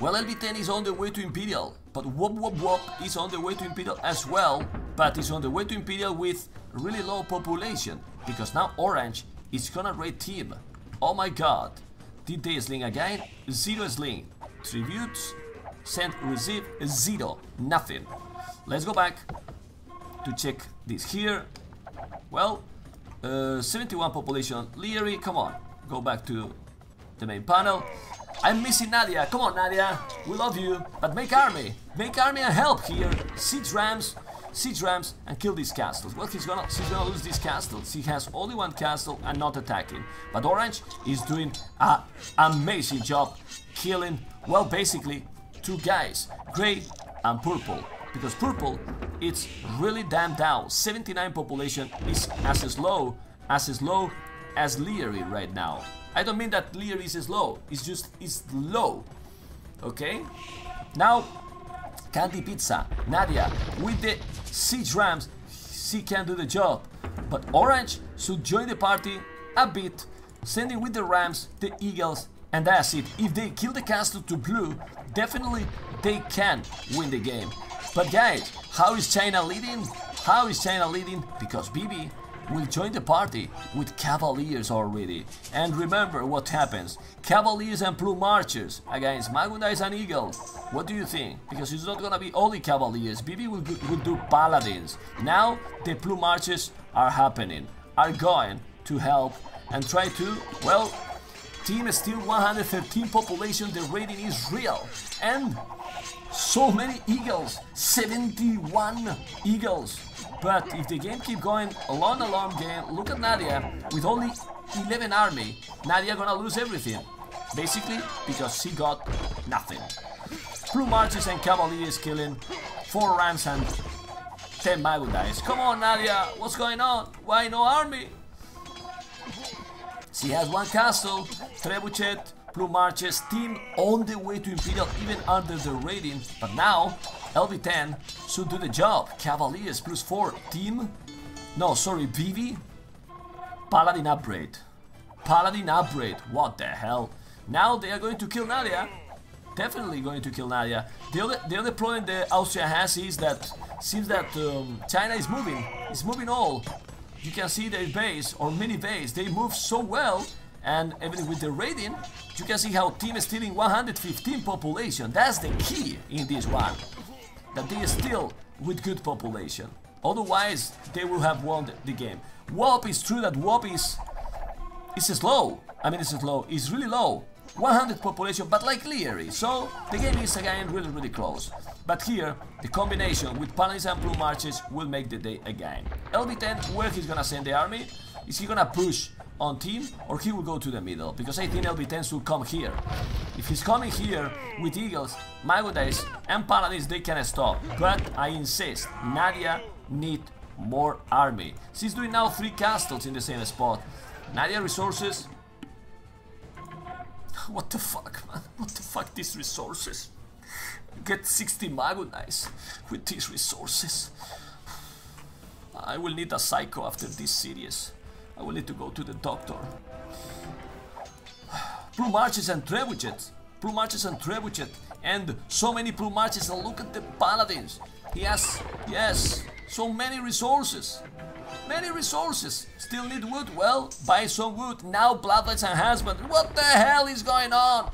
Well, LB10 is on the way to Imperial, but Wop Wop Wop is on the way to Imperial as well, but is on the way to Imperial with really low population, because now Orange is gonna raid team. Oh my god. Did they sling again? Zero sling. Tributes, send, receive, zero. Nothing. Let's go back to check this here. Well, uh, 71 population. Leary, come on. Go back to the main panel. I'm missing Nadia. Come on, Nadia. We love you. But make army. Make army and help here. Siege rams. Siege rams and kill these castles. Well, he's gonna, he's gonna lose these castles. He has only one castle and not attacking. But Orange is doing an amazing job killing, well, basically, two guys. gray and purple. Because purple, it's really damn down. 79 population is as slow, as slow as Leary right now. I don't mean that Leary is slow, it's just, it's low. Okay? Now, Candy Pizza, Nadia, with the Siege Rams, she can do the job. But Orange should join the party a bit, sending with the Rams, the Eagles, and that's it. If they kill the castle to blue, definitely they can win the game. But guys, how is China leading? How is China leading? Because BB will join the party with Cavaliers already. And remember what happens. Cavaliers and Plume Archers against Mangudais and Eagle. What do you think? Because it's not gonna be only Cavaliers. BB will, will do Paladins. Now the Plume Archers are happening, are going to help and try to, well, Team still 113 population, the rating is real. And so many eagles, 71 eagles. But if the game keep going a long, a long game, look at Nadia with only 11 army. Nadia gonna lose everything. Basically, because she got nothing. Plume Archers and Cavaliers killing 4 Rams and 10 Mangudais. Come on, Nadia, what's going on? Why no army? She has one castle, Trebuchet, Plume Archers, team on the way to Imperial even under the rating, but now LB10 should do the job. Cavaliers plus 4, team, no sorry, Vivi, Paladin upgrade. Paladin upgrade, what the hell? Now they are going to kill Nadia. Definitely going to kill Nadia. The other, the other problem that Austria has is that seems that um, China is moving. It's moving all. You can see their base or mini base. They move so well and even with the rating, you can see how team is stealing 115 population. That's the key in this one. That they are still with good population. Otherwise, they will have won the game. WOP is true that WOP is, is slow. I mean, it's slow. It's really low. 100 population, but like Leary. So the game is again really, really close. But here, the combination with Paladins and Plume Archers will make the day again. LB10, where he's gonna send the army? Is he gonna push on team or he will go to the middle? Because I think LB10 should come here. If he's coming here with Eagles, Mangudais and Paladins, they can stop. But I insist, Nadia need more army. She's doing now three castles in the same spot. Nadia resources. What the fuck, man? What the fuck, these resources? Get 60 Mangudais with these resources. I will need a psycho after this series. I will need to go to the doctor. Plume Archers and Trebuchet. Plume Archers and Trebuchet. And so many Plume Archers and look at the Paladins. Yes, yes, so many resources. Many resources. Still need wood? Well, buy some wood. Now Bloodlines Enhancement. What the hell is going on?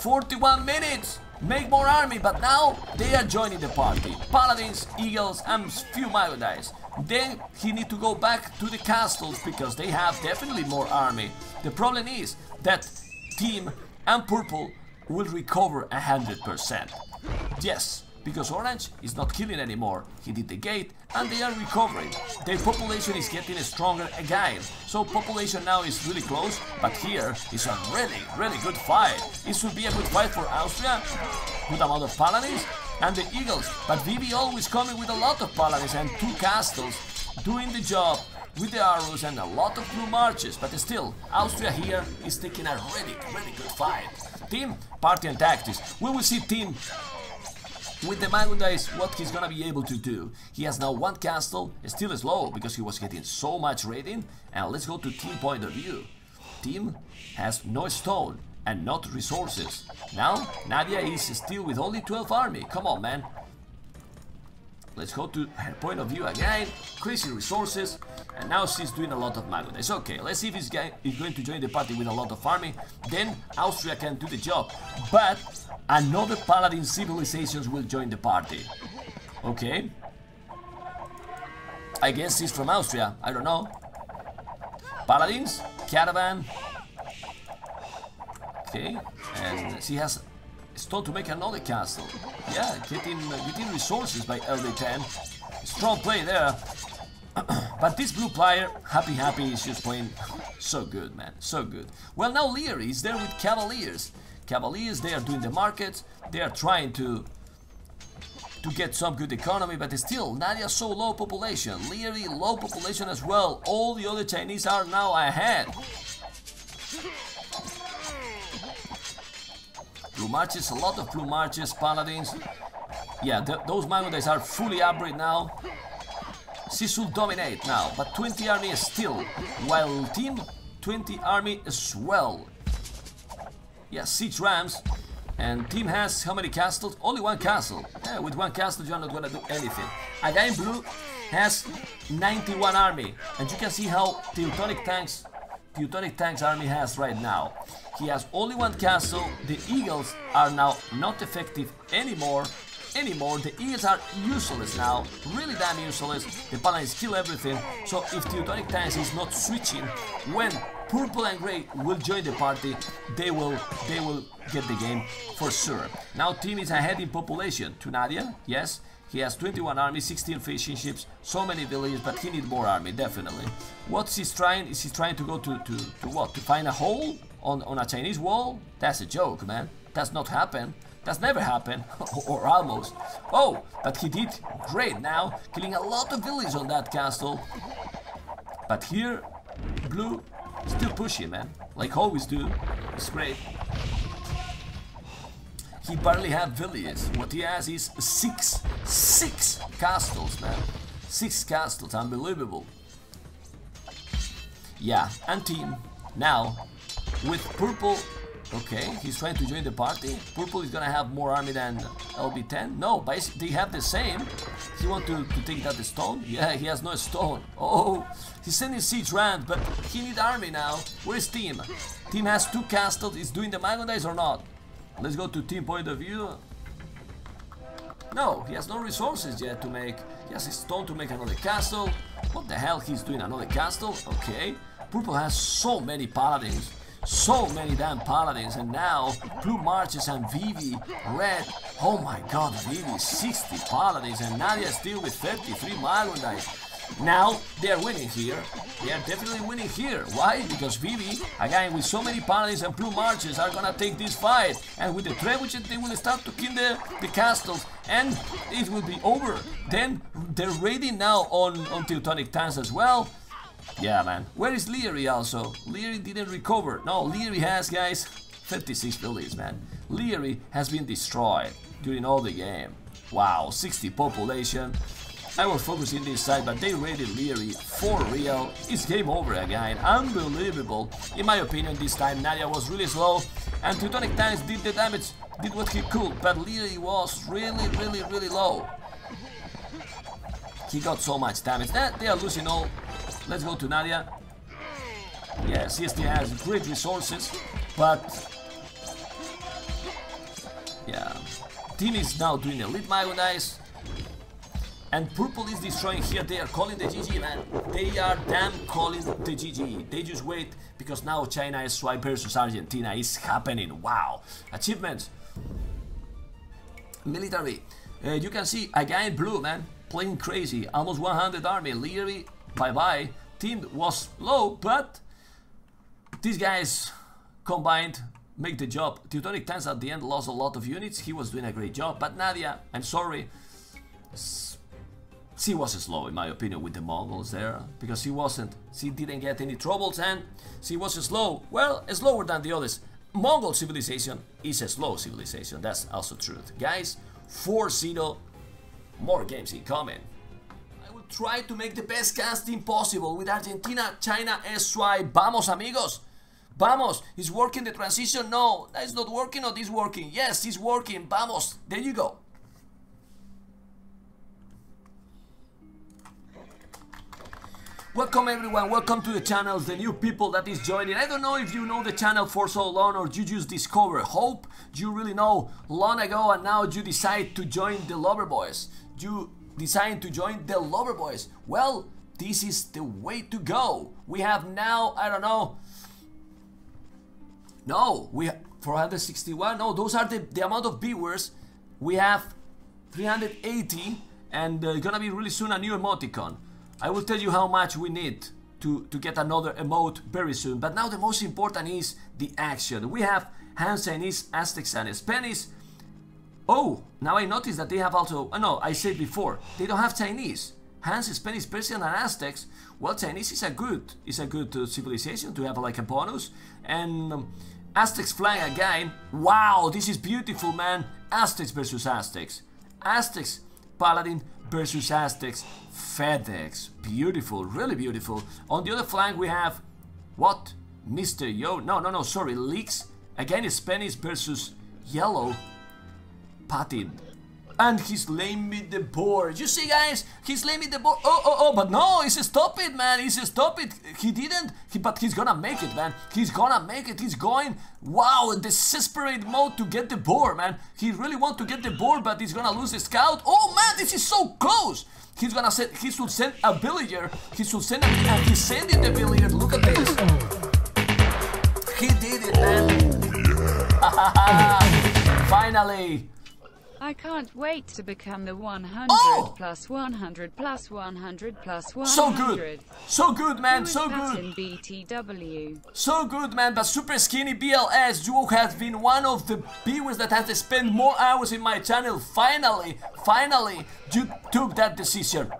41 minutes. Make more army, but now they are joining the party. Paladins, Eagles, and few Mangudais. Then he need to go back to the castles because they have definitely more army. The problem is that Team and Purple will recover 100%. Yes, because Orange is not killing anymore. He did the gate and they are recovering. Their population is getting stronger again. So population now is really close, but here is a really, really good fight. It should be a good fight for Austria. Good amount of paladins and the Eagles. But Vivi always coming with a lot of paladins and two castles doing the job with the arrows and a lot of plume archers. But still, Austria here is taking a really, really good fight. Team, party and tactics. We will see team with the Mangudais, what he's gonna be able to do. He has now one castle, still slow because he was getting so much rating. And let's go to team point of view. Team has no stone and not resources. Now, Nadia is still with only 12 army. Come on, man. Let's go to her point of view again. Crazy resources. And now she's doing a lot of Mangudais. Okay, let's see if he's going to join the party with a lot of army. Then Austria can do the job. But another Paladin civilizations will join the party. Okay. I guess he's from Austria. I don't know. Paladins, Caravan. Okay, and she has stone to make another castle. Yeah, getting, uh, getting resources by LB10. Strong play there. but this blue player, Happy Happy, is just playing so good, man. So good. Well, now Leary is there with Cavaliers. Cavaliers, they are doing the markets. They are trying to to get some good economy, but still, Nadia so low population, Leary low population as well. All the other Chinese are now ahead. Plume archers, a lot of plume archers, paladins. Yeah, th those Mangudais are fully upgrade now. Sisul dominate now, but 20 army is still, while team 20 army as well. Yeah, siege rams, and team has how many castles? Only one castle. Yeah, with one castle you're not gonna do anything. A guy in blue has 91 army, and you can see how Teutonic tanks, Teutonic tanks army has right now. He has only one castle. The eagles are now not effective anymore. Anymore, the eagles are useless now, really damn useless. The paladins kill everything. So if Teutonic tanks is not switching, when purple and gray will join the party, they will they will get the game for sure. Now team is ahead in population to Nadia, yes. He has 21 army, 16 fishing ships, so many villages, but he need more army, definitely. What's he trying? Is he trying to go to, to, to what? To find a hole on, on a Chinese wall? That's a joke, man. That's not happen. That's never happened, or almost. Oh, but he did great now, killing a lot of villages on that castle. But here, blue still pushing, man, like always do. It's great. He barely have villages. What he has is six, six castles, man. Six castles, unbelievable. Yeah, and team now with purple. Okay, he's trying to join the party. Purple is gonna have more army than LB10. No, they have the same. He want to, to take that the stone? Yeah, he has no stone. Oh, he's sending siege ram, but he need army now. Where is team? Team has two castles. Is doing the Mangudais or not? Let's go to team point of view. No, he has no resources yet to make. He has a stone to make another castle. What the hell? He's doing another castle? Okay. Purple has so many paladins. So many damn paladins. And now, Plume Archers and Vivi, Red. Oh my god, Vivi, 60 paladins. And Nadia still with 33 Mangudais. Now, they are winning here. They are definitely winning here. Why? Because Vivi, again, with so many paladins and plume archers, are gonna take this fight. And with the trebuchet, they will start to kill the, the castles. And it will be over. Then, they're raiding now on, on Teutonic tanks as well. Yeah, man. Where is Leary also? Leary didn't recover. No, Leary has, guys, 56 villages, man. Leary has been destroyed during all the game. Wow, 60 population. I was focusing this side, but they raided Leary for real. It's game over again. Unbelievable. In my opinion, this time Nadia was really slow, and Teutonic Tanks did the damage, did what he could, but Leary was really, really, really low. He got so much damage. That they are losing all. Let's go to Nadia. Yeah, CST has great resources, but yeah, team is now doing elite Mangudais. And purple is destroying here. They are calling the GG, man. They are damn calling the GG. They just wait because now China is swipe versus Argentina is happening. Wow. Achievements. Military. Uh, you can see a guy in blue, man, playing crazy. Almost 100 army. Leary, bye-bye. Team was low, but these guys combined make the job. Teutonic Tanks at the end lost a lot of units. He was doing a great job. But Nadia, I'm sorry. She was slow in my opinion with the Mongols there because she wasn't, she didn't get any troubles and she was slow, well slower than the others. Mongol civilization is a slow civilization, that's also truth. Guys, 4-0, more games incoming. Try to make the best casting possible with Argentina, China, SY. Vamos amigos! Vamos! Is working the transition? No, that is not working or this working? Yes, it's working. Vamos! There you go. Welcome everyone, welcome to the channel, the new people that is joining. I don't know if you know the channel for so long or you just discover. Hope you really know long ago and now you decide to join the Lover Boys. You decide to join the Lover Boys. Well, this is the way to go. We have now, I don't know. No, we have 461. No, those are the, the amount of viewers. We have 380 and uh, gonna be really soon a new emoticon. I will tell you how much we need to, to get another emote very soon. But now the most important is the action. We have Han Chinese, Aztecs and Spanish. Oh, now I notice that they have also. Oh no, I said before they don't have Chinese. Huns, Spanish, Persian, and Aztecs. Well, Chinese is a good is a good uh, civilization to have like a bonus. And um, Aztecs flying again. Wow, this is beautiful, man. Aztecs versus Aztecs. Aztecs, Paladin versus Aztecs. FedEx, beautiful, really beautiful. On the other flank we have what? Mr. Yo, no, no, no, sorry, Leaks. Again, Spanish versus Yellow. Patin. And he's laying me the boar. You see, guys, he's laying me the boar. Oh, oh, oh, but no, he's stop it, man. He's stop it. He didn't. He, but he's gonna make it, man. He's gonna make it. He's going. Wow, in the desperate mode to get the boar, man. He really want to get the boar, but he's gonna lose the scout. Oh, man, this is so close. He's gonna send. He should send a villager. He should send a. And he's sending the villager. Look at this. He did it, man. Oh, Finally. I can't wait to become the 100 Oh! plus 100 plus 100 plus 100. So good. So good, man. So good. BTW? So good, man, but Super Skinny BLS Duo has been one of the viewers that has spent more hours in my channel. Finally, finally, you took that decision.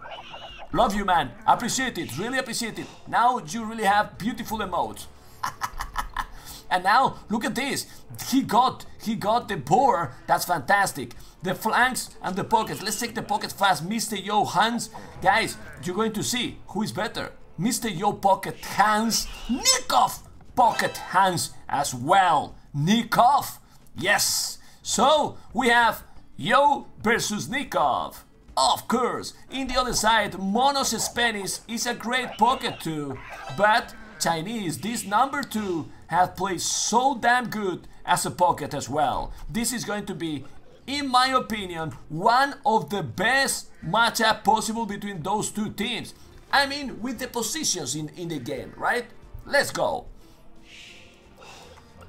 Love you, man. Appreciate it. Really appreciate it. Now you really have beautiful emotes. and now look at this. He got he got the boar. That's fantastic. The flanks and the pockets. Let's take the pockets fast. Mr. Yo Huns. Guys, you're going to see who is better. Mr. Yo Pocket Huns. Nikov Pocket Huns as well. Nikov. Yes. So we have Yo versus Nikov. Of course, in the other side, Monos Spanish is a great pocket too, but Chinese, this number two, have played so damn good as a pocket as well. This is going to be, in my opinion, one of the best matchup possible between those two teams. I mean, with the positions in, in the game, right? Let's go.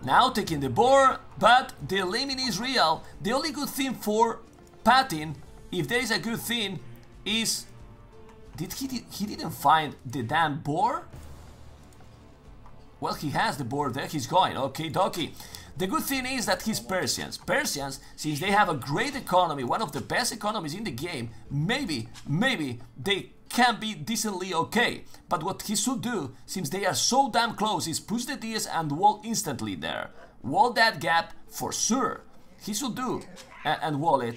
Now taking the boar, but the limit is real. The only good thing for Patin, if there is a good thing, is did he he didn't find the damn boar? Well, he has the boar there. He's going. Okay, dokie. The good thing is that he's Persians. Persians, since they have a great economy, one of the best economies in the game, maybe, maybe they can be decently okay. But what he should do, since they are so damn close, is push the DS and wall instantly there. Wall that gap for sure. He should do. A- and wall it.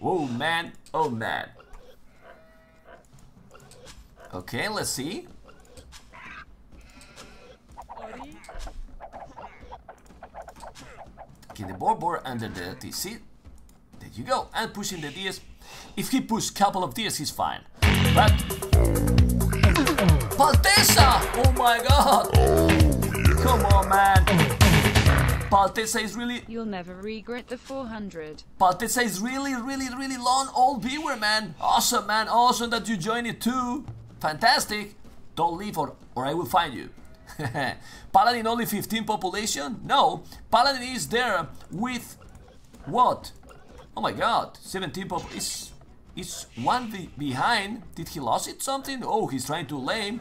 Oh man, oh man. Okay, let's see. Taking the board board under the TC. There you go. And pushing the DS. If he push couple of DS, he's fine. But Paltesa! Oh my god! Come on, man. Paltesa is really You'll never regret the 400. Paltesa is really, really, really long old viewer, man. Awesome, man. Awesome that you joined it too. Fantastic. Don't leave or, or I will find you. Paladin only 15 population? No. Paladin is there with what? Oh my god. 17 pop is is one be behind. Did he lost it something? Oh, he's trying to lame.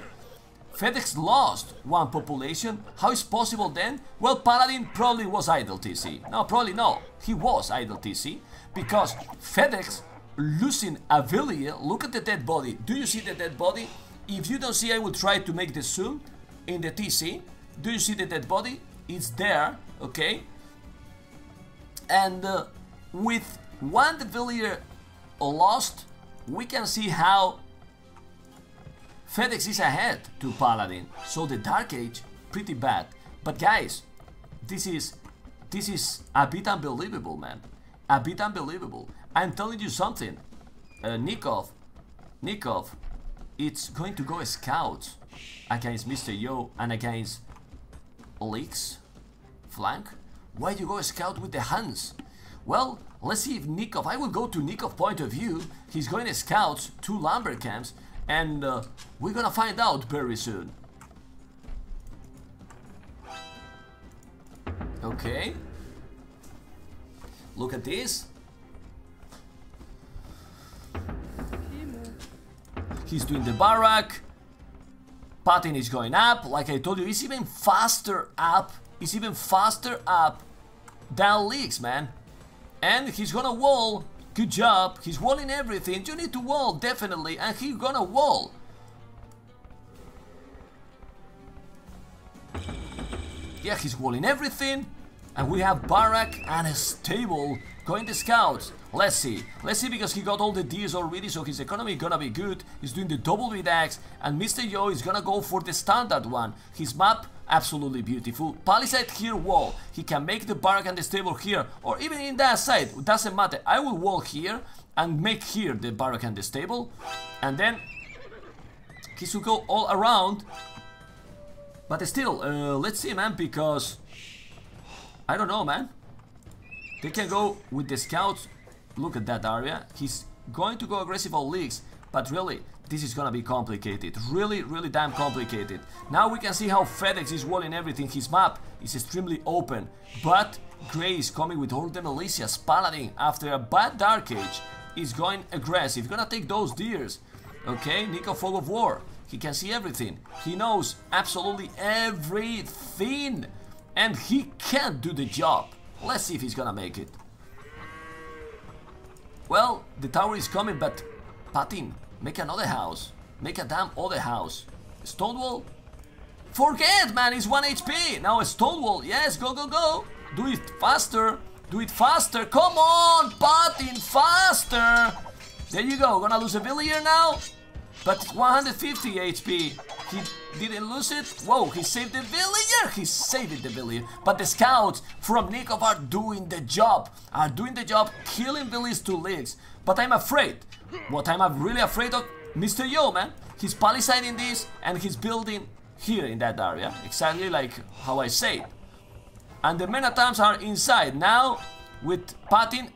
FedEx lost one population. How is possible then? Well, Paladin probably was idle TC. No, probably no. He was idle TC because FedEx losing a villager. Look at the dead body. Do you see the dead body? If you don't see, I will try to make the zoom in the TC. Do you see the dead body? It's there, okay? And uh, with one villager lost, we can see how FedEx is ahead to Paladin. So the Dark Age, pretty bad. But guys, this is this is a bit unbelievable, man. A bit unbelievable. I'm telling you something. Uh, Nikov, Nikov, it's going to go scouts against Mr. Yo and against Leaks flank. Why do you go scout with the Huns? Well, let's see if Nikov. I will go to Nikov's point of view. He's going to scout two lumber camps, and uh, we're gonna find out very soon. Okay. Look at this. He's doing the barrack. Patin is going up. Like I told you, it's even faster up. It's even faster up than Leaks, man. And he's gonna wall. Good job. He's walling everything. You need to wall, definitely. And he's gonna wall. Yeah, he's walling everything. And we have Barak and a stable going to scout. Let's see. Let's see because he got all the Ds already, so his economy gonna be good. He's doing the double with X, and Mr. Yo is gonna go for the standard one. His map, absolutely beautiful. Palisade here, wall. He can make the barrack and the stable here, or even in that side. It doesn't matter. I will wall here and make here the barrack and the stable, and then he should go all around. But still, uh, let's see, man, because I don't know, man. They can go with the scouts. Look at that area. He's going to go aggressive on leagues, but really, this is gonna be complicated. Really, really damn complicated. Now we can see how FedEx is rolling everything. His map is extremely open, but Gray is coming with all the militias. Paladin, after a bad Dark Age, is going aggressive. Gonna take those deers. Okay, Nico Fog of War. He can see everything. He knows absolutely everything. And he can't do the job. Let's see if he's gonna make it. Well, the tower is coming, but Patin, make another house. Make a damn other house. Stonewall? Forget, man, it's 1 HP. Now a Stonewall, yes, go, go, go. Do it faster. Do it faster. Come on, Patin, faster. There you go. Gonna lose a villager now? But 150 HP. He didn't lose it. Whoa, he saved the villager. He saved the villager. But the scouts from Nikov are doing the job. Are doing the job, killing villagers to legs. But I'm afraid. What I'm really afraid of, Mr. Yo, man. He's palisading this and he's building here in that area. Exactly like how I say it. And the men at arms are inside. Now, with Patin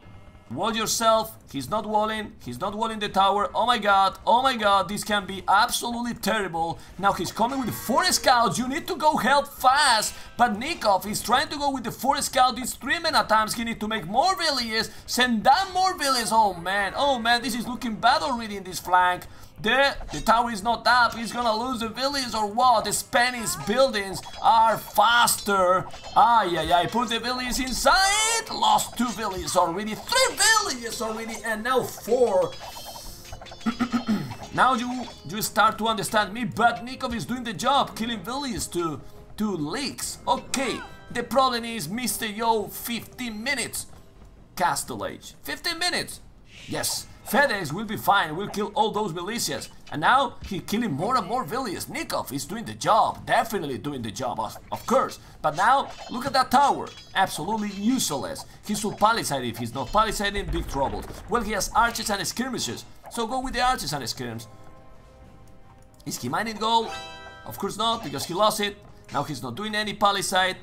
Wall yourself. He's not walling. He's not walling the tower. Oh my god. Oh my god. This can be absolutely terrible. Now he's coming with the four scouts. You need to go help fast. But Nikov is trying to go with the four scout. These three men at times. He need to make more villages. Send down more villages. Oh man. Oh man. This is looking bad already in this flank. The, the tower is not up, he's gonna lose the village or what? The Spanish buildings are faster. Ay, ay, ay, put the villages inside. Lost two villages already, three villages already, and now four. now you you start to understand me, but Nikov is doing the job, killing villages to, to leaks. Okay, the problem is Mr. Yo, 15 minutes. Castle Age, 15 minutes. Yes, FedEx will be fine, will kill all those militias. And now he's killing more and more villages. Nikov is doing the job, definitely doing the job, of, of course. But now, look at that tower, absolutely useless. He should palisade if he's not palisading, big trouble. Well, he has archers and skirmishes, so go with the archers and skirms. Is he mining gold? Of course not, because he lost it. Now he's not doing any palisade.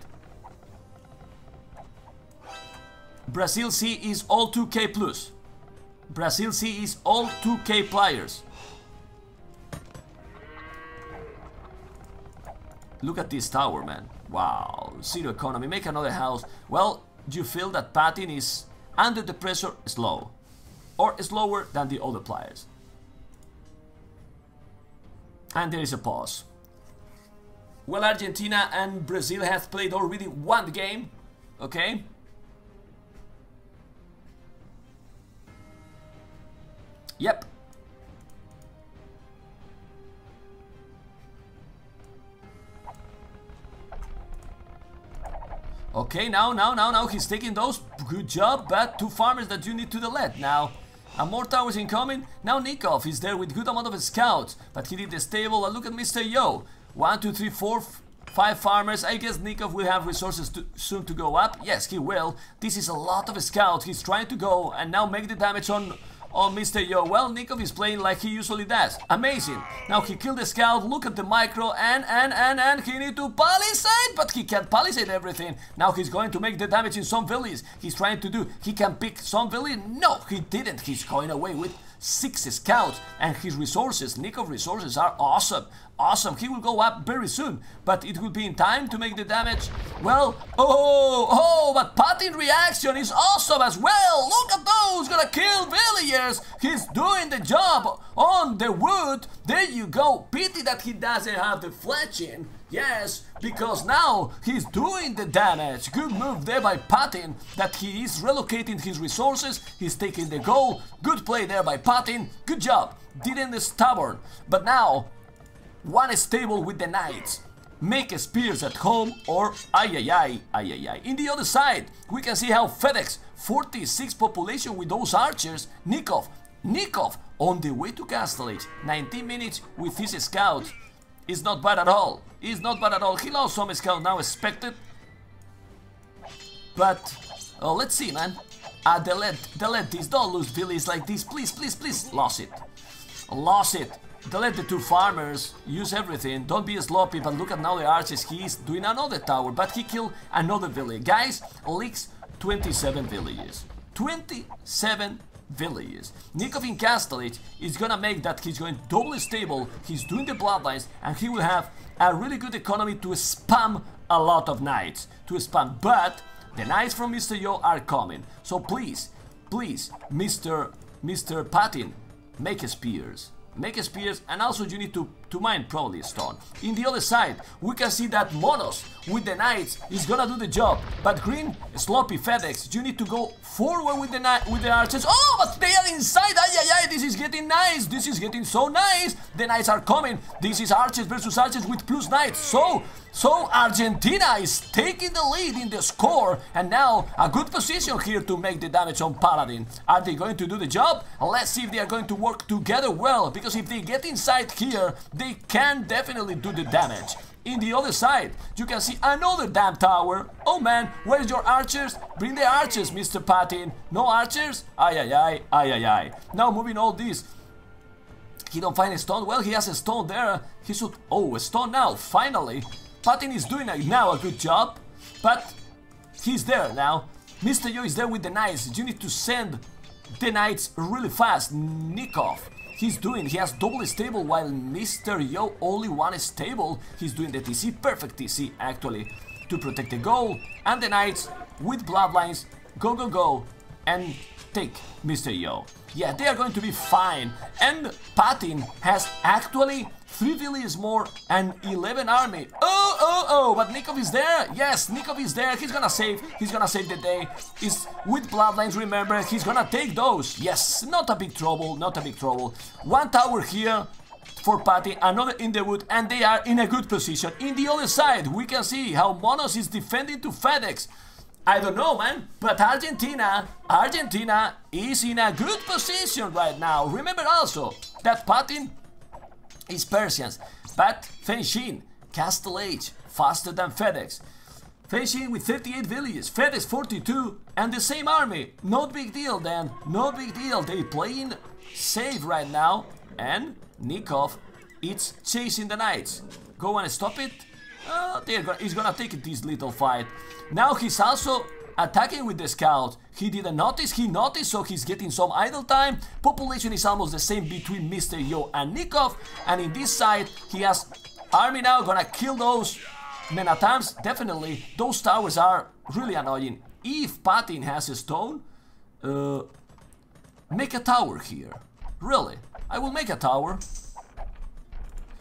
Brazil C is all 2k plus. Brazil C is all 2k players. Look at this tower, man. Wow, zero economy. Make another house. Well, do you feel that Patin is under the pressure slow. Or slower than the other players. And there is a pause. Well, Argentina and Brazil have played already one game. Okay? Yep. Okay, now, now, now, now, he's taking those. Good job, but two farmers that you need to delete. Now, and more towers incoming. Now Nikov is there with good amount of scouts, but he did the stable. And look at Mr. Yo. One, two, three, four, five farmers. I guess Nikov will have resources to, soon to go up. Yes, he will. This is a lot of scouts. He's trying to go and now make the damage on Oh, on Mr. Yo. Well, Nikov is playing like he usually does. Amazing. Now he killed the scout, look at the micro, and, and, and, and he need to palisade, but he can't palisade everything. Now he's going to make the damage in some villages. He's trying to do, he can pick some village. No, he didn't. He's going away with six scouts and his resources, Nikov resources are awesome. Awesome, he will go up very soon, but it will be in time to make the damage. Well, oh, oh, but Patin reaction is awesome as well. Look at those, gonna kill villagers. He's doing the job on the wood. There you go. Pity that he doesn't have the fletching. Yes, because now he's doing the damage. Good move there by Patin that he is relocating his resources. He's taking the goal. Good play there by Patin. Good job. Didn't stubborn. But now, one stable with the knights. Make spears at home or ay ay ay ay ay ay. In the other side, we can see how FedEx 46 population with those archers. Nikov, Nikov on the way to Castle Age. 19 minutes with his scout. Is not bad at all. Is not bad at all. He lost some scout now expected. But oh, let's see, man. Ah, delete, delete this. Don't lose villas like this. Please, please, please. Lost it. Lost it. Delete the two farmers. Use everything. Don't be sloppy. But look at now the archers. He's doing another tower. But he killed another village. Guys, leaks 27 villages. 27 villages. Nikov in Castle Age is gonna make that he's going doubly stable, he's doing the bloodlines, and he will have a really good economy to spam a lot of knights. To spam, but the knights from Mr. Yo are coming. So please, please, Mr. Mr. Patin, make spears. Make spears and also you need to, to mine probably stone. In the other side, we can see that Monos with the knights is gonna do the job. But Green, sloppy FedEx, you need to go forward with the with the archers. Oh, but they are inside! Ay, ay, ay, this is getting nice! This is getting so nice! The knights are coming! This is archers versus archers with plus knights. So, so Argentina is taking the lead in the score and now a good position here to make the damage on Paladin. Are they going to do the job? Let's see if they are going to work together well because if they get inside here, they can definitely do the damage. In the other side, you can see another damn tower. Oh man, where's your archers? Bring the archers, Mr. Patin. No archers? Ay, ay, ay, ay, ay, ay. Now moving all this. He don't find a stone? Well, he has a stone there. He should... Oh, a stone now, finally. Patin is doing now a good job. But he's there now. Mr. Yo is there with the knights. You need to send the knights really fast. Nikov. He's doing, he has double stable while Mr. Yo only one stable. He's doing the TC, perfect TC actually, to protect the goal. And the Knights with bloodlines, go go go, and take Mr. Yo. Yeah, they are going to be fine. And Patin has actually 3 villages more and 11 army. Oh, oh, oh, but Nikov is there. Yes, Nikov is there. He's gonna save. He's gonna save the day. He's with bloodlines, remember. He's gonna take those. Yes, not a big trouble, not a big trouble. One tower here for Patty, another in the wood, and they are in a good position. In the other side, we can see how Monos is defending to FedEx. I don't know, man, but Argentina, Argentina is in a good position right now. Remember also that Patin is Persians, but Fenshin, Castle Age, faster than FedEx. Fenshin with 38 villages, FedEx 42, and the same army. Not big deal then, no big deal. They playing safe right now, and Nikov is chasing the knights. Go and stop it. Uh, he's gonna take this little fight. Now he's also attacking with the scout. He didn't notice, he noticed, so he's getting some idle time. Population is almost the same between Mr. Yo and Nikov. And in this side, he has army now gonna kill those men at arms. Definitely, those towers are really annoying. If Patin has a stone, uh, make a tower here. Really, I will make a tower.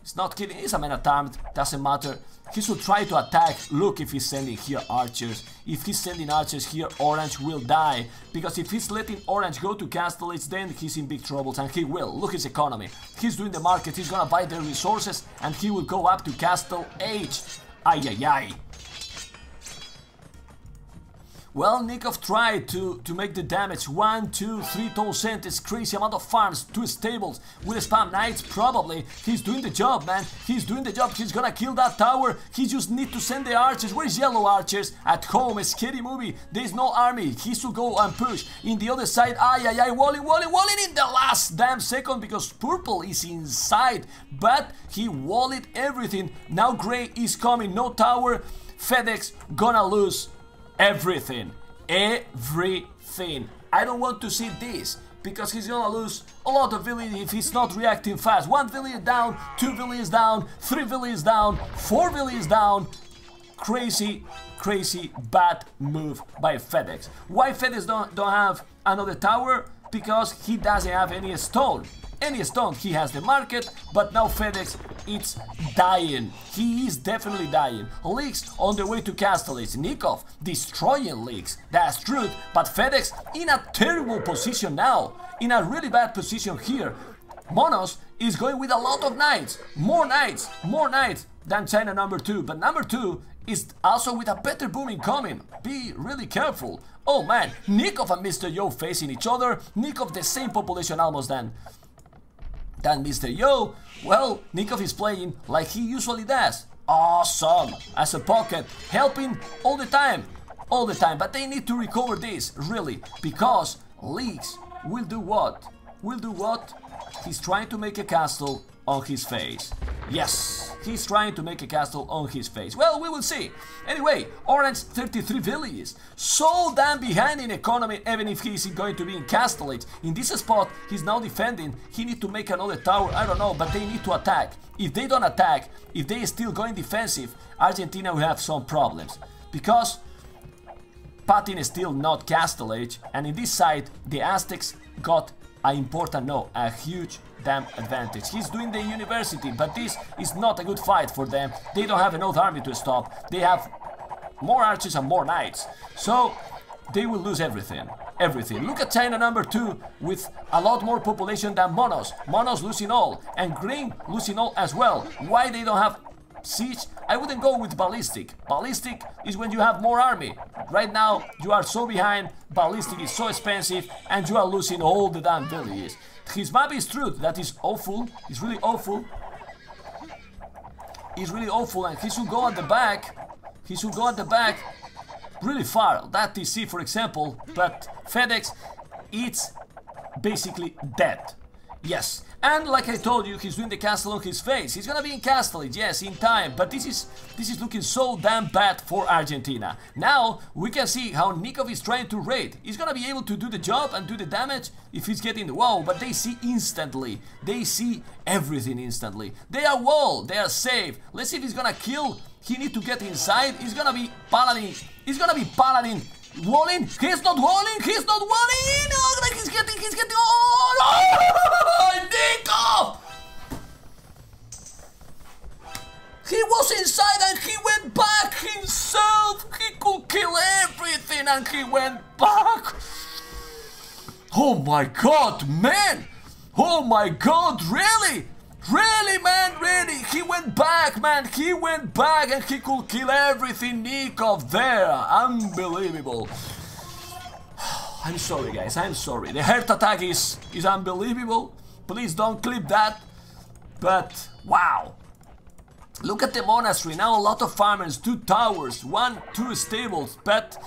It's not killing, he's a man at arms, doesn't matter. He should try to attack. Look if he's sending here archers. If he's sending archers here, Orange will die. Because if he's letting Orange go to Castle Age, then he's in big troubles and he will. Look his economy. He's doing the market, he's gonna buy the resources and he will go up to Castle Age. Ay ay ay. Well, Nikov tried to, to make the damage. One, two, three total centers, crazy amount of farms, two stables, with spam knights, probably. He's doing the job, man. He's doing the job. He's gonna kill that tower. He just need to send the archers. Where's yellow archers? At home, a scary movie. There's no army. He should go and push. In the other side, ay, ay, ay, walling, walling, walling in the last damn second because purple is inside. But he walled everything. Now gray is coming. No tower. FedEx gonna lose everything. Everything. I don't want to see this because he's gonna lose a lot of villages if he's not reacting fast. One village down, two villages down, three villages down, four villages down. Crazy, crazy bad move by FedEx. Why FedEx don't, don't have another tower? Because he doesn't have any stone. Any stone, he has the market, but now FedEx it's dying. He is definitely dying. Leaks on the way to Castells. Nikov destroying Leaks. That's true, But FedEx in a terrible position now. In a really bad position here. Monos is going with a lot of knights. More knights. More knights than China number 2. But number 2 is also with a better booming coming. Be really careful. Oh man, Nikov and Mr. Yo facing each other. Nikov the same population almost than than Mr. Yo, well, Nikov is playing like he usually does. Awesome! As a pocket, helping all the time. All the time, but they need to recover this, really, because Leaks will do what? Will do what? He's trying to make a castle on his face. Yes, he's trying to make a castle on his face. Well, we will see. Anyway, Orange 33 villages. So damn behind in economy, even if he's going to be in Castle Age. In this spot, he's now defending. He need to make another tower, I don't know, but they need to attack. If they don't attack, if they still going defensive, Argentina will have some problems. Because Patin is still not Castle Age, and in this side, the Aztecs got an important, no, a huge advantage. He's doing the university, but this is not a good fight for them. They don't have enough army to stop. They have more archers and more knights. So they will lose everything. Everything. Look at China number 2 with a lot more population than Monos. Monos losing all and Green losing all as well. Why they don't have siege? I wouldn't go with ballistic. Ballistic is when you have more army. Right now you are so behind, ballistic is so expensive and you are losing all the damn villages. His map is truth, that is awful, it's really awful. It's really awful and he should go at the back. He should go at the back really far. That TC for example, but FedEx it's basically dead. Yes, and like I told you, he's doing the castle on his face. He's gonna be in castle, yes, in time, but this is this is looking so damn bad for Argentina. Now we can see how Nikov is trying to raid. He's gonna be able to do the job and do the damage if he's getting the wall, but they see instantly. They see everything instantly. They are wall, they are safe. Let's see if he's gonna kill. He need to get inside. He's gonna be paladin. He's gonna be paladin Walling! He's not walling! He's not walling! Oh, he's getting, he's getting. Oh, no! Nico! He was inside and he went back himself. He could kill everything and he went back. Oh my god, man! Oh my god, really? Really, man, really? He went back, man. He went back and he could kill everything Nikov there. Unbelievable. I'm sorry, guys. I'm sorry. The heart attack is, is unbelievable. Please don't clip that. But, wow. Look at the monastery. Now a lot of farmers, two towers, one, two stables. But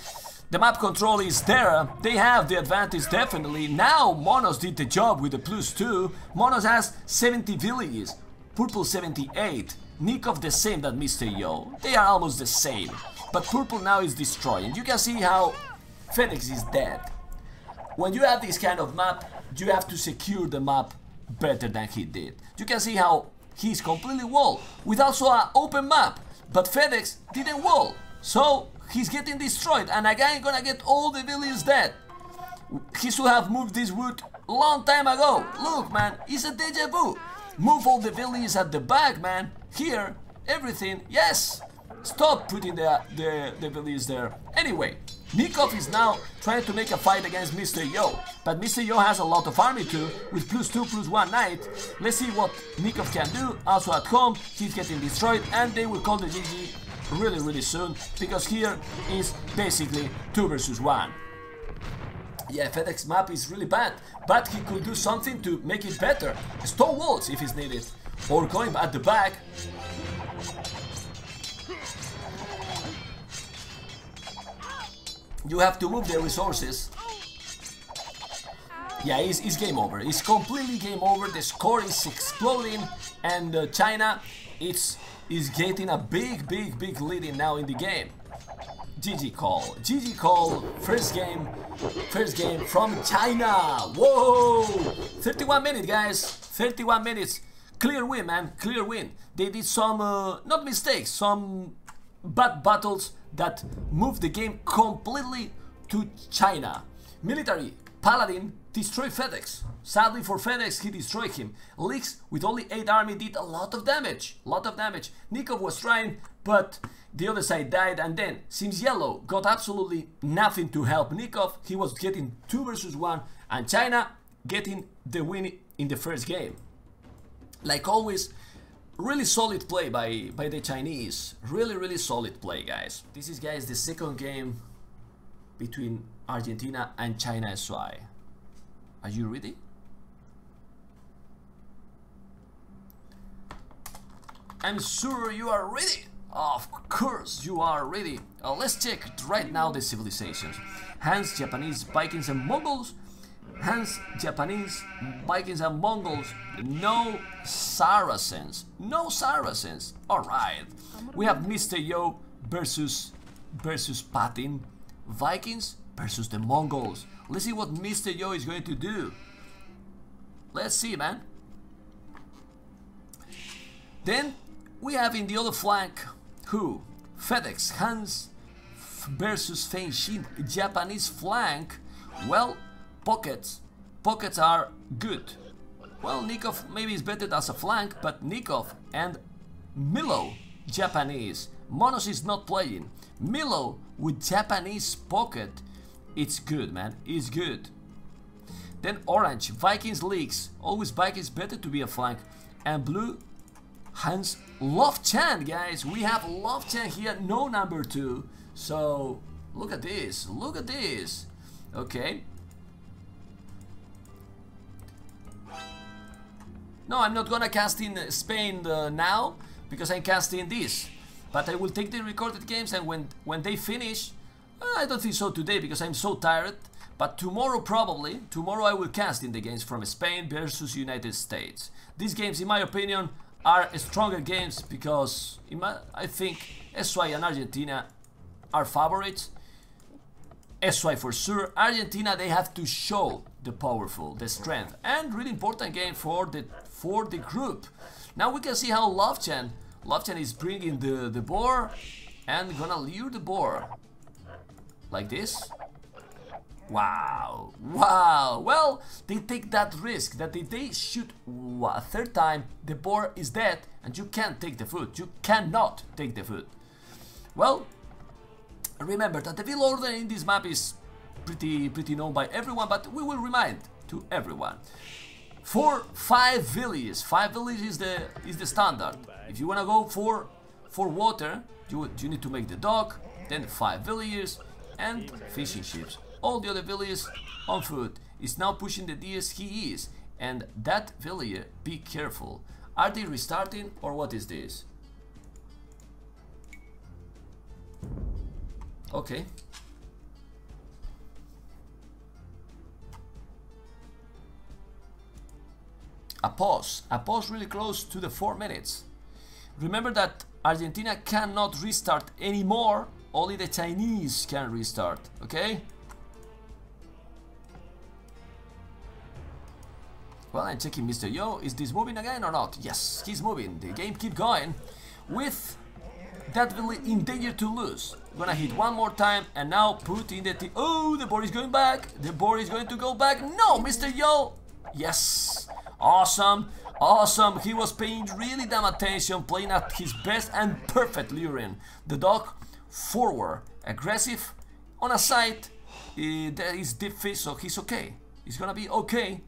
the map control is there, they have the advantage definitely. Now Monos did the job with the plus 2. Monos has 70 villages, Purple 78. Nikov the same that Mr. Yo. They are almost the same. But Purple now is destroying. You can see how Phoenix is dead. When you have this kind of map, you have to secure the map better than he did. You can see how he's completely wall, with also an open map. But FedEx didn't wall. So he's getting destroyed and again gonna get all the villains dead. He should have moved this wood long time ago. Look, man, it's a deja vu. Move all the villains at the back, man. Here, everything, yes. Stop putting the, the, the villains there. Anyway, Nikov is now trying to make a fight against Mr. Yo, but Mr. Yo has a lot of army too, with plus 2 plus 1 knight. Let's see what Nikov can do. Also at home, he's getting destroyed, and they will call the GG really really soon because here is basically 2 versus 1. Yeah, FedEx map is really bad, but he could do something to make it better. Stone walls if it's needed, or going at the back. You have to move the resources. Yeah, it's, it's game over. It's completely game over. The score is exploding, and uh, China, it's is getting a big, big, big lead now in the game. GG call. GG call. First game. First game from China. Whoa! 31 minutes, guys. 31 minutes. Clear win, man. Clear win. They did some, uh, not mistakes, some bad battles that moved the game completely to China. Military, Paladin, destroy FedEx. Sadly for FedEx, he destroyed him. Leaks with only 8 army did a lot of damage. lot of damage. Nikov was trying, but the other side died and then, since Yellow got absolutely nothing to help Nikov, he was getting 2 versus 1 and China getting the win in the first game. Like always, really solid play by, by the Chinese. Really, really solid play, guys. This is, guys, the second game between Argentina and China SY. Are you ready? I'm sure you are ready. Of course you are ready. Uh, let's check right now the civilizations. Huns, Japanese, Vikings and Mongols. Huns, Japanese, Vikings and Mongols. No Saracens. No Saracens. Alright. We have Mr. Yo versus versus Patin. Vikings versus the Mongols. Let's see what Mr. Yo is going to do. Let's see, man. Then we have in the other flank who? FedEx Huns versus Fengshin Japanese flank. Well, pockets. Pockets are good. Well, Nikov maybe is better as a flank, but Nikov and Milo Japanese. Monos is not playing. Milo with Japanese pocket. It's good, man. It's good. Then orange, Vikings leaks. Always Vikings better to be a flank. And blue, Huns Love Chan, guys. We have Love Chan here, no number two. So look at this. Look at this. Okay. No, I'm not gonna cast in Spain uh, now because I'm casting this. But I will take the recorded games and when when they finish, uh, I don't think so today because I'm so tired. But tomorrow probably, tomorrow I will cast in the games from Spain versus United States. These games, in my opinion, are stronger games because my, I think SY and Argentina are favorites. SY for sure. Argentina, they have to show the powerful, the strength, and really important game for the for the group. Now we can see how Lovchen, Lovchen is bringing the the boar and gonna lure the boar like this. Wow, wow. Well, they take that risk that if they shoot a third time, the boar is dead and you can't take the food. You cannot take the food. Well, remember that the field order in this map is pretty pretty known by everyone, but we will remind to everyone. For five villages, five villages is the is the standard. If you wanna go for for water, you you need to make the dock, then five villages and fishing ships. All the other villages on foot is now pushing the DS he is, and that villager, be careful. Are they restarting or what is this? Okay. A pause. A pause really close to the 4 minutes. Remember that Argentina cannot restart anymore. Only the Chinese can restart. Okay? Well, I'm checking Mr. Yo. Is this moving again or not? Yes, he's moving. The game keep going. With that will in danger to lose. Gonna hit one more time and now put in the Oh, the boar is going back. The boar is going to go back. No, Mr. Yo. Yes. Awesome. Awesome. He was paying really damn attention, playing at his best and perfect luring. The dog forward, aggressive, on a side. Uh, there is deep fish, so he's okay. He's gonna be okay.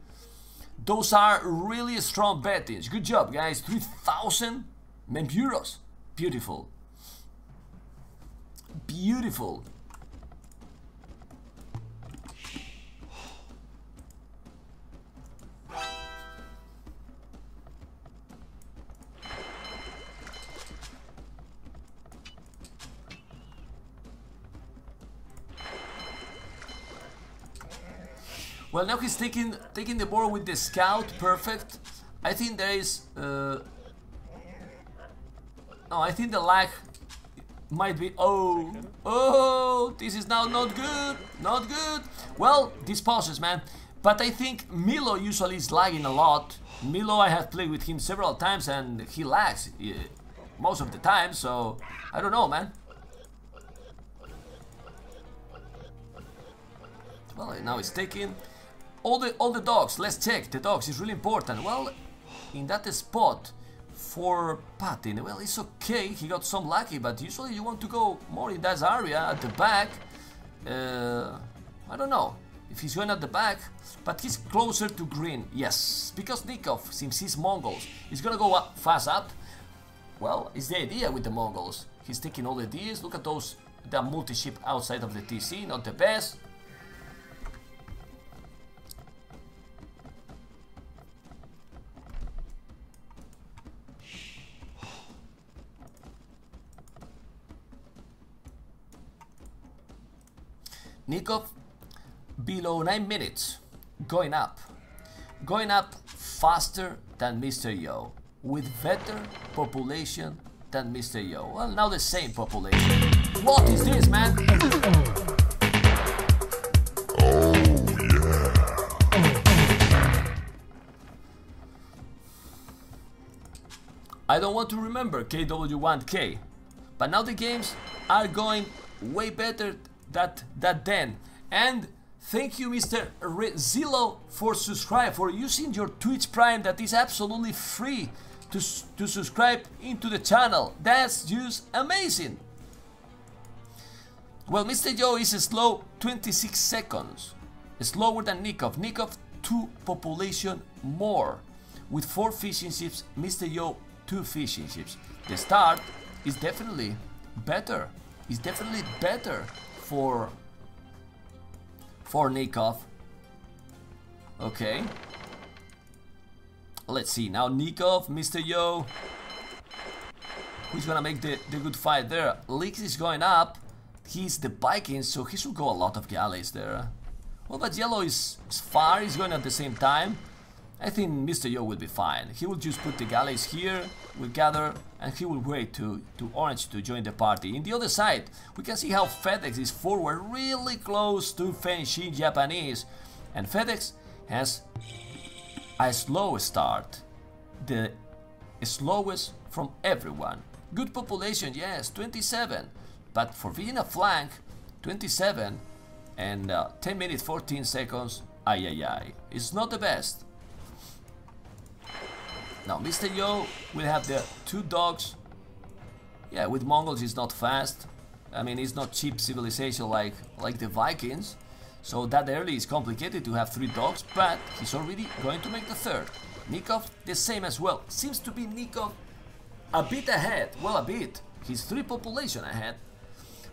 Those are really strong bettings. Good job, guys. 3,000 Memburos. Beautiful. Beautiful. Well, now he's taking taking the boar with the scout, perfect. I think there is. Uh, no, I think the lag might be. Oh, oh, this is now not good, not good. Well, these pauses, man. But I think Milo usually is lagging a lot. Milo, I have played with him several times and he lags uh, most of the time, so I don't know, man. Well, now it's taking. All the all the docks. Let's check the docks. It's really important. Well, in that spot for Patin, well, it's okay. He got some lucky, but usually you want to go more in that area at the back. Uh, I don't know if he's going at the back, but he's closer to green. Yes, because Nikov, since he's Mongols, he's gonna go up, fast up. Well, it's the idea with the Mongols. He's taking all the Ds. Look at those, the multi-ship outside of the TC, not the best. Nikov below 9 minutes, going up. Going up faster than Mr. Yo, with better population than Mr. Yo. Well, now the same population. What is this, man? Oh, yeah. I don't want to remember KW1K, but now the games are going way better that that then. And thank you, Mr. Re for subscribe for using your Twitch Prime that is absolutely free to to subscribe into the channel. That's just amazing. Well, Mr. Yo is slow 26 seconds, slower than Nikov. Nikov two population more. With four fishing ships, Mr. Yo two fishing ships. The start is definitely better. Is definitely better for for Nikov. Okay. Let's see now Nikov, Mr. Yo. Who's gonna make the, the good fight there? Leaks is going up. He's the Vikings, so he should go a lot of galleys there. Well, but Yellow is, is far, he's going at the same time. I think Mr. Yo will be fine. He will just put the galleys here, will gather, and he will wait to, to Orange to join the party. In the other side, we can see how FedEx is forward really close to Fenshin Japanese. And FedEx has a slow start. The slowest from everyone. Good population, yes, 27. But for being a flank, 27 and uh, 10 minutes 14 seconds, ay ay ay, it's not the best. Now Mr. Yo will have the two docks. Yeah, with Mongols he's not fast. I mean, it's not cheap civilization like, like the Vikings. So that early is complicated to have three docks, but he's already going to make the third. Nikov the same as well. Seems to be Nikov a bit ahead. Well, a bit. He's three population ahead,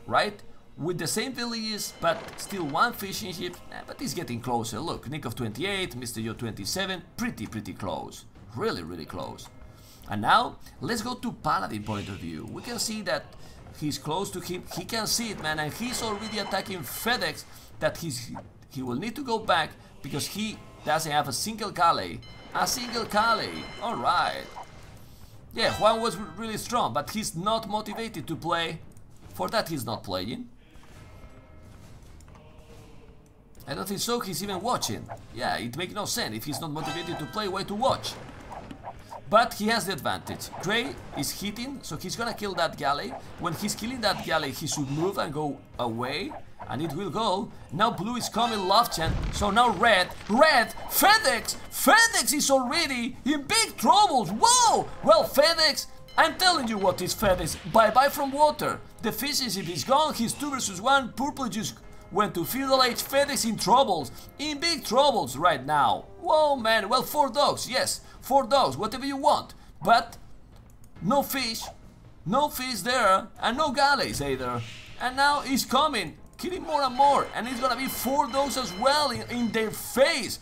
right? With the same villages, but still one fishing ship. Eh, but he's getting closer. Look, Nikov 28, Mr. Yo 27. Pretty, pretty close. Really, really close. And now, let's go to Paladin point of view. We can see that he's close to him. He can see it, man, and he's already attacking FedEx that he's he will need to go back because he doesn't have a single galley. A single galley. All right. Yeah, Juan was really strong, but he's not motivated to play. For that, he's not playing. I don't think so, he's even watching. Yeah, it makes no sense. If he's not motivated to play, why to watch? But he has the advantage. Gray is hitting, so he's gonna kill that galley. When he's killing that galley, he should move and go away. And it will go. Now blue is coming left hand. So now red. Red! FedEx! FedEx is already in big troubles! Whoa! Well, FedEx, I'm telling you what is FedEx. Bye-bye from water. The ship is gone. He's 2 versus 1. Purple just went to feudal age. FedEx in troubles. In big troubles right now. Whoa, man. Well, four docks. Yes, four docks. Whatever you want. But no fish. No fish there. And no galleys either. And now he's coming. Killing more and more. And it's gonna be four docks as well in, in their face.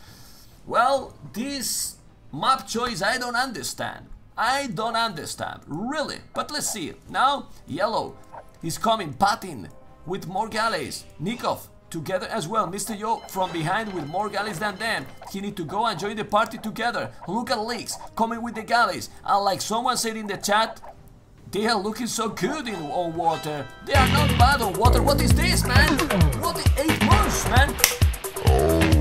Well, this map choice I don't understand. I don't understand, really. But let's see. Now, yellow is coming, batting with more galleys. Nikov together as well. Mr. Yo from behind with more galleys than them. He need to go and join the party together. Look at Leaks coming with the galleys. And like someone said in the chat, they are looking so good in on water. They are not bad on water. What is this, man? What is eight months, man? Oh.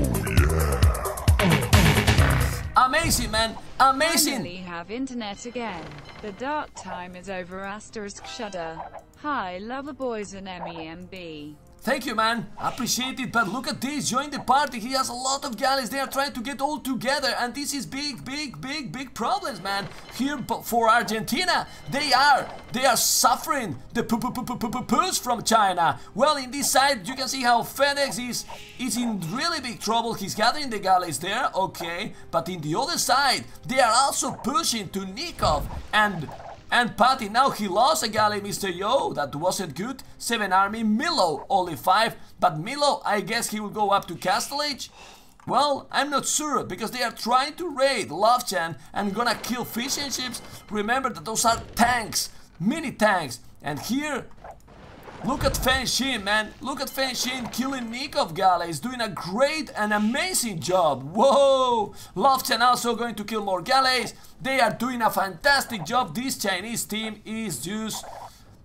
Amazing, man. Amazing. Finally have internet again. The dark time is over asterisk shudder. Hi lover boys and MEMB. Thank you, man. Appreciate it. But look at this. Join the party. He has a lot of galleys. They are trying to get all together. And this is big, big, big, big problems, man. Here for Argentina, they are, they are suffering the p p p p p push from China. Well, in this side, you can see how FedEx is, is in really big trouble. He's gathering the galleys there, okay. But in the other side, they are also pushing to Nikov and and Patty, now he lost a galley, Mr. Yo, that wasn't good. 7 army, Milo, only 5. But Milo, I guess he will go up to Castle Age? Well, I'm not sure, because they are trying to raid Lovechan and gonna kill fish and ships. Remember that those are tanks, mini tanks. And here, Look at Fan Shin, man. Look at Fan Shin killing Nikov Gala. He's doing a great and amazing job. Whoa! Lovechan also going to kill more galleys. They are doing a fantastic job. This Chinese team is just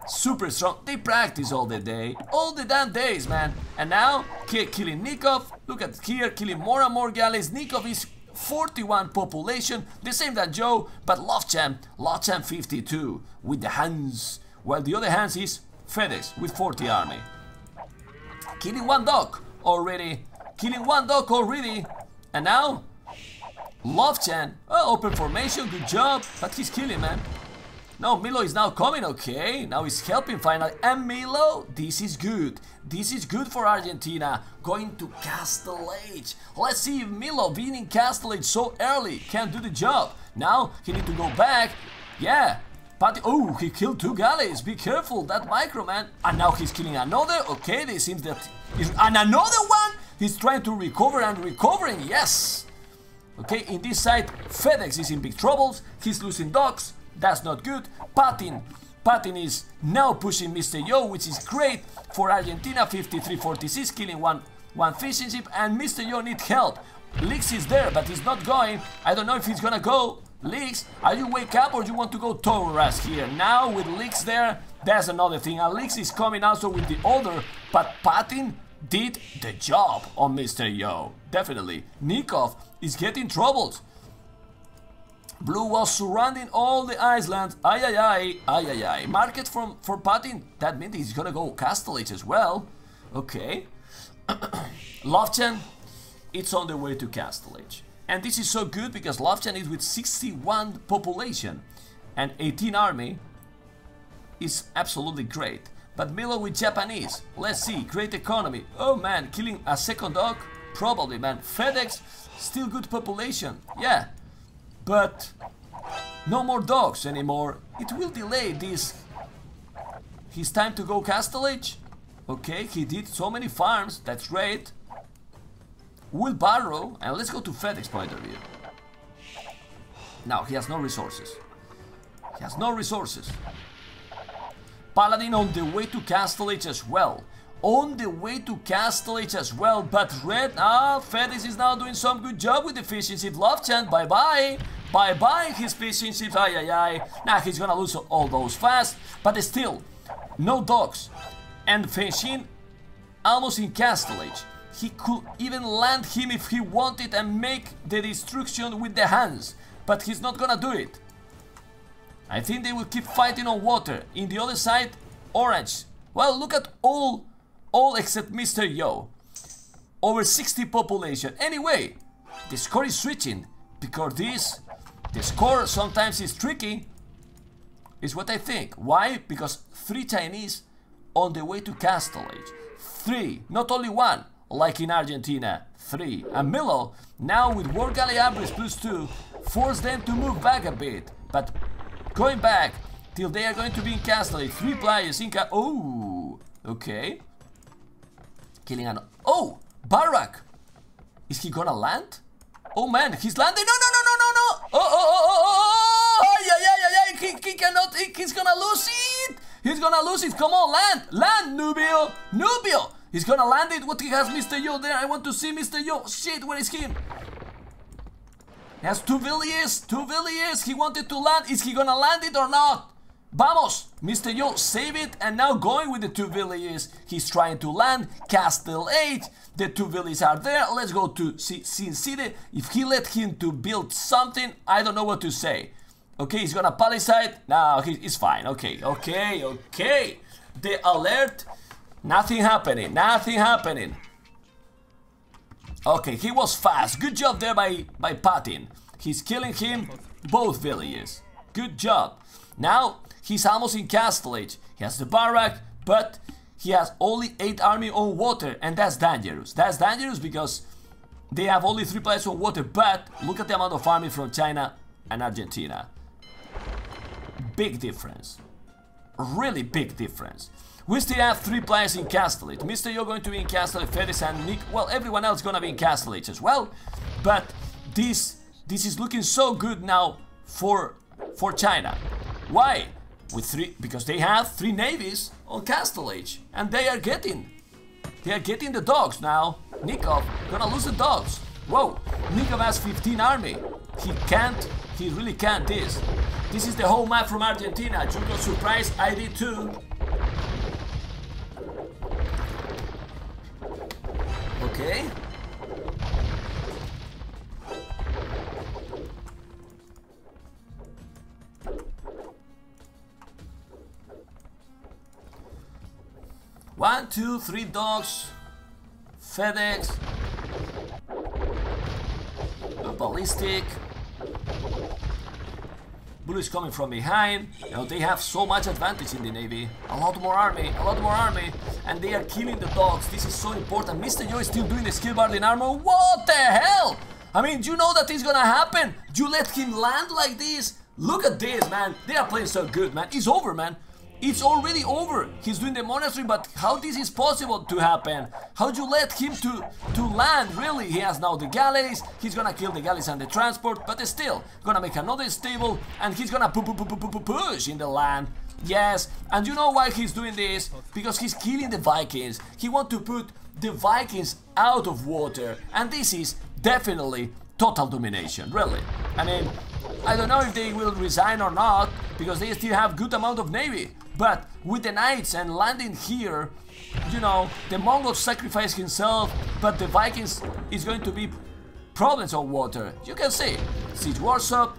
super strong. They practice all the day, all the damn days, man. And now, ki- killing Nikov. Look at here, killing more and more galleys. Nikov is 41 population, the same that Joe, but Lovechan, Lovechan 52 with the Huns. While the other Huns is FedEx with 40 army. Killing one dock already. Killing one dock already. And now, Lovechan. Oh, open formation, good job. But he's killing, man. No, Milo is now coming, okay. Now he's helping finally. And Milo, this is good. This is good for Argentina. Going to Castle Age. Let's see if Milo being in Castle Age so early can do the job. Now he need to go back. Yeah. But oh, he killed two galleys. Be careful, that micro man. And now he's killing another. Okay, this seems that is and another one. He's trying to recover and recovering. Yes. Okay, in this side, FedEx is in big troubles. He's losing docks. That's not good. Patin. Patin is now pushing Mr. Yo, which is great for Argentina. 53-46, killing one, one fishing ship. And Mr. Yo needs help. Leaks is there, but he's not going. I don't know if he's gonna go. Leaks, are you wake up or do you want to go Torres here? Now with Leaks there, that's another thing. And Leaks is coming also with the other, but Patin did the job on Mr. Yo. Definitely. Nikov is getting troubled. Blue was surrounding all the islands. Ay ay ay, ay ay ay. Market from for Patin. That means he's gonna go Castle Age as well. Okay. Lovchen, it's on the way to Castle Age. And this is so good because Lovchen is with 61 population and 18 army is absolutely great. But Milo with Japanese, let's see, great economy. Oh man, killing a second dock? Probably man. FedEx, still good population, yeah. But no more docks anymore. It will delay this. His time to go Castle Age? Okay, he did so many farms, that's great. Will borrow, and let's go to FedEx point of view. Now, he has no resources. He has no resources. Paladin on the way to Castle Age as well. On the way to Castle Age as well, but Red, ah, FedEx is now doing some good job with the fishing ship Lovechan, bye bye. Bye bye his fishing ships, ay ay ay. Now he's gonna lose all those fast, but still, no docks. And Fenshin almost in Castle Age. He could even land him if he wanted and make the destruction with the Huns, but he's not gonna do it. I think they will keep fighting on water. In the other side, orange. Well, look at all, all except Mr. Yo. Over 60 population. Anyway, the score is switching because this, the score sometimes is tricky. Is what I think. Why? Because three Chinese on the way to Castle Age. Three, not only one, like in Argentina. Three. And Milo, now with War Galley Abris plus two, force them to move back a bit. But going back till they are going to be in Castle Three players in Ca- Oh, okay. Killing an- Oh, Barak! Is he gonna land? Oh man, he's landing! No, no, no, no, no, no! Oh oh, oh, oh, oh, oh, oh, oh! Yeah, yeah, yeah, yeah! He, he cannot, he, he's gonna lose it! He's gonna lose it! Come on, land! Land, Nubio! Nubio! He's gonna land it! What he has Mr. Yo there? I want to see Mr. Yo! Shit, where is? He has two villiers! Two villiers! He wanted to land! Is he gonna land it or not? Vamos! Mr. Yo, save it, and now going with the two villiers. He's trying to land. Castle Age. The two villiers are there. Let's go to see Sin City. If he let him to build something, I don't know what to say. Okay, he's gonna palisade. No, he, he's fine. Okay, okay, okay. The alert Nothing happening, nothing happening. Okay, he was fast. Good job there by, by Patin. He's killing him, both villages. Good job. Now, he's almost in Castle Age. He has the barrack, but he has only 8 army on water, and that's dangerous. That's dangerous because they have only 3 players on water, but look at the amount of army from China and Argentina. Big difference. Really big difference. We still have three players in Castle Age. Mr. You're going to be in Castle Age, Fedis and Nick. Well, everyone else is gonna be in Castle Age as well. But this this is looking so good now for for China. Why? With three because they have three navies on Castle Age and they are getting they are getting the docks now. Nikov gonna lose the docks. Whoa, Nikov has 15 army. He can't, he really can't this. This is the whole map from Argentina. You got surprised, I did too. Okay. One, two, three docks. FedEx. A ballistic. Blue is coming from behind. You know, they have so much advantage in the Navy. A lot more army, a lot more army. And they are killing the docks. This is so important. Mr. Yo is still doing the scale barding armor. What the hell? I mean, do you know that is gonna happen? You let him land like this? Look at this, man. They are playing so good, man. It's over, man. It's already over. He's doing the monastery, but how this is possible to happen? How'd you let him to, to land? Really? He has now the galleys. He's gonna kill the galleys and the transport, but still gonna make another stable, and he's gonna pu pu pu pu pu pu push in the land. Yes, and you know why he's doing this? Because he's killing the Vikings. He wants to put the Vikings out of water, and this is definitely total domination, really. I mean, I don't know if they will resign or not, because they still have good amount of navy. But with the knights and landing here, you know, the Mongols sacrifice himself, but the Vikings is going to be problems on water. You can see, siege Warsaw,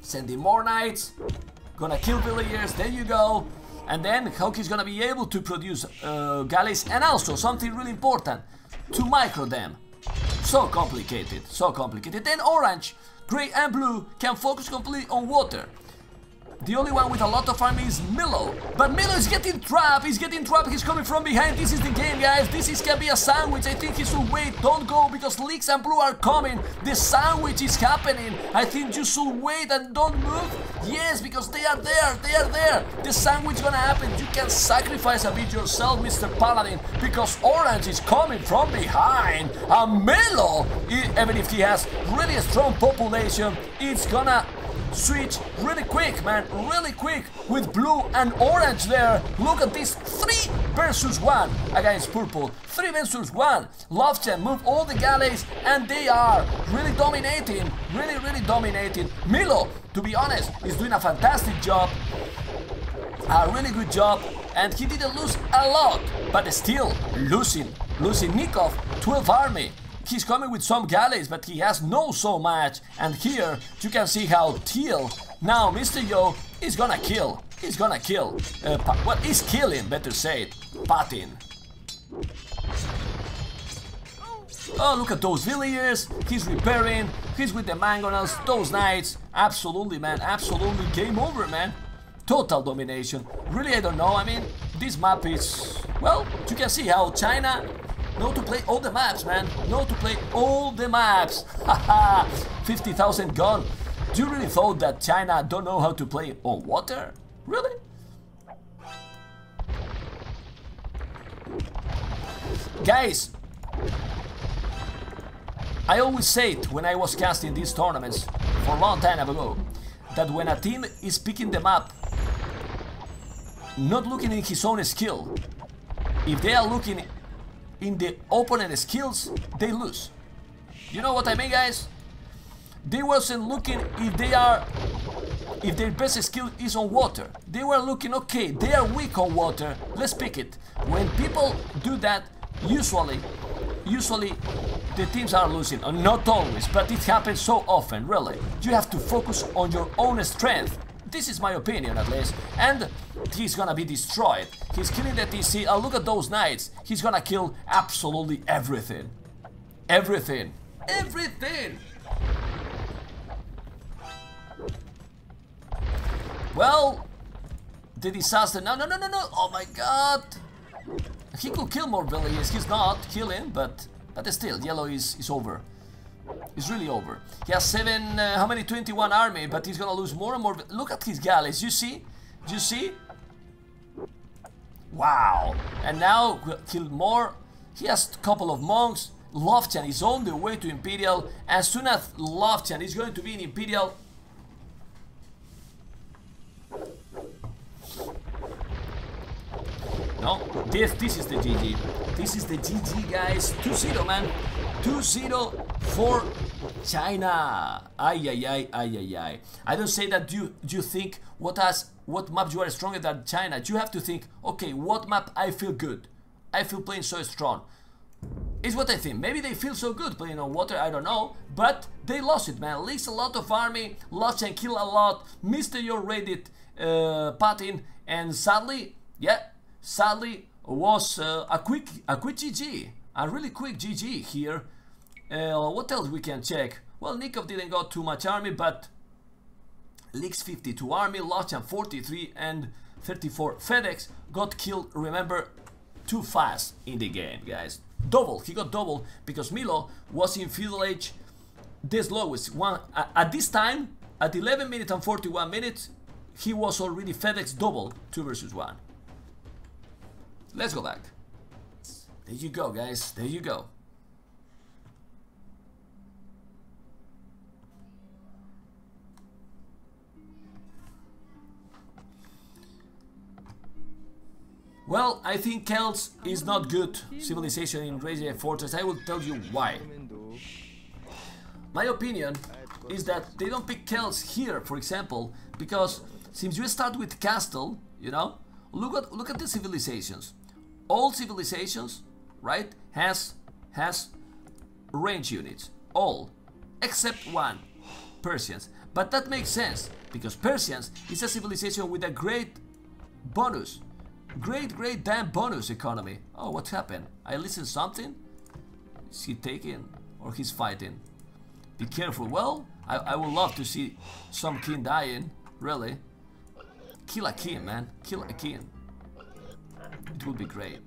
sending more knights, gonna kill villagers, there you go. And then Hawk is gonna be able to produce uh, galleys and also something really important, to micro them. So complicated, so complicated. Then orange, gray and blue can focus completely on water. The only one with a lot of army is Milo. But Milo is getting trapped. He's getting trapped. He's coming from behind. This is the game, guys. This is can be a sandwich. I think he should wait. Don't go because Leaks and Blue are coming. The sandwich is happening. I think you should wait and don't move. Yes, because they are there. They are there. The sandwich gonna happen. You can sacrifice a bit yourself, Mr. Paladin, because Orange is coming from behind. And Milo, even if he has really strong population, it's gonna switch really quick, man, really quick with blue and orange there. Look at this, three versus one against purple. Three versus one. Lofton move all the galleys and they are really dominating, really, really dominating. Milo, to be honest, is doing a fantastic job. A really good job and he didn't lose a lot, but still losing, losing Nikov, 12 army. He's coming with some galleys, but he has no so much. And here you can see how Teal, now Mr. Yo, is gonna kill. He's gonna kill. Uh, well, killing, better say it. Patin. Oh, look at those villagers. He's repairing. He's with the mangonels. Those knights. Absolutely, man. Absolutely. Game over, man. Total domination. Really, I don't know. I mean, this map is... Well, you can see how China know to play all the maps, man. Know to play all the maps. Haha, 50,000 gone. Do you really thought that China don't know how to play on water? Really? Guys, I always said when I was casting these tournaments for a long time ago that when a team is picking them up, not looking in his own skill, if they are looking in the opponent skills, they lose. You know what I mean, guys? They wasn't looking if they are if their best skill is on water. They were looking, okay, they are weak on water, let's pick it. When people do that, usually, usually the teams are losing. Not always, but it happens so often, really. You have to focus on your own strength. This is my opinion at least. And he's gonna be destroyed. He's killing the TC. Oh, look at those knights. He's gonna kill absolutely everything. Everything. Everything. Well, the disaster. No, no, no, no, no. Oh my god. He could kill more villages. He's not killing, but but still, yellow is is over. It's really over. He has seven. Uh, how many? 21 army, but he's gonna lose more and more. Look at his galleys. You see? You see? Wow. And now we'll kill more. He has a couple of monks. Loftian is on the way to Imperial. As soon as Loftian is going to be in Imperial, No, this this is the GG. This is the GG, guys. 2-0, man. 2-0 for China. Ay, ay, ay, ay, ay, ay. I don't say that you you think what as what map you are stronger than China. You have to think, okay, what map I feel good. I feel playing so strong. Is what I think. Maybe they feel so good playing on water, I don't know. But they lost it, man. Leaks a lot of army, lost and kill a lot. Mr. Your Reddit uh, Patin, and sadly, yeah, sadly was uh, a quick a quick GG, a really quick GG here. Uh, what else we can check? Well, Nikov didn't got too much army, but Leaks 52 army, Lochan 43 and 34 FedEx got killed, remember, too fast in the game, guys. Double, he got double because Milo was in Feudal Age this lowest one at this time at 11 minutes and 41 minutes he was already FedEx double 2 versus 1 let's go back there you go guys there you go Well, I think Celts is not good civilization in Regicide Fortress. I will tell you why. My opinion is that they don't pick Celts here, for example, because since you start with Castle, you know, look at look at the civilizations. All civilizations, right, has has range units. All, except one, Persians. But that makes sense because Persians is a civilization with a great bonus Great, great damn bonus economy. Oh, what happened? I listened something? Is he taking or he's fighting? Be careful. Well, I, I would love to see some king dying. Really. Kill a king, man. Kill a king. It would be great.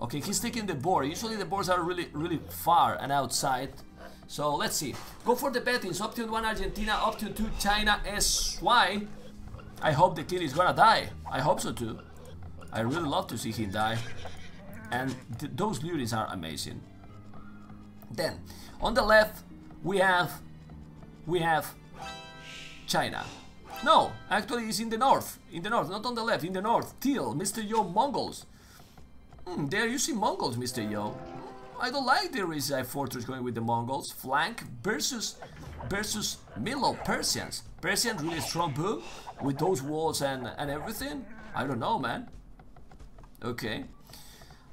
Okay, he's taking the boar. Usually the boars are really, really far and outside. So let's see. Go for the bettings. Option 1 Argentina, option 2 China, SY. I hope the king is gonna die. I hope so too. I really love to see him die. And th those lyrics are amazing. Then, on the left, we have we have China. No, actually it's in the north. In the north, not on the left, in the north. Till, Mr. Yo Mongols. Hmm, they're using Mongols, Mr. Yo. I don't like the Regicide Fortress going with the Mongols. Flank versus versus Milo Persians. Persians really strong boom with those walls and, and everything. I don't know, man. Okay.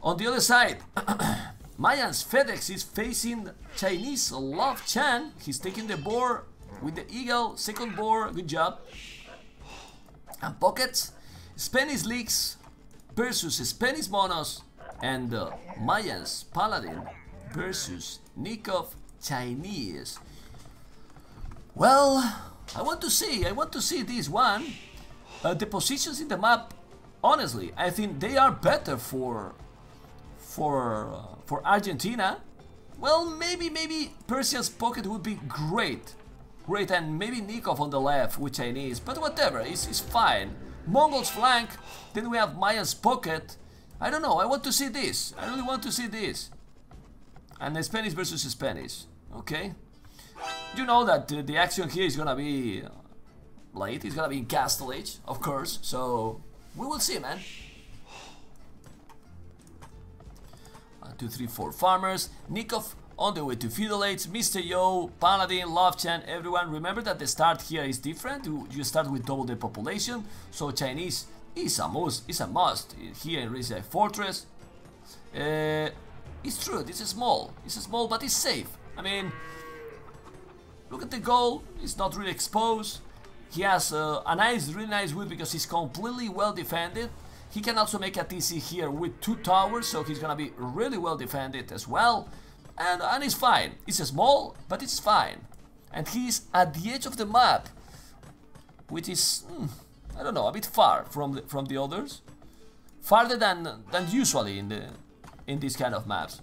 On the other side, Mayan's FedEx is facing Chinese Love Chan. He's taking the boar with the eagle, second boar, good job. And pockets, Spanish Leaks versus Spanish Monos and uh, Mayan's Paladin versus Nikov Chinese. Well, I want to see, I want to see this one. Uh, the positions in the map honestly, I think they are better for for uh, for Argentina. Well, maybe maybe Persia's pocket would be great, great, and maybe Nikov on the left with Chinese, but whatever, it's, it's fine. Mongols flank, then we have Maya's pocket. I don't know. I want to see this. I really want to see this. And the Spanish versus Spanish. Okay. You know that uh, the action here is gonna be late. It's gonna be in Castle Age, of course. So we will see, man. One, two, three, four farmers. Nikov on the way to feudal age. Mr. Yo, Paladin, Lovechan, everyone. Remember that the start here is different. You start with double the population. So Chinese is a must. Is a must here in Regicide Fortress. Uh, it's true. This is small. It's small, but it's safe. I mean, look at the goal. It's not really exposed. He has uh, a nice, really nice wood because he's completely well defended. He can also make a TC here with two towers, so he's gonna be really well defended as well. And, and it's fine. It's small, but it's fine. And he's at the edge of the map, which is, hmm, I don't know, a bit far from the, from the others. Farther than than usually in the in these kind of maps.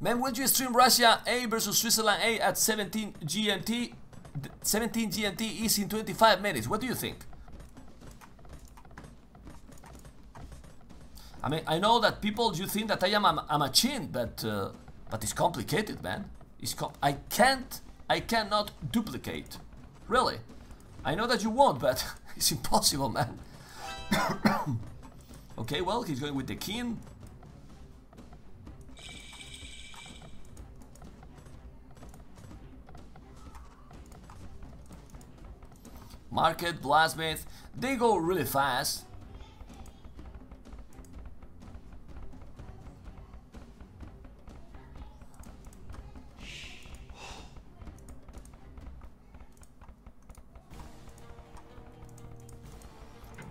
Man, will you stream Russia A versus Switzerland A at 17 GMT? 17 GMT is in 25 minutes. What do you think? I mean, I know that people you think that I am a, a machine, but uh, but it's complicated, man. It's com I can't, I cannot duplicate. Really, I know that you won't, but it's impossible, man. okay, well, he's going with the king. Market, Blasmith, they go really fast.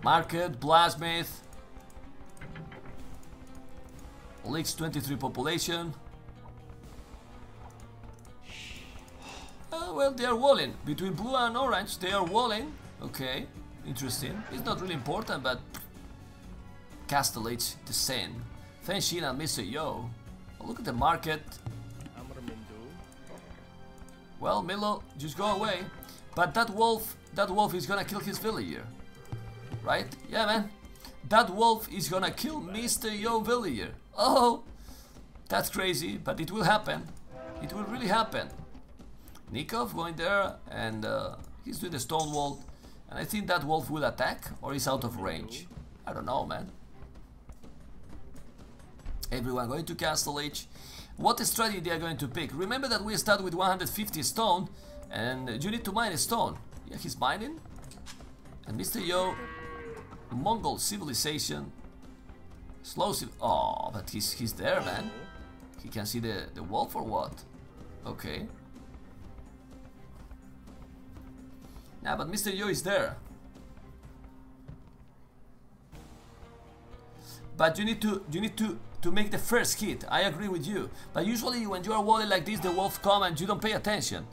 Market, Blasmith. Leaks 23 population. Uh, well, they are walling. Between blue and orange, they are walling. Okay, interesting. It's not really important, but... Castle Age, the same. Fenshin and Mr. Yo. Oh, look at the market. Well, Milo, just go away. But that wolf, that wolf is gonna kill his villager. Right? Yeah, man. That wolf is gonna kill Mr. Yo villager. Oh, that's crazy, but it will happen. It will really happen. Nikov going there, and uh, he's doing the stone wall. And I think that wolf will attack, or is out of range. I don't know, man. Everyone going to Castle Age. What strategy they are going to pick? Remember that we start with 150 stone, and you need to mine a stone. Yeah, he's mining. And Mr. Yo, Mongol civilization, slow civ- Oh, but he's he's there, man. He can see the the wolf or what? Okay. Yeah, but Mr. Yo is there. But you need to you need to to make the first hit. I agree with you. But usually when you are walling like this, the wolf come and you don't pay attention.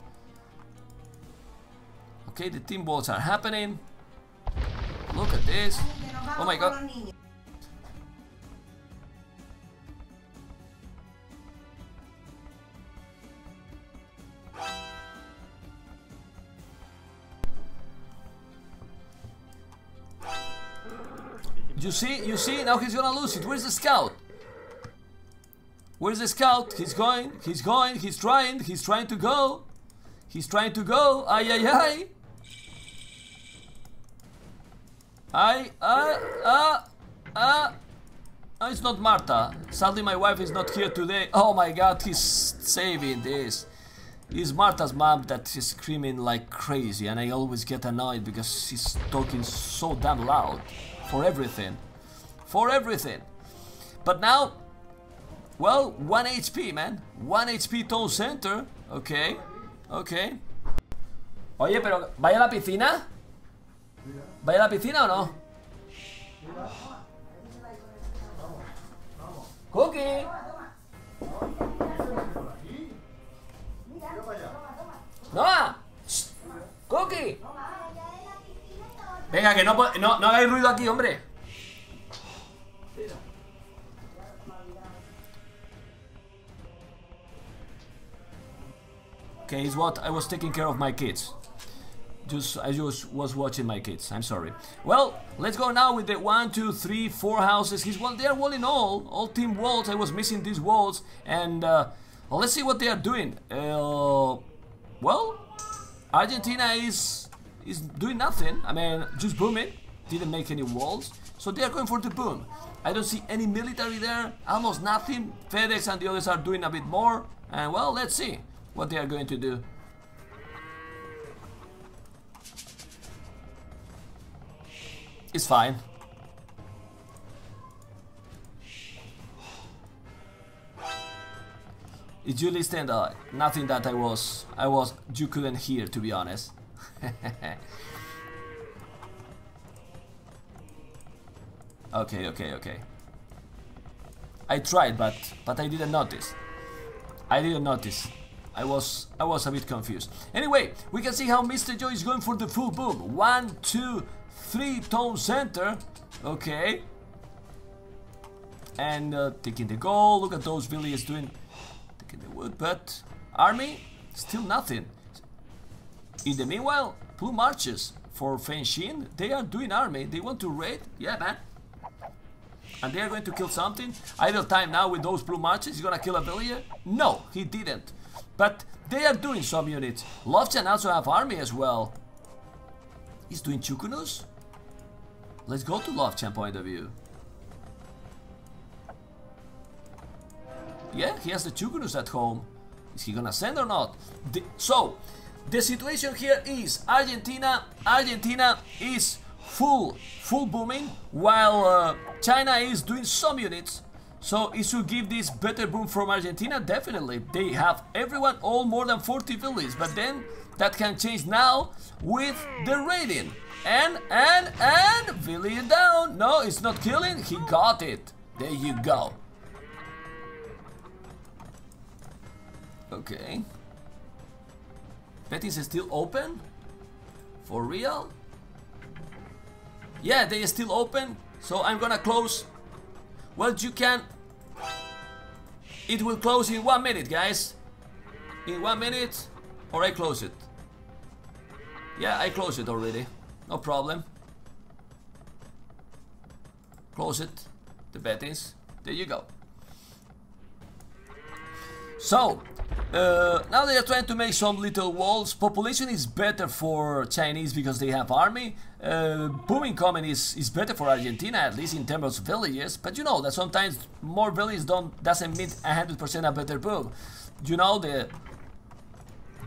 Okay, the team balls are happening. Look at this. Oh my god. You see, you see, now he's gonna lose it. Where's the scout? Where's the scout? He's going, he's going, he's trying, he's trying to go. He's trying to go. Ay, ay, ay. Ay, ah, ah, ah. Oh, it's not Marta. Sadly, my wife is not here today. Oh my god, he's saving this. It's Marta's mom that is screaming like crazy, and I always get annoyed because she's talking so damn loud for everything. For everything. But now, well, 1 HP, man. 1 HP Town Center. Okay, okay. Oye, pero ¿vaya a la piscina? ¿Vaya a la piscina o no? Cookie. Shh. Cookie. Venga, que no, no, no hagáis ruido aquí, hombre. Okay, it's what I was taking care of my kids. Just I just was watching my kids. I'm sorry. Well, let's go now with the one, two, three, four houses. He's well, they are walling all, all team walls. I was missing these walls, and uh, let's see what they are doing. Uh, well, Argentina is is doing nothing. I mean, just booming. Didn't make any walls, so they are going for the boom. I don't see any military there. Almost nothing. FedEx and the others are doing a bit more. And well, let's see what they are going to do. It's fine. Did you listen? Uh, nothing that I was, I was, you couldn't hear, to be honest. okay, okay, okay. I tried, but but I didn't notice. I didn't notice. I was I was a bit confused. Anyway, we can see how Mr. Yo is going for the full boom. One, two, three town center. Okay. And uh, taking the goal. Look at those villagers doing taking the wood, but army still nothing. In the meanwhile, blue marches for Fenshin. They are doing army. They want to raid. Yeah, man. And they are going to kill something. Idle time now with those blue marches. He's gonna kill a villager? No, he didn't. But they are doing some units. Lovechan also have army as well. He's doing Chu Ko Nus? Let's go to Lovechan point of view. Yeah, he has the Chu Ko Nus at home. Is he gonna send or not? The, so, the situation here is Argentina, Argentina is full, full booming, while uh, China is doing some units. So it should give this better boom from Argentina, definitely. They have everyone all more than 40 villages, but then that can change now with the raiding. And, and, and, village down. No, it's not killing, he got it. There you go. Okay. Betis is still open? For real? Yeah, they are still open. So I'm gonna close. Well, you can. It will close in one minute, guys. In one minute, or I close it. Yeah, I close it already. No problem. Close it. The bettings. There you go. So, uh, now they are trying to make some little walls. Population is better for Chinese because they have army. Uh, booming coming is, is better for Argentina, at least in terms of villages. But you know that sometimes more villages don't doesn't mean 100% a better boom. You know the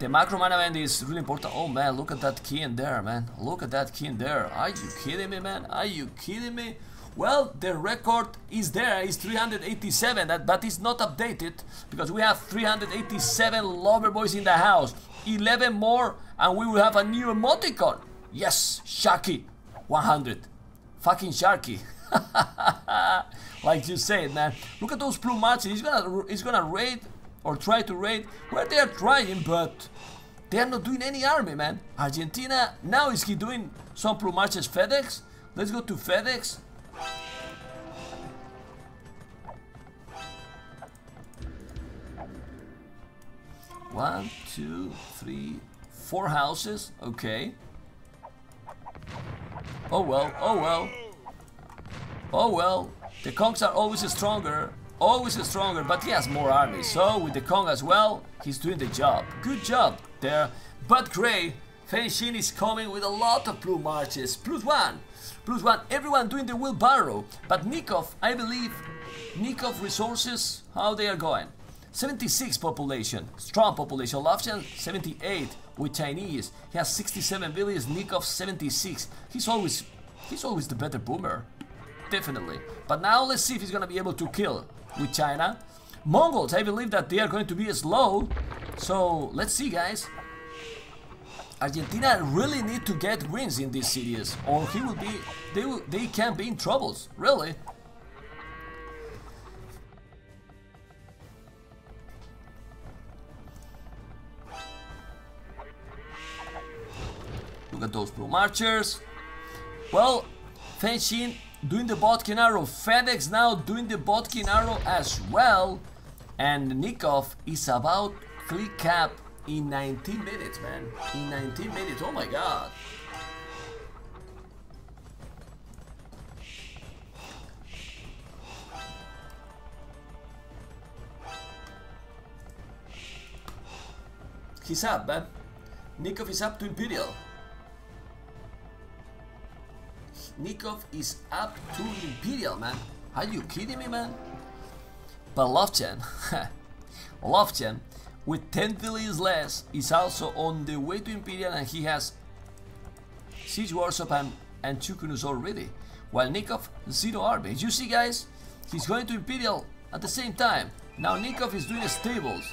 the macro management is really important. Oh man, look at that key in there, man. Look at that key in there. Are you kidding me, man? Are you kidding me? Well, the record is there, it's 387, that, but it's not updated because we have 387 lover boys in the house, 11 more, and we will have a new emoticon. Yes, Sharky, 100. Fucking Sharky. like you said, man. Look at those plume archers. He's gonna, he's gonna raid or try to raid. Well, they are trying, but they are not doing any army, man. Argentina, now is he doing some plume archers FedEx? Let's go to FedEx. One, two, three, four houses. Okay. Oh well, oh well. Oh well. The Kongs are always stronger. Always stronger, but he has more army. So with the Kong as well, he's doing the job. Good job there. But Gray, Fenshin is coming with a lot of plume archers. Plus one. Plus one. Everyone doing the wheelbarrow. But Nicov, I believe, Nicov resources, how they are going. 76 population, strong population. Lovchan 78 with Chinese. He has 67 villages. Nicov 76. He's always he's always the better boomer. Definitely. But now let's see if he's gonna be able to kill with China. Mongols, I believe that they are going to be slow. So let's see guys. Argentina really need to get wins in these series, or he will be they will they can be in troubles, really. Look at those plume archers. Well, Fenshin doing the Bodkin arrow. FedEx now doing the Bodkin arrow as well. And Nicov is about click cap in 19 minutes, man. In 19 minutes, oh my god. He's up, man. Nicov is up to Imperial. Nicov is up to Imperial, man. Are you kidding me, man? But Lovchen, Lovchen, with 10 villages less, is also on the way to Imperial and he has Siege Workshop and, and Chu Ko Nus already. While Nicov, zero army. You see, guys? He's going to Imperial at the same time. Now Nicov is doing stables.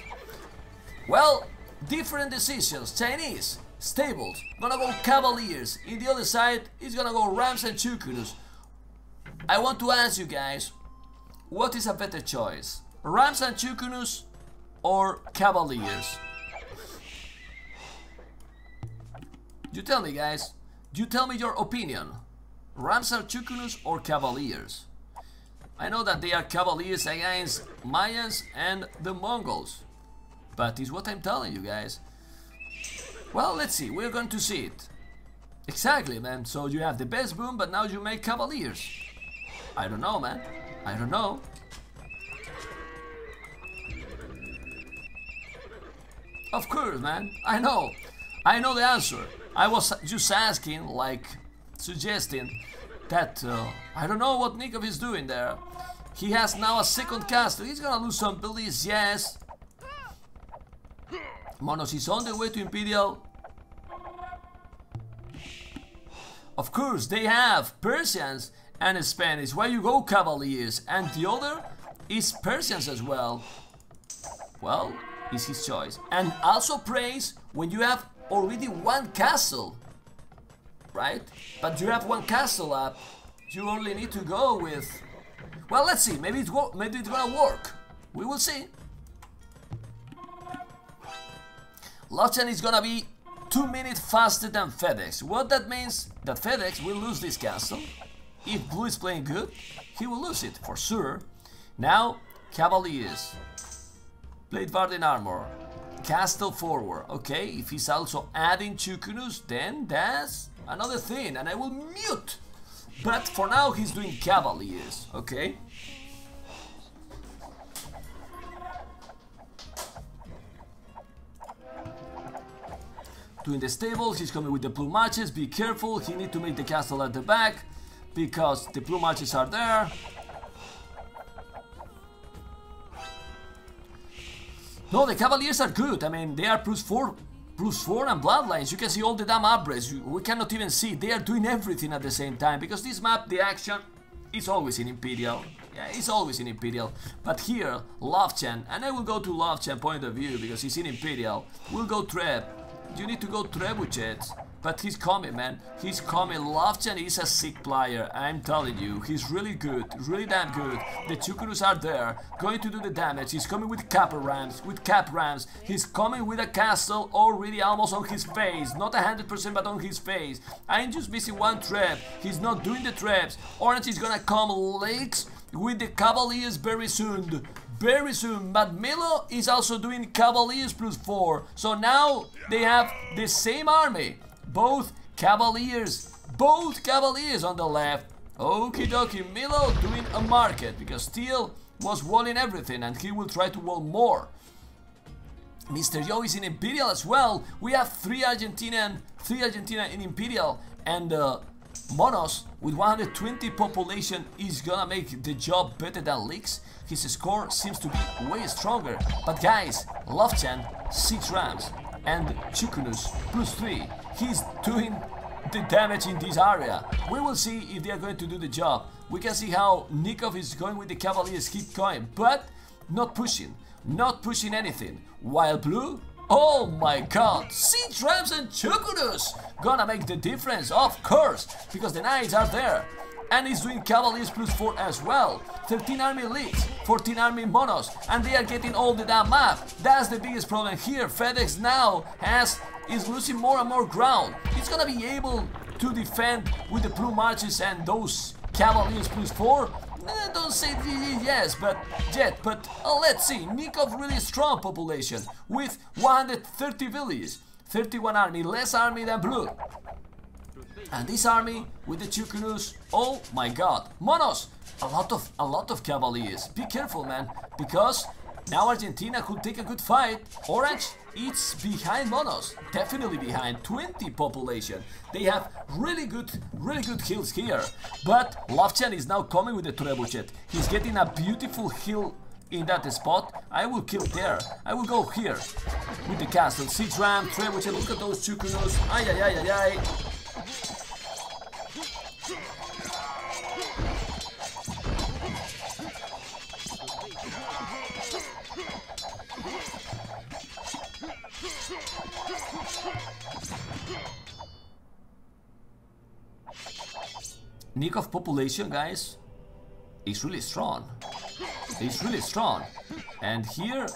Well, different decisions. Chinese, stables, gonna go Cavaliers. In the other side, it's gonna go Rams and Chu Ko Nus. I want to ask you guys, what is a better choice? Rams and Chu Ko Nus or Cavaliers? You tell me guys, you tell me your opinion. Rams and Chu Ko Nus or Cavaliers? I know that they are Cavaliers against Mayans and the Mongols. But it's what I'm telling you guys. Well, let's see, we're going to see it. Exactly, man. So you have the best boom, but now you make Cavaliers. I don't know, man. I don't know. Of course, man. I know. I know the answer. I was just asking, like, suggesting that uh, I don't know what Nicov is doing there. He has now a second castle. He's gonna lose some police, yes. Monos is on the way to Imperial. Of course, they have Persians and Spanish. Where you go, Cavaliers? And the other is Persians as well. Well, it's his choice. And also praise when you have already one castle. Right? But you have one castle up. You only need to go with... Well, let's see. Maybe it's, maybe it's gonna work. We will see. Lofchen is gonna be two minutes faster than FedEx. What that means that FedEx will lose this castle. If Blue is playing good, he will lose it for sure. Now, Cavaliers. Plate Barding armor. Castle forward. Okay, if he's also adding Chu Ko Nus, then that's another thing, and I will mute. But for now, he's doing Cavaliers. Okay. Doing the stable, he's coming with the plume archers. Be careful, he need to make the castle at the back because the plume archers are there. No, the Cavaliers are good. I mean, they are plus 4, plus 4 and Bloodlines. You can see all the damn upgrades. We cannot even see. They are doing everything at the same time. Because this map, the action, is always in Imperial. Yeah, it's always in Imperial. But here, Lovchen, and I will go to Lovchen point of view because he's in Imperial. We'll go Treb. You need to go Trebuchet. But he's coming, man. He's coming. Lovchen is a sick player. I'm telling you. He's really good. Really damn good. The Chu Ko Nus are there. Going to do the damage. He's coming with cap rams. With cap rams. He's coming with a castle already almost on his face. Not 100% but on his face. I'm just missing one trap. He's not doing the traps. Orange is gonna come late with the Cavaliers very soon very soon. But Milo is also doing Cavaliers plus 4. So now they have the same army. Both Cavaliers. Both Cavaliers on the left. Okie dokie. Milo doing a market because Steel was walling everything and he will try to wall more. Mr. Yo is in Imperial as well. We have three Argentinian, three Argentina in Imperial and uh, Monos with 120 population is gonna make the job better than Leaks. His score seems to be way stronger. But guys, Lovchen, 6 rams and Chu Ko Nus plus 3. He's doing the damage in this area. We will see if they are going to do the job. We can see how Nicov is going with the Cavaliers keep going, but not pushing, not pushing anything. While Blue Oh my god, Siege Rams and Chu Ko Nus gonna make the difference, of course, because the Knights are there. And he's doing Cavaliers plus 4 as well. 13 army leads, 14 army monos, and they are getting all the damn map. That's the biggest problem here. FedEx now has is losing more and more ground. He's gonna be able to defend with the plume archers and those Cavaliers plus 4 Eh, don't say yes, but yet, but uh, let's see. Nicov really strong population with 130 villages, 31 army, less army than blue. And this army with the Chu Ko Nus, oh my god, Monos, a lot of a lot of cavaliers. Be careful, man, because now Argentina could take a good fight. Orange, it's behind Monos, definitely behind 20 population. They have really good, really good hills here. But Lovchen is now coming with the Trebuchet. He's getting a beautiful hill in that spot. I will kill there. I will go here with the castle. Siege Ram, Trebuchet, look at those Chu Ko Nus. Ay, ay, ay, ay, ay. Nicov population, guys, is really strong. Is really strong. And here,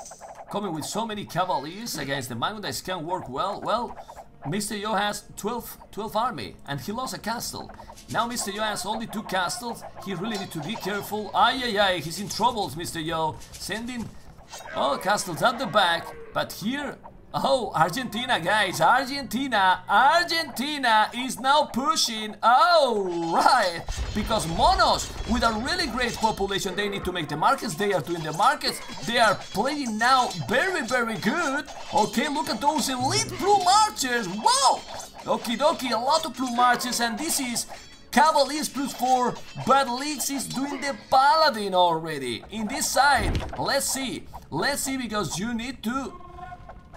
coming with so many cavaliers against the Mangudais can work well. Well, Mr. Yo has 12, 12 army and he lost a castle. Now Mr. Yo has only two castles. He really need to be careful. Ay ay ay, he's in troubles, Mr. Yo. Sending oh castles at the back. But here Oh, Argentina, guys, Argentina, Argentina is now pushing. Oh, right, because Monos, with a really great population, they need to make the markets. They are doing the markets. They are playing now very, very good. Okay, look at those elite plume archers. Wow. Okie dokie, a lot of plume archers, and this is Cavaliers plus 4, but Leaks is doing the Paladin already. In this side, let's see. Let's see, because you need to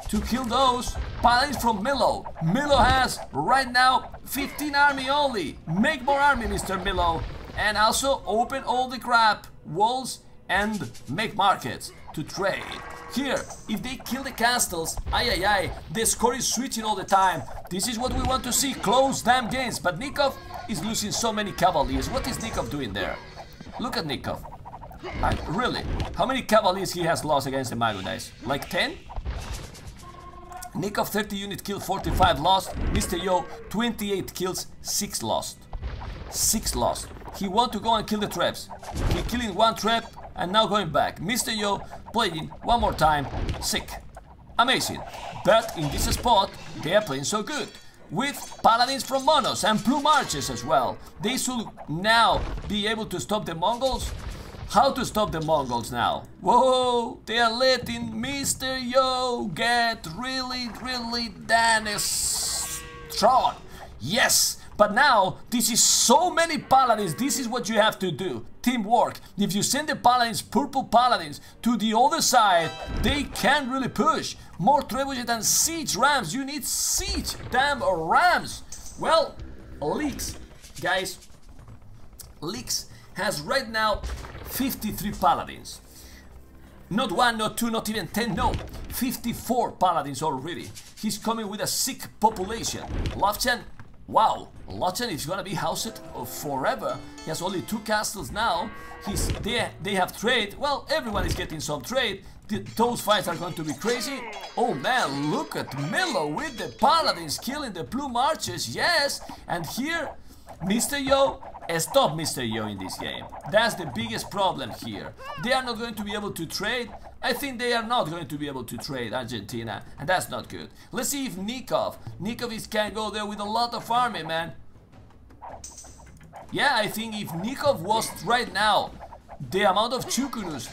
to kill those paladins from Milo. Milo has right now 15 army only. Make more army, Mr. Milo. And also open all the crap walls and make markets to trade. Here, if they kill the castles, ay ay ay, the score is switching all the time. This is what we want to see, close damn games. But Nicov is losing so many cavaliers. What is Nicov doing there? Look at Nicov. I, really, how many cavaliers he has lost against the Mangudais? Like 10? Nicov 30 unit kill, 45 lost. Mr. Yo 28 kills, 6 lost. 6 lost. He want to go and kill the traps. He killing one trap and now going back. Mr. Yo playing one more time, sick. Amazing. But in this spot, they are playing so good. With paladins from Monos and plume archers as well. They should now be able to stop the Mongols how to stop the Mongols now? Whoa, they are letting Mr. Yo get really, really damn strong. Yes, but now this is so many paladins. This is what you have to do. Teamwork. If you send the paladins, purple paladins, to the other side, they can't really push. More trebuchet and siege rams. You need siege damn rams. Well, leaks, guys. Leaks has right now 53 paladins. Not one, not two, not even 10, no. 54 paladins already. He's coming with a sick population. Lovchan, wow. Lovchan is gonna be housed forever. He has only two castles now. He's they, they have trade. Well, everyone is getting some trade. The, those fights are going to be crazy. Oh man, look at Milo with the paladins killing the plume archers. Yes, and here Mr. Yo, stop Mr. Yo in this game. That's the biggest problem here. They are not going to be able to trade. I think they are not going to be able to trade Argentina, and that's not good. Let's see if Nicov, Nicov is, can go there with a lot of army, man. Yeah, I think if Nicov was right now, the amount of Chu Ko Nus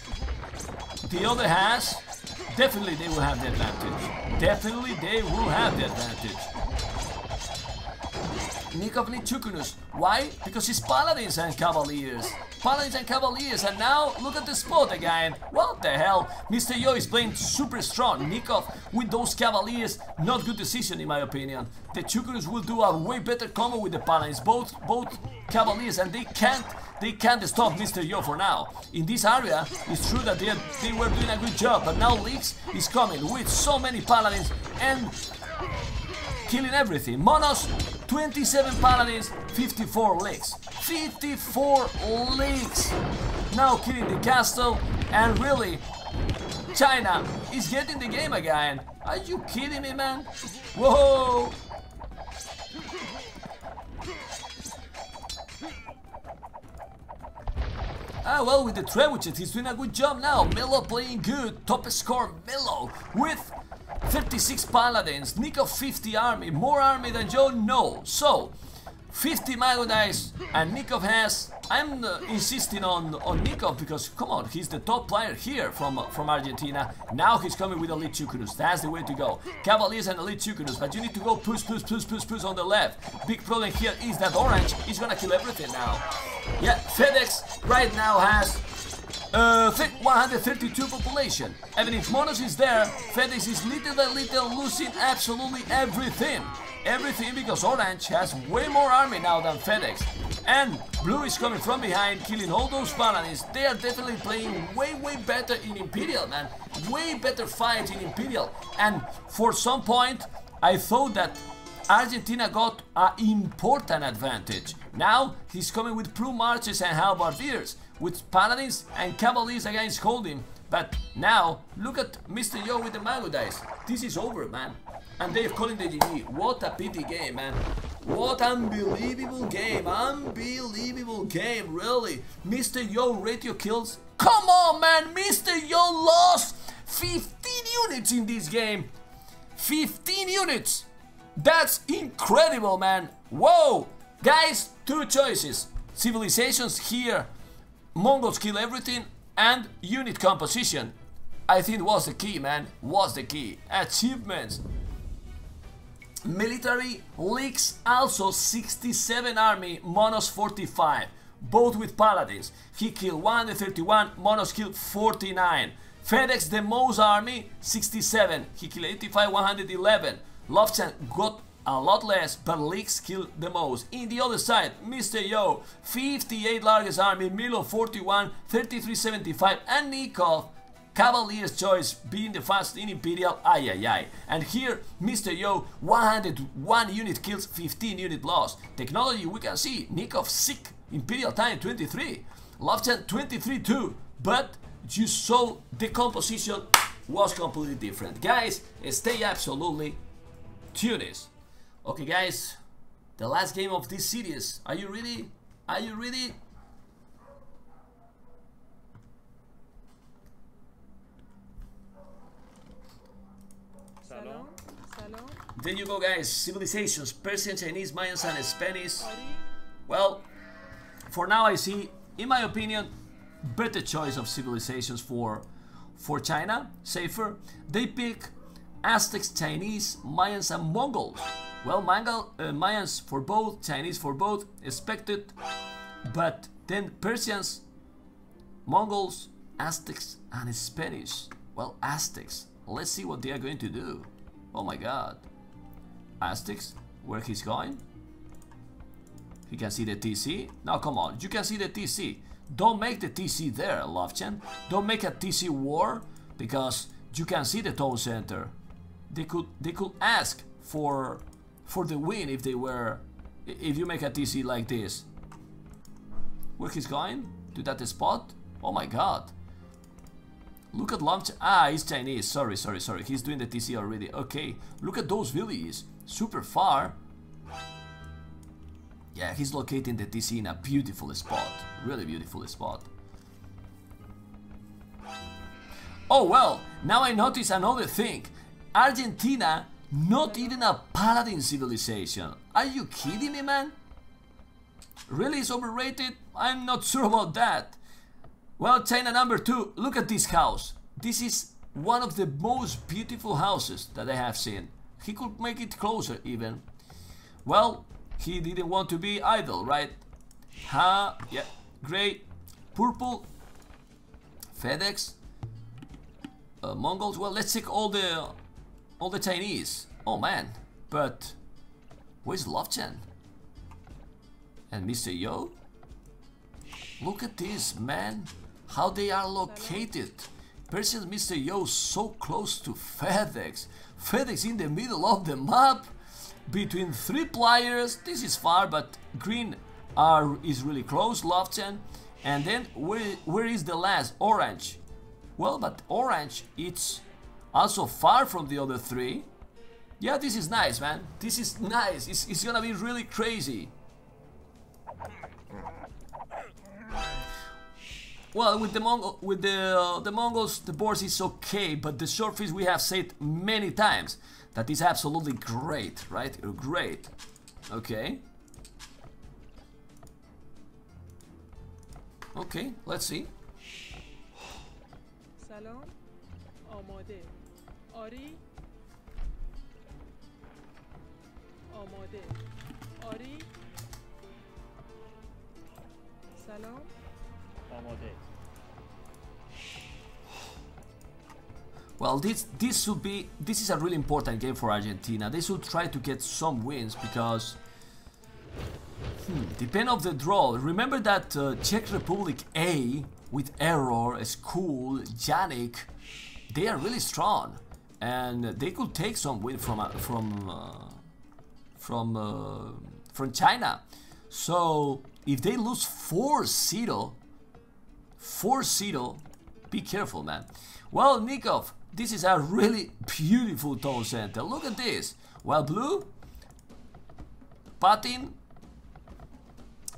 the other has, definitely they will have the advantage. Definitely they will have the advantage. Nicov Chukunus. Why? Because he's paladins and cavaliers. Paladins and cavaliers, and now look at the spot again. What the hell? Mr. Yo is playing super strong. Nicov with those cavaliers, not good decision in my opinion. The Chu Ko Nus will do a way better combo with the paladins, both both cavaliers, and they can't they can't stop Mr. Yo for now. In this area, it's true that they, they were doing a good job, but now Leaks is coming with so many paladins and killing everything. Monos 27 paladins, 54 leaks. 54 leaks! Now killing the castle, and really, China is getting the game again. Are you kidding me, man? Whoa! Ah, well, with the Trebuchet, he's doing a good job now. Milo playing good. Top score, Milo, with 36 paladins, Nicov 50 army, more army than Joe? No. So, 50 Mangudais and Nicov has... I'm uh, insisting on, on Nicov because, come on, he's the top player here from uh, from Argentina. Now he's coming with Elite Chu Ko Nus. That's the way to go. Cavaliers and Elite Chu Ko Nus, but you need to go push, push, push, push, push on the left. Big problem here is that Orange is gonna kill everything now. Yeah, FedEx right now has uh, 132 population. If Monos is there, FedEx is little by little losing absolutely everything. Everything because Orange has way more army now than FedEx. And Blue is coming from behind, killing all those paladins. They are definitely playing way, way better in Imperial, man. Way better fight in Imperial. And for some point, I thought that Argentina got an important advantage. Now he's coming with Plume Archers and halberdiers, with paladins and cavaliers against holding. But now, look at Mr. Yo with the mangudais. This is over, man. And they're calling the GG. What a pity game, man. What unbelievable game. Unbelievable game, really. Mr. Yo ratio kills. Come on, man. Mr. Yo lost 15 units in this game. 15 units. That's incredible, man. Whoa. Guys, two choices. Civilizations here. Mongols kill everything and unit composition. I think was the key, man. Was the key. Achievements. Military leaks also 67 army, Monos 45, both with paladins. He killed 131, Monos killed 49. FedEx the most army 67, he killed 85, 111. Lofchan got a lot less, but Leaks killed the most. In the other side, Mr. Yo, 58 largest army, Milo 41, 3375, and Nicov Cavalier's choice being the fast in Imperial, ay ay ay. And here, Mr. Yo, 101 unit kills, 15 unit loss. Technology we can see, Nicov sick, Imperial time 23, Lofchan 23 too, but you saw the composition was completely different. Guys, stay absolutely tuned. Okay, guys, the last game of this series. Are you ready? Are you ready? Salon. Salon. There you go, guys. Civilizations, Persian, Chinese, Mayans, and Spanish. Well, for now, I see, in my opinion, better choice of civilizations for for China, safer. They pick Aztecs, Chinese, Mayans and Mongols. Well, Mongol, uh, Mayans for both, Chinese for both, expected. But then Persians, Mongols, Aztecs and Spanish. Well, Aztecs. Let's see what they are going to do. Oh my god. Aztecs, where he's going? You can see the TC. Now come on, you can see the TC. Don't make the TC there, Lofchen. Don't make a TC war because you can see the town center. They could they could ask for for the win if they were if you make a TC like this. Where he's going? To that spot? Oh my god. Look at launch. Ah, he's Chinese. Sorry, sorry, sorry. He's doing the TC already. Okay. Look at those villages. Super far. Yeah, he's locating the TC in a beautiful spot. Really beautiful spot. Oh well, now I notice another thing. Argentina not even a paladin civilization. Are you kidding me, man? Really is overrated? I'm not sure about that. Well, China number two, look at this house. This is one of the most beautiful houses that I have seen. He could make it closer even. Well, he didn't want to be idle, right? Ha, yeah, great. Purple, FedEx, uh, Mongols. Well, let's check all the all the Chinese. Oh man, but where's Lofchen? And Mr. Yo? Look at this, man. How they are located. Persian Mr. Yo so close to FedEx. FedEx in the middle of the map. Between three players. This is far, but green are is really close, Lofchen. And then where where is the last? Orange. Well, but orange it's also far from the other three. Yeah, this is nice, man. This is nice. It's, it's gonna be really crazy. Well, with the Mongol, with the uh, the Mongols, the boars is okay, but the surface we have said many times that is absolutely great, right? Great. Okay. Okay, let's see. Salon. آری آماده آری سلام آماده Well, this this should be this is a really important game for Argentina. They should try to get some wins because hmm, depend of the draw. Remember that uh, Czech Republic A with Error, School, Yannick, they are really strong, and they could take some win from uh, from uh, from uh, from China. So if they lose 4-0, 4-0, be careful, man. Well, Nicov, this is a really beautiful town center. Look at this. Well, blue, Patin,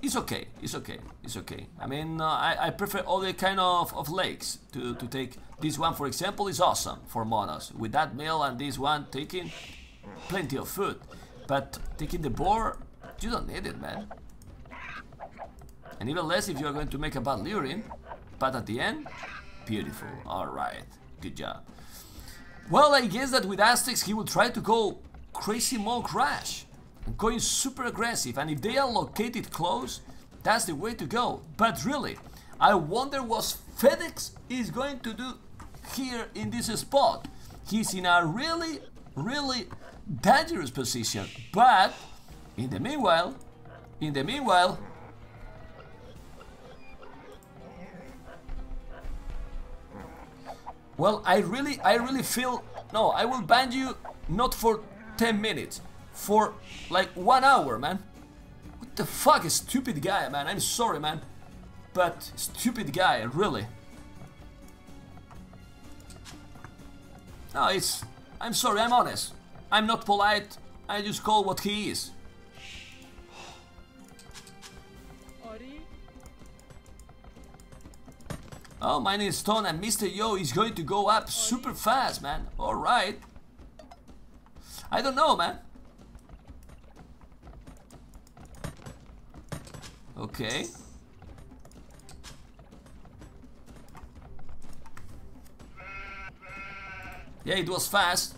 it's okay, it's okay, it's okay. I mean, uh, I, I prefer other kind of, of lakes to, to take. This one, for example, is awesome for monos. With that meal and this one, taking plenty of food. But taking the boar, you don't need it, man. And even less if you're going to make a bad luring. But at the end, beautiful. Alright, good job. Well, I guess that with Aztecs he will try to go crazy monk rush. Going super aggressive, and if they are located close, that's the way to go. But really, I wonder what FedEx is going to do here in this spot. He's in a really, really dangerous position. But in the meanwhile, in the meanwhile, well, I really, I really feel no. I will ban you not for 10 minutes, for like one hour, man. What the fuck, is stupid guy, man. I'm sorry, man, but stupid guy, really. No, it's. I'm sorry, I'm honest. I'm not polite, I just call what he is. Oh, my name is Stone and Mr. Yo is going to go up super fast, man. Alright. I don't know, man. Okay. Yeah, it was fast.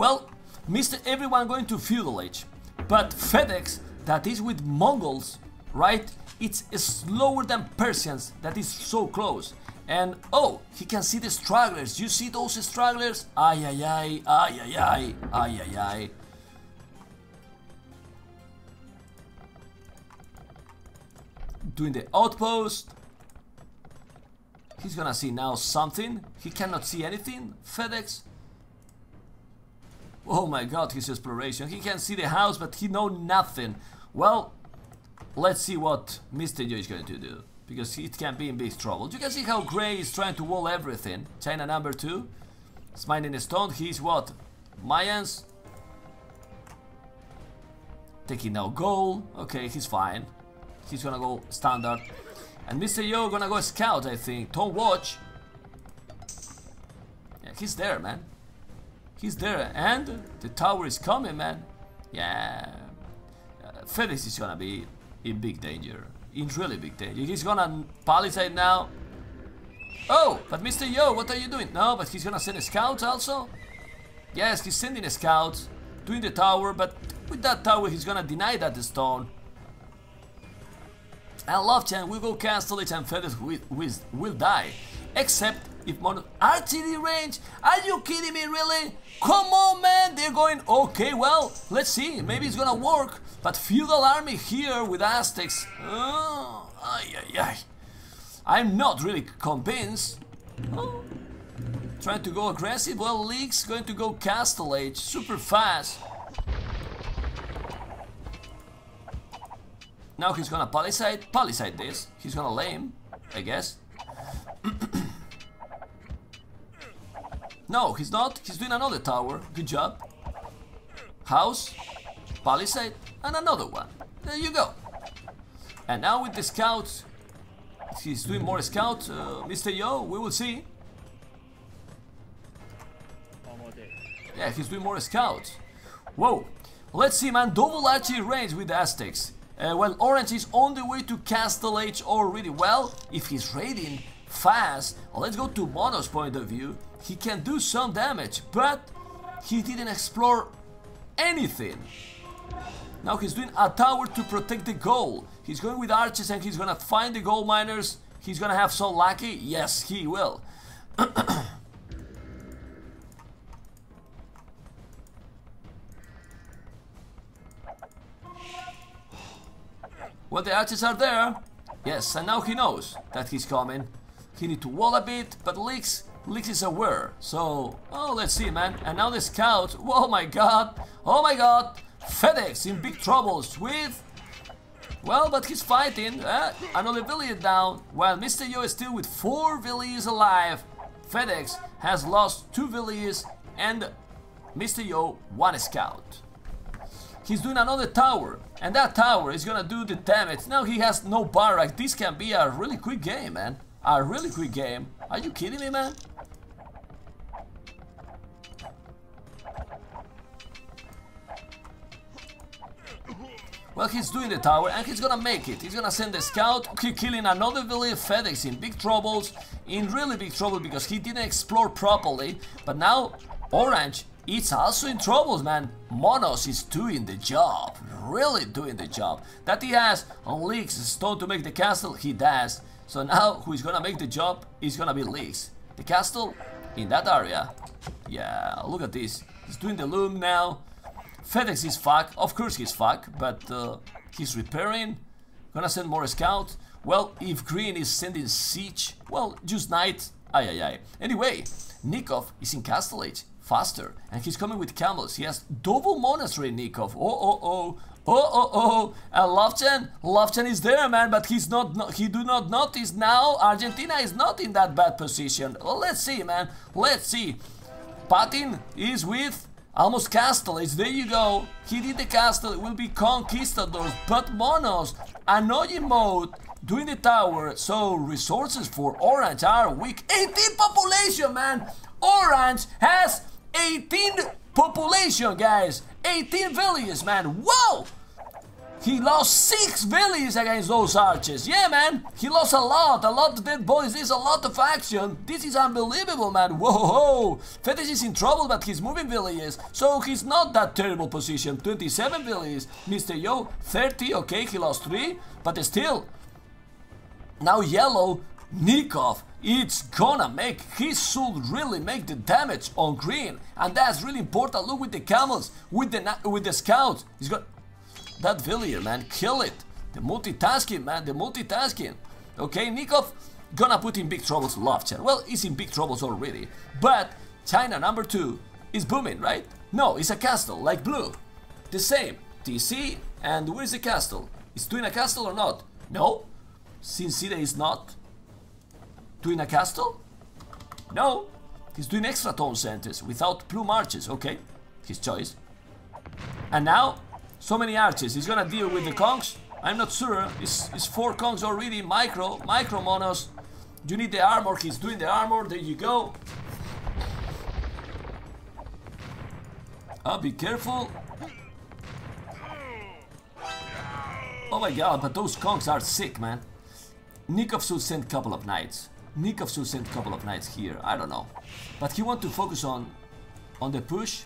Well, Mr. Everyone going to feudal age, but FedEx that is with Mongols, right? It's slower than Persians that is so close. And oh, he can see the stragglers. You see those stragglers? Ay ay ay, ay ay ay, ay ay ay. Doing the outpost. He's gonna see now something. He cannot see anything. FedEx. Oh my god, his exploration. He can see the house, but he know nothing. Well, let's see what Mr. Yo is going to do. Because it can be in big trouble. You can see how Gray is trying to wall everything. China number two. Smiling Stone, he's what? Mayans. Taking now goal. Okay, he's fine. He's gonna go standard. And Mr. Yo gonna go scout, I think. Don't watch. Yeah, he's there, man. He's there, and the tower is coming, man. Yeah. Uh, is gonna be in big danger. In really big danger. He's gonna palisade now. Oh, but Mr. Yo, what are you doing? No, but he's gonna send a scout also? Yes, he's sending a scout, doing the tower, but with that tower he's gonna deny that the stone. I love Chan, we go castle it and Feathers will, will, will die. Except if mono artillery range? Are you kidding me really? Come on man, they're going okay well, let's see, maybe it's gonna work. But feudal army here with Aztecs. Oh, ay, ay, ay. I'm not really convinced. Oh. Trying to go aggressive, well League's going to go Castle Age super fast. Now he's gonna palisade, palisade this. He's gonna lame, I guess. No, he's not. He's doing another tower. Good job. House, palisade, and another one. There you go. And now with the scouts, he's doing more scouts. Uh, Mr. Yo, we will see. Yeah, he's doing more scouts. Whoa. Let's see, man. Double archery range with the Aztecs. Uh, well, Orange is on the way to Castle Age already. Well, if he's raiding fast, let's go to Mono's point of view. He can do some damage, but he didn't explore anything. Now he's doing a tower to protect the goal. He's going with arches and he's gonna find the gold miners. He's gonna have so lucky. Yes, he will. well, the arches are there. Yes, and now he knows that he's coming. He need to wall a bit, but Leaks, Leaks is aware. So, oh, let's see, man. And now the scout. Oh my god. Oh my god. FedEx in big troubles with... Well, but he's fighting. Uh, another villager down, while Mr. Yo is still with four villagers alive. FedEx has lost two villagers and Mr. Yo one scout. He's doing another tower, and that tower is gonna do the damage. Now he has no barrack. This can be a really quick game, man. A really quick game. Are you kidding me, man? Well, he's doing the tower and he's gonna make it. He's gonna send the scout, keep killing another village. FedEx in big troubles, in really big trouble because he didn't explore properly. But now, Orange is also in troubles, man. Monos is doing the job, really doing the job. That he has on Leaks stone to make the castle, he does. So now, who is gonna make the job is gonna be Leaks. The castle in that area. Yeah, look at this. He's doing the loom now. FedEx is fuck, of course he's fuck, but uh, he's repairing. Gonna send more scouts. Well, if Green is sending siege, well, just Knight. Ay ay ay. Anyway, Nicov is in Castle Age, faster, and he's coming with camels. He has double monastery, Nicov. Oh oh oh. Oh oh oh, and Lovchen, Lovchen is there, man, but he's not. No, he do not notice now. Argentina is not in that bad position. Well, let's see, man. Let's see. Patin is with Almost Castle Age, there you go. He did the castle, it will be conquistadors, but monos, annoying mode, doing the tower, so resources for Orange are weak. 18 population, man! Orange has 18 population, guys! 18 villages, man! Whoa! He lost six villages against those archers. Yeah, man. He lost a lot. A lot of dead bodies. There's a lot of action. This is unbelievable, man. Whoa, whoa. FedEx is in trouble, but he's moving villages. So he's not that terrible position. 27 villages. Mr. Yo, 30. Okay, he lost three. But still. Now yellow, Nicov. It's gonna make, he should really make the damage on green. And that's really important. Look with the camels, with the with the scouts. He's got that villager, man. Kill it. The multitasking, man. The multitasking. Okay, Nicov gonna put in big troubles Lovchen. Well, he's in big troubles already. But China number two is booming, right? No, it's a castle, like blue. The same. TC, and where's the castle? Is doing a castle or not? No. Sincere is not doing a castle? No. He's doing extra town centers without plume archers. Okay, his choice. And now so many arches. He's gonna deal with the conks. I'm not sure. It's, it's four conks already. Micro, micro monos. You need the armor. He's doing the armor. There you go. Oh, be careful. Oh my god, but those conks are sick, man. Nicov sent couple of knights. Nicov sent couple of knights here. I don't know. But he want to focus on on the push.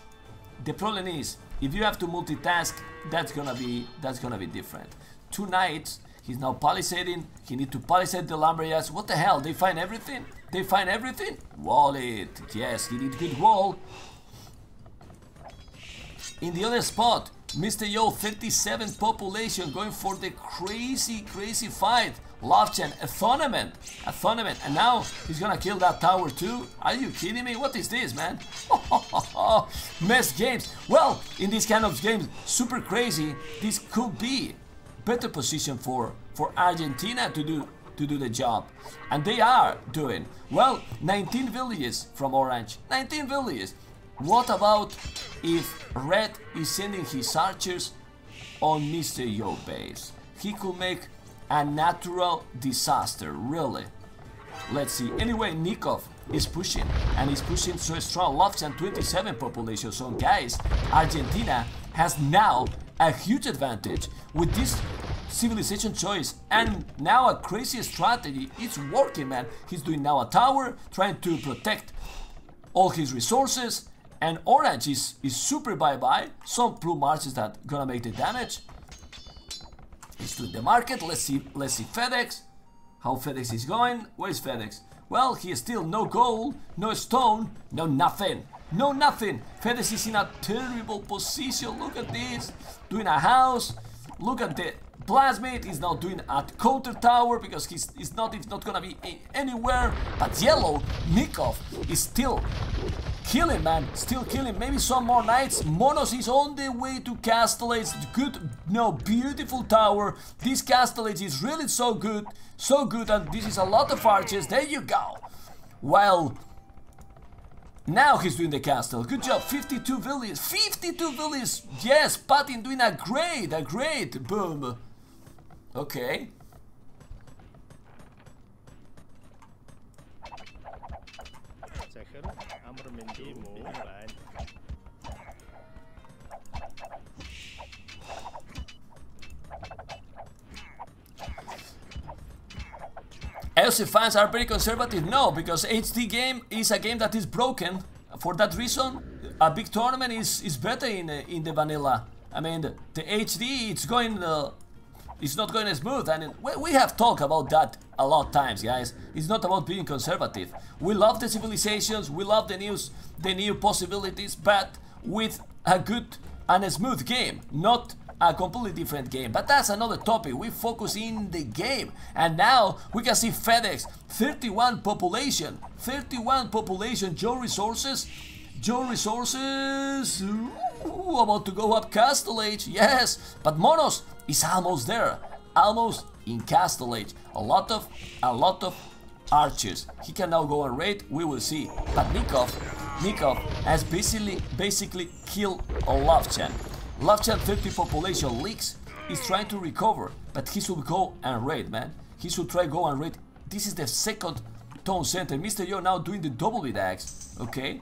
The problem is, if you have to multitask, that's gonna be that's gonna be different. Two knights. He's now palisading. He need to palisade the lumberyards. What the hell? They find everything? They find everything? Wall it. Yes, he did good wall. In the other spot, Mr. Yo, 37 population going for the crazy, crazy fight. Lovchen, a tournament, a tournament, and now he's gonna kill that tower too? Are you kidding me? What is this, man? Mess games. Well, in these kind of games, super crazy, this could be better position for, for Argentina to do to do the job. And they are doing. Well, 19 villages from Orange. 19 villages. What about if Red is sending his archers on Mr. Yo base? He could make a natural disaster, really. Let's see. Anyway, Nicov is pushing, and he's pushing so strong. Lovchen 27 population. So, guys, Argentina has now a huge advantage with this civilization choice and now a crazy strategy. It's working, man. He's doing now a tower, trying to protect all his resources. And orange is, is super bye-bye. Some plume archers that gonna make the damage. He's doing the market. Let's see let's see FedEx. How FedEx is going. Where's FedEx? Well, he is still no gold, no stone, no nothing. No nothing. FedEx is in a terrible position. Look at this. Doing a house. Look at the Plasmid is now doing a counter tower because he's, he's not it's not gonna be anywhere. But yellow, Nicov is still killing man, still killing. Maybe some more knights. Monos is on the way to Castle Age. Good, no, beautiful tower. This Castle Age is really so good, so good, and this is a lot of arches. There you go. Well, now he's doing the castle. Good job. 52 villas. 52 villas. Yes, Patin doing a great, a great. Boom. Okay. kamar mindi LC fans are very conservative? No, because HD game is a game that is broken. For that reason, a big tournament is, is better in, in the vanilla. I mean, the HD, it's going uh, it's not going smooth, and we, we have talked about that a lot times, guys. It's not about being conservative. We love the civilizations, we love the news, the new possibilities, but with a good and a smooth game, not a completely different game. But that's another topic. We focus in the game. And now we can see FedEx 31 population. 31 population. Joe Resources. Joe Resources. Ooh, about to go up Castle Age. Yes. But Monos is almost there. Almost in Castle Age. A lot of a lot of archers. He can now go and raid, we will see. But Nicov, Nicov has basically basically killed Lovchan. Lovchan 50 population leaks is trying to recover, but he should go and raid, man. He should try go and raid. This is the second town center. Mr. Yo now doing the double with axe. Okay.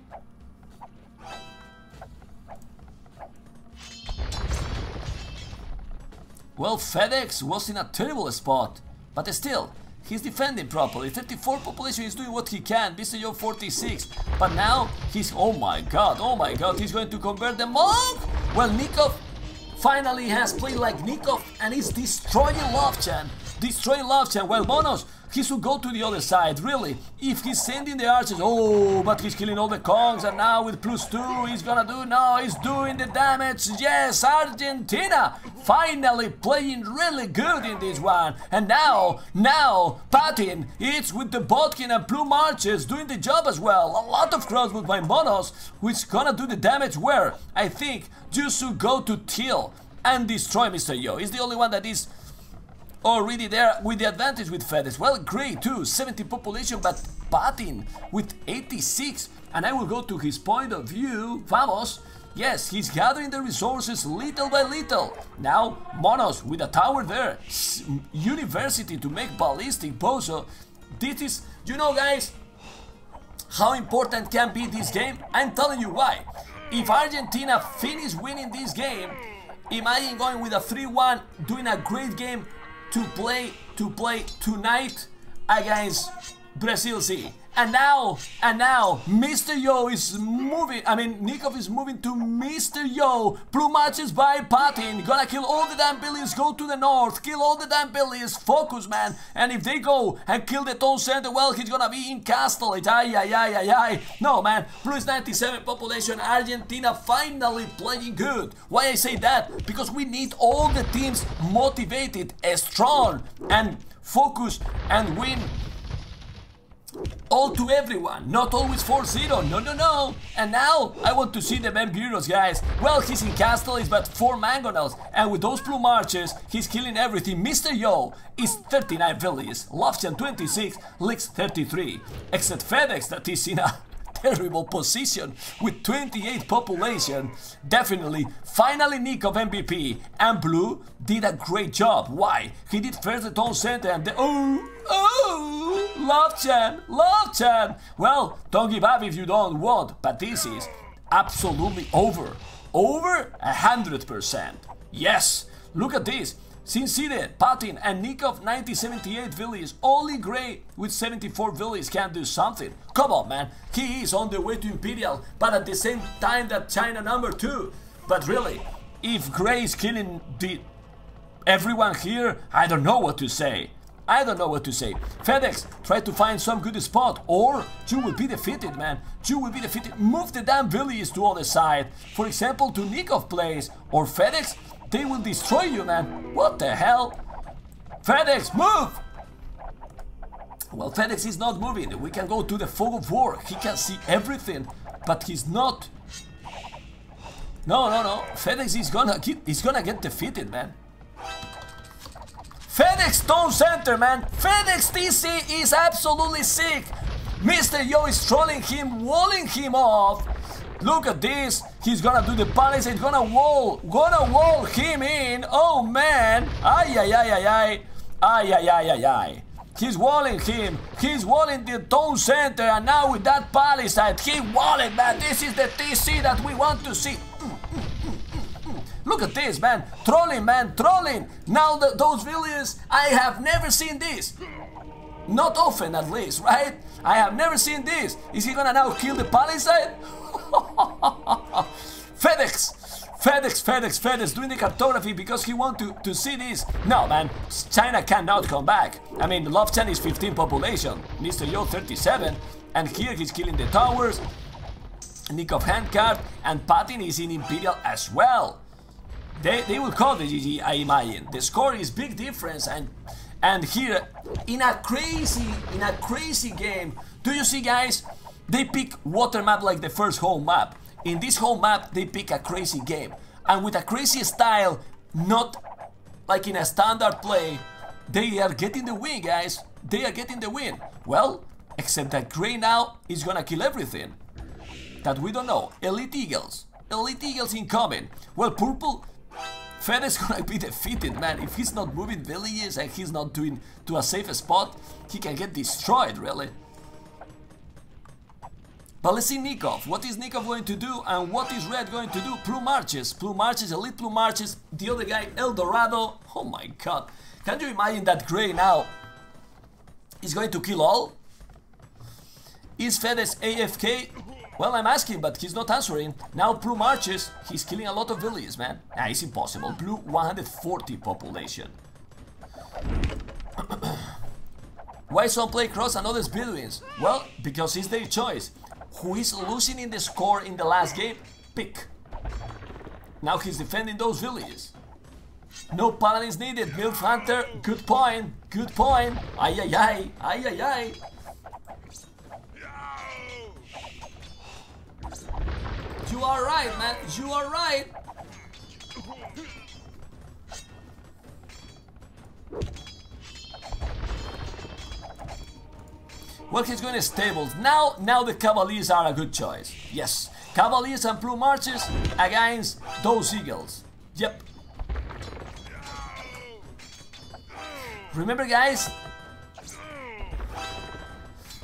Well, FedEx was in a terrible spot, but still, he's defending properly. 34 population is doing what he can. Yo 46, but now he's oh my god, oh my god, he's going to convert them all. Well, Nicov finally has played like Nicov and is destroying Lovchan. Destroying Lovchan. Well, Monos, he should go to the other side, really. If he's sending the archers, oh, but he's killing all the Kongs, and now with plus two, he's gonna do, no, he's doing the damage. Yes, Argentina finally playing really good in this one. And now, now, Patin, it's with the Bodkin and Plume Archers doing the job as well. A lot of crossbows by Monos, which gonna do the damage where I think you should go to Till and destroy Mr. Yo. He's the only one that is already there with the advantage with FedEx. Well, great too, 70 population, but Patin with 86. And I will go to his point of view. Vamos. Yes, he's gathering the resources little by little. Now, Monos with a tower there. S- University to make ballistic Bozo. This is, you know guys, how important can be this game? I'm telling you why. If Argentina finish winning this game, imagine going with a 3-1, doing a great game to play to play tonight against Brazil C. And now, and now, Mr. Yo is moving, I mean, Nicov is moving to Mr. Yo. Plume Archers by Patin. Gonna kill all the damn billions, go to the north, kill all the damn billions, focus, man. And if they go and kill the town center, well, he's gonna be in Castle. Ay, ay, ay, ay, ay. No, man, Blue is 97 population, Argentina finally playing good. Why I say that? Because we need all the teams motivated, strong, and focused, and win all to everyone, not always 4-0, no, no, no. And now, I want to see the Vampiros, guys. Well, he's in Castells, but 4 Mangonels, and with those plume archers, he's killing everything. Mr. Yo is 39 villages, Lovchan 26, Licks 33, except FedEx that is in a terrible position with 28 population. Definitely, finally Nicov MVP and Blue did a great job. Why? He did first the town center and the oh oh Love Chan, Love Chan. Well, don't give up if you don't want, but this is absolutely over. Over hundred percent. Yes, look at this. Sincere, Patin, and Nicov 1978 villies. Only Gray with 74 villies can do something. Come on, man. He is on the way to Imperial, but at the same time that China number two. But really, if Gray is killing the everyone here, I don't know what to say. I don't know what to say. FedEx, try to find some good spot, or you will be defeated, man. You will be defeated. Move the damn villies to other side. For example, to Nicov place, or FedEx, they will destroy you, man. What the hell? FedEx, move! Well, FedEx is not moving. We can go to the fog of war. He can see everything, but he's not. No, no, no. FedEx is gonna get, he's gonna get defeated, man. FedEx Town Center, man. FedEx TC is absolutely sick. Mr. Yo is trolling him, walling him off. Look at this. He's gonna do the palisade, gonna wall, gonna wall him in. Oh man. Ay, ay, ay, ay, ay. Ay, ay, ay, ay, ay. He's walling him. He's walling the town center, and now with that palisade, he walling, man. This is the TC that we want to see. Look at this, man. Trolling, man. Trolling. Now the, those villains, I have never seen this. Not often, at least, right? I have never seen this. Is he gonna now kill the palisade? FedEx. FedEx, FedEx, FedEx doing the cartography because he want to, to see this. No, man, China cannot come back. I mean, Lofton is 15 population, Mr. Yo 37, and here he's killing the towers. Nicov handcart and Patin is in Imperial as well. They, they will call the GG, I imagine. The score is big difference and and here in a crazy in a crazy game. Do you see guys? They pick water map like the first home map. In this home map they pick a crazy game. And with a crazy style, not like in a standard play, they are getting the win guys. They are getting the win. Well, except that Grey now is gonna kill everything. That we don't know. Elite Eagles. Elite Eagles incoming. Well, Purple Fed is gonna be defeated, man. If he's not moving villages and he's not doing to a safe spot, he can get destroyed, really. But let's see Nicov. What is Nicov going to do and what is Red going to do? Plume Archers. Plume Archers, Elite Plume Archers. The other guy, El Dorado. Oh my god. Can you imagine that Grey now is going to kill all? Is Fedes AFK? Well, I'm asking, but he's not answering. Now Plume archers. He's killing a lot of villages, man. Nah, it's impossible. Blue 140 population. Why some play cross and others Bedouins? Well, because it's their choice. Who is losing in the score in the last game? Pick. Now he's defending those villages. No paladins needed. Milf Hunter, good point. Good point. Ay ay ay. Ay ay ay. You are right, man. You are right. Well, he's going to stables. Now, now the Cavaliers are a good choice. Yes. Cavaliers and Plume Archers against those Eagles. Yep. Remember, guys?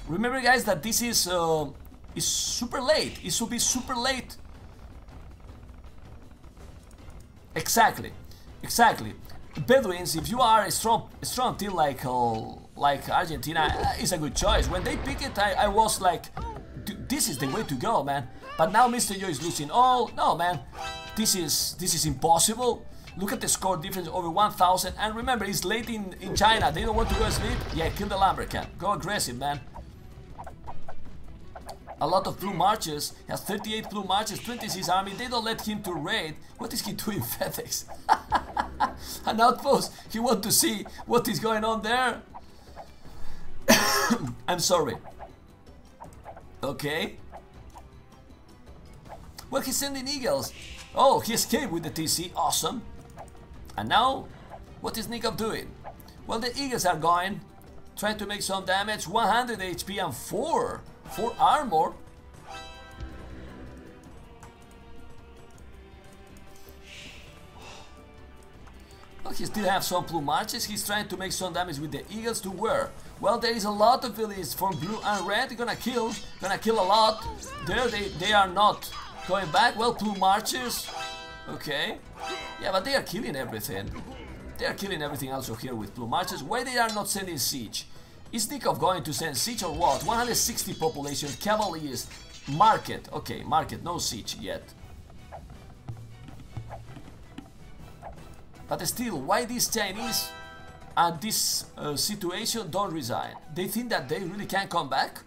Remember, guys, that this is uh, is super late. It should be super late. Exactly, exactly. Bedouins, if you are a strong, a strong team like uh, like Argentina, uh, is a good choice. When they pick it, I, I was like, this is the way to go, man. But now Mr. Yo is losing all. No, man, this is this is impossible. Look at the score difference over 1,000. And remember, it's late in, in China. They don't want to go to sleep. Yeah, kill the Lumbercan. Go aggressive, man a lot of plume archers. He has 38 plume archers, 26 army. They don't let him to raid. What is he doing, FedEx? An outpost. He want to see what is going on there. I'm sorry. Okay. Well, he's sending eagles. Oh, he escaped with the TC. Awesome. And now, what is Nicov doing? Well, the eagles are going. Trying to make some damage. 100 HP and 4 for armor. Well, he still have some plume archers. He's trying to make some damage with the eagles to where? Well, there is a lot of villages from blue and red. Gonna kill, gonna kill a lot. There, they they are not going back. Well, plume archers. Okay. Yeah, but they are killing everything. They are killing everything also here with plume archers. Why they are not sending siege? Is Nicov going to send siege or what? 160 population, cavaliers, market. Okay, market, no siege yet. But still, why these Chinese at this uh, situation don't resign? They think that they really can come back?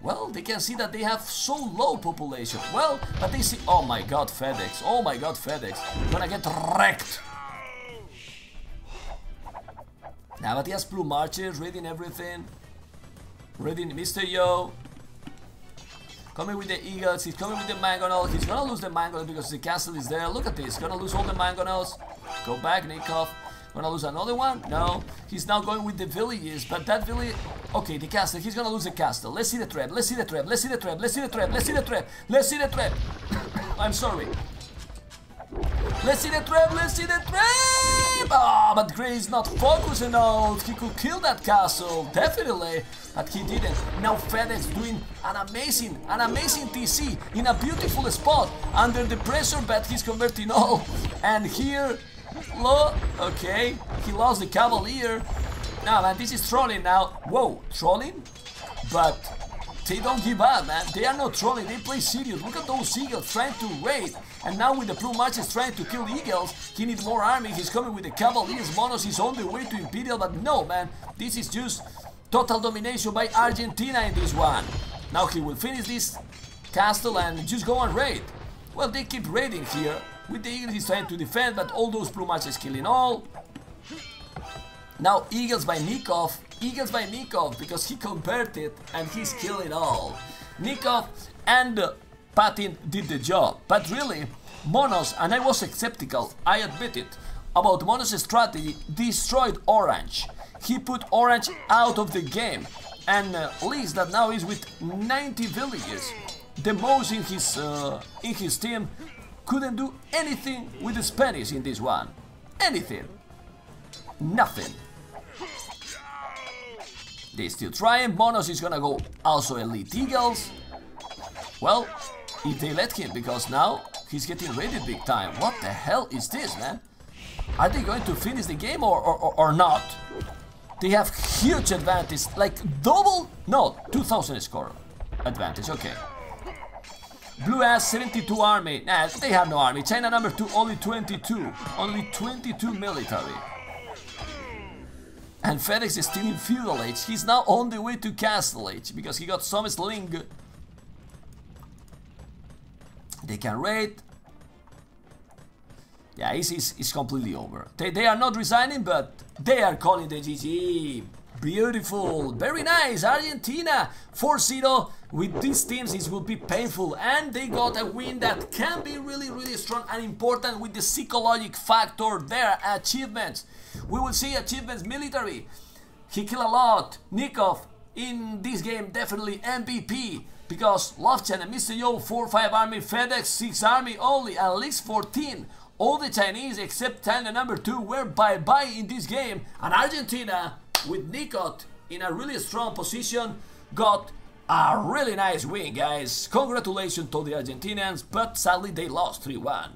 Well, they can see that they have so low population. Well, but they see... Oh my god, FedEx. Oh my god, FedEx. Gonna get wrecked. Now, has plume archers, reading everything. Reading Mr. Yo. Coming with the Eagles, he's coming with the Mangonel. He's gonna lose the Mangonel because the castle is there. Look at this, gonna lose all the Mangonels. Go back, Nicov. Gonna lose another one? No. He's now going with the villages, but that village... Okay, the castle. He's gonna lose the castle. Let's see the trap. Let's see the trap. Let's see the trap. Let's see the trap. Let's see the trap. Let's see the trap. I'm sorry. Let's see the trap. Let's see the trap. Ah, but Gray is not focusing enough. He could kill that castle, definitely, but he didn't. Now FedEx doing an amazing, an amazing TC in a beautiful spot under the pressure, but he's converting all. And here Look, okay, he lost the Cavalier. Now, man, this is trolling now. Whoa, trolling? But they don't give up, man. They are not trolling, they play serious. Look at those eagles trying to raid. And now with the plume archers trying to kill eagles, he needs more army. He's coming with the Cavaliers. Monos is on the way to Imperial, but no, man. This is just total domination by Argentina in this one. Now he will finish this castle and just go on raid. Well, they keep raiding here. With the Eagles he's trying to defend, but all those plume archers killing all. Now Eagles by Nicov, Eagles by Nicov, because he converted and he's killing all. Nicov and Patin did the job, but really, Monos, and I was skeptical, I admit it, about Monos' strategy, destroyed Orange. He put Orange out of the game, and uh, Leeds that now is with 90 villages, the most in his uh, in his team, couldn't do anything with the Spanish in this one. Anything. Nothing. They still trying. Monos is gonna go also Elite Eagles. Well, if they let him, because now he's getting raided big time. What the hell is this, man? Are they going to finish the game or, or, or not? They have huge advantage, like double, no, 2000 score advantage, okay. Blue has 72 army. Nah, they have no army. China number 2, only 22. Only 22 military. And FedEx is still in feudal age. He's now on the way to castle age because he got some sling. They can raid. Yeah, it's, it's, it's completely over. They, they are not resigning, but they are calling the GG. Beautiful, very nice, Argentina 4-0. With these teams it will be painful and they got a win that can be really really strong and important with the psychological factor, their achievements. We will see achievements military. He killed a lot. Nicov in this game definitely MVP because Lovchen and Mr. Yo 4-5 army, FedEx 6 army only, at least 14. All the Chinese except China number 2 were bye-bye in this game and Argentina with Nicov in a really strong position, got a really nice win, guys. Congratulations to the Argentinians, but sadly they lost 3-1.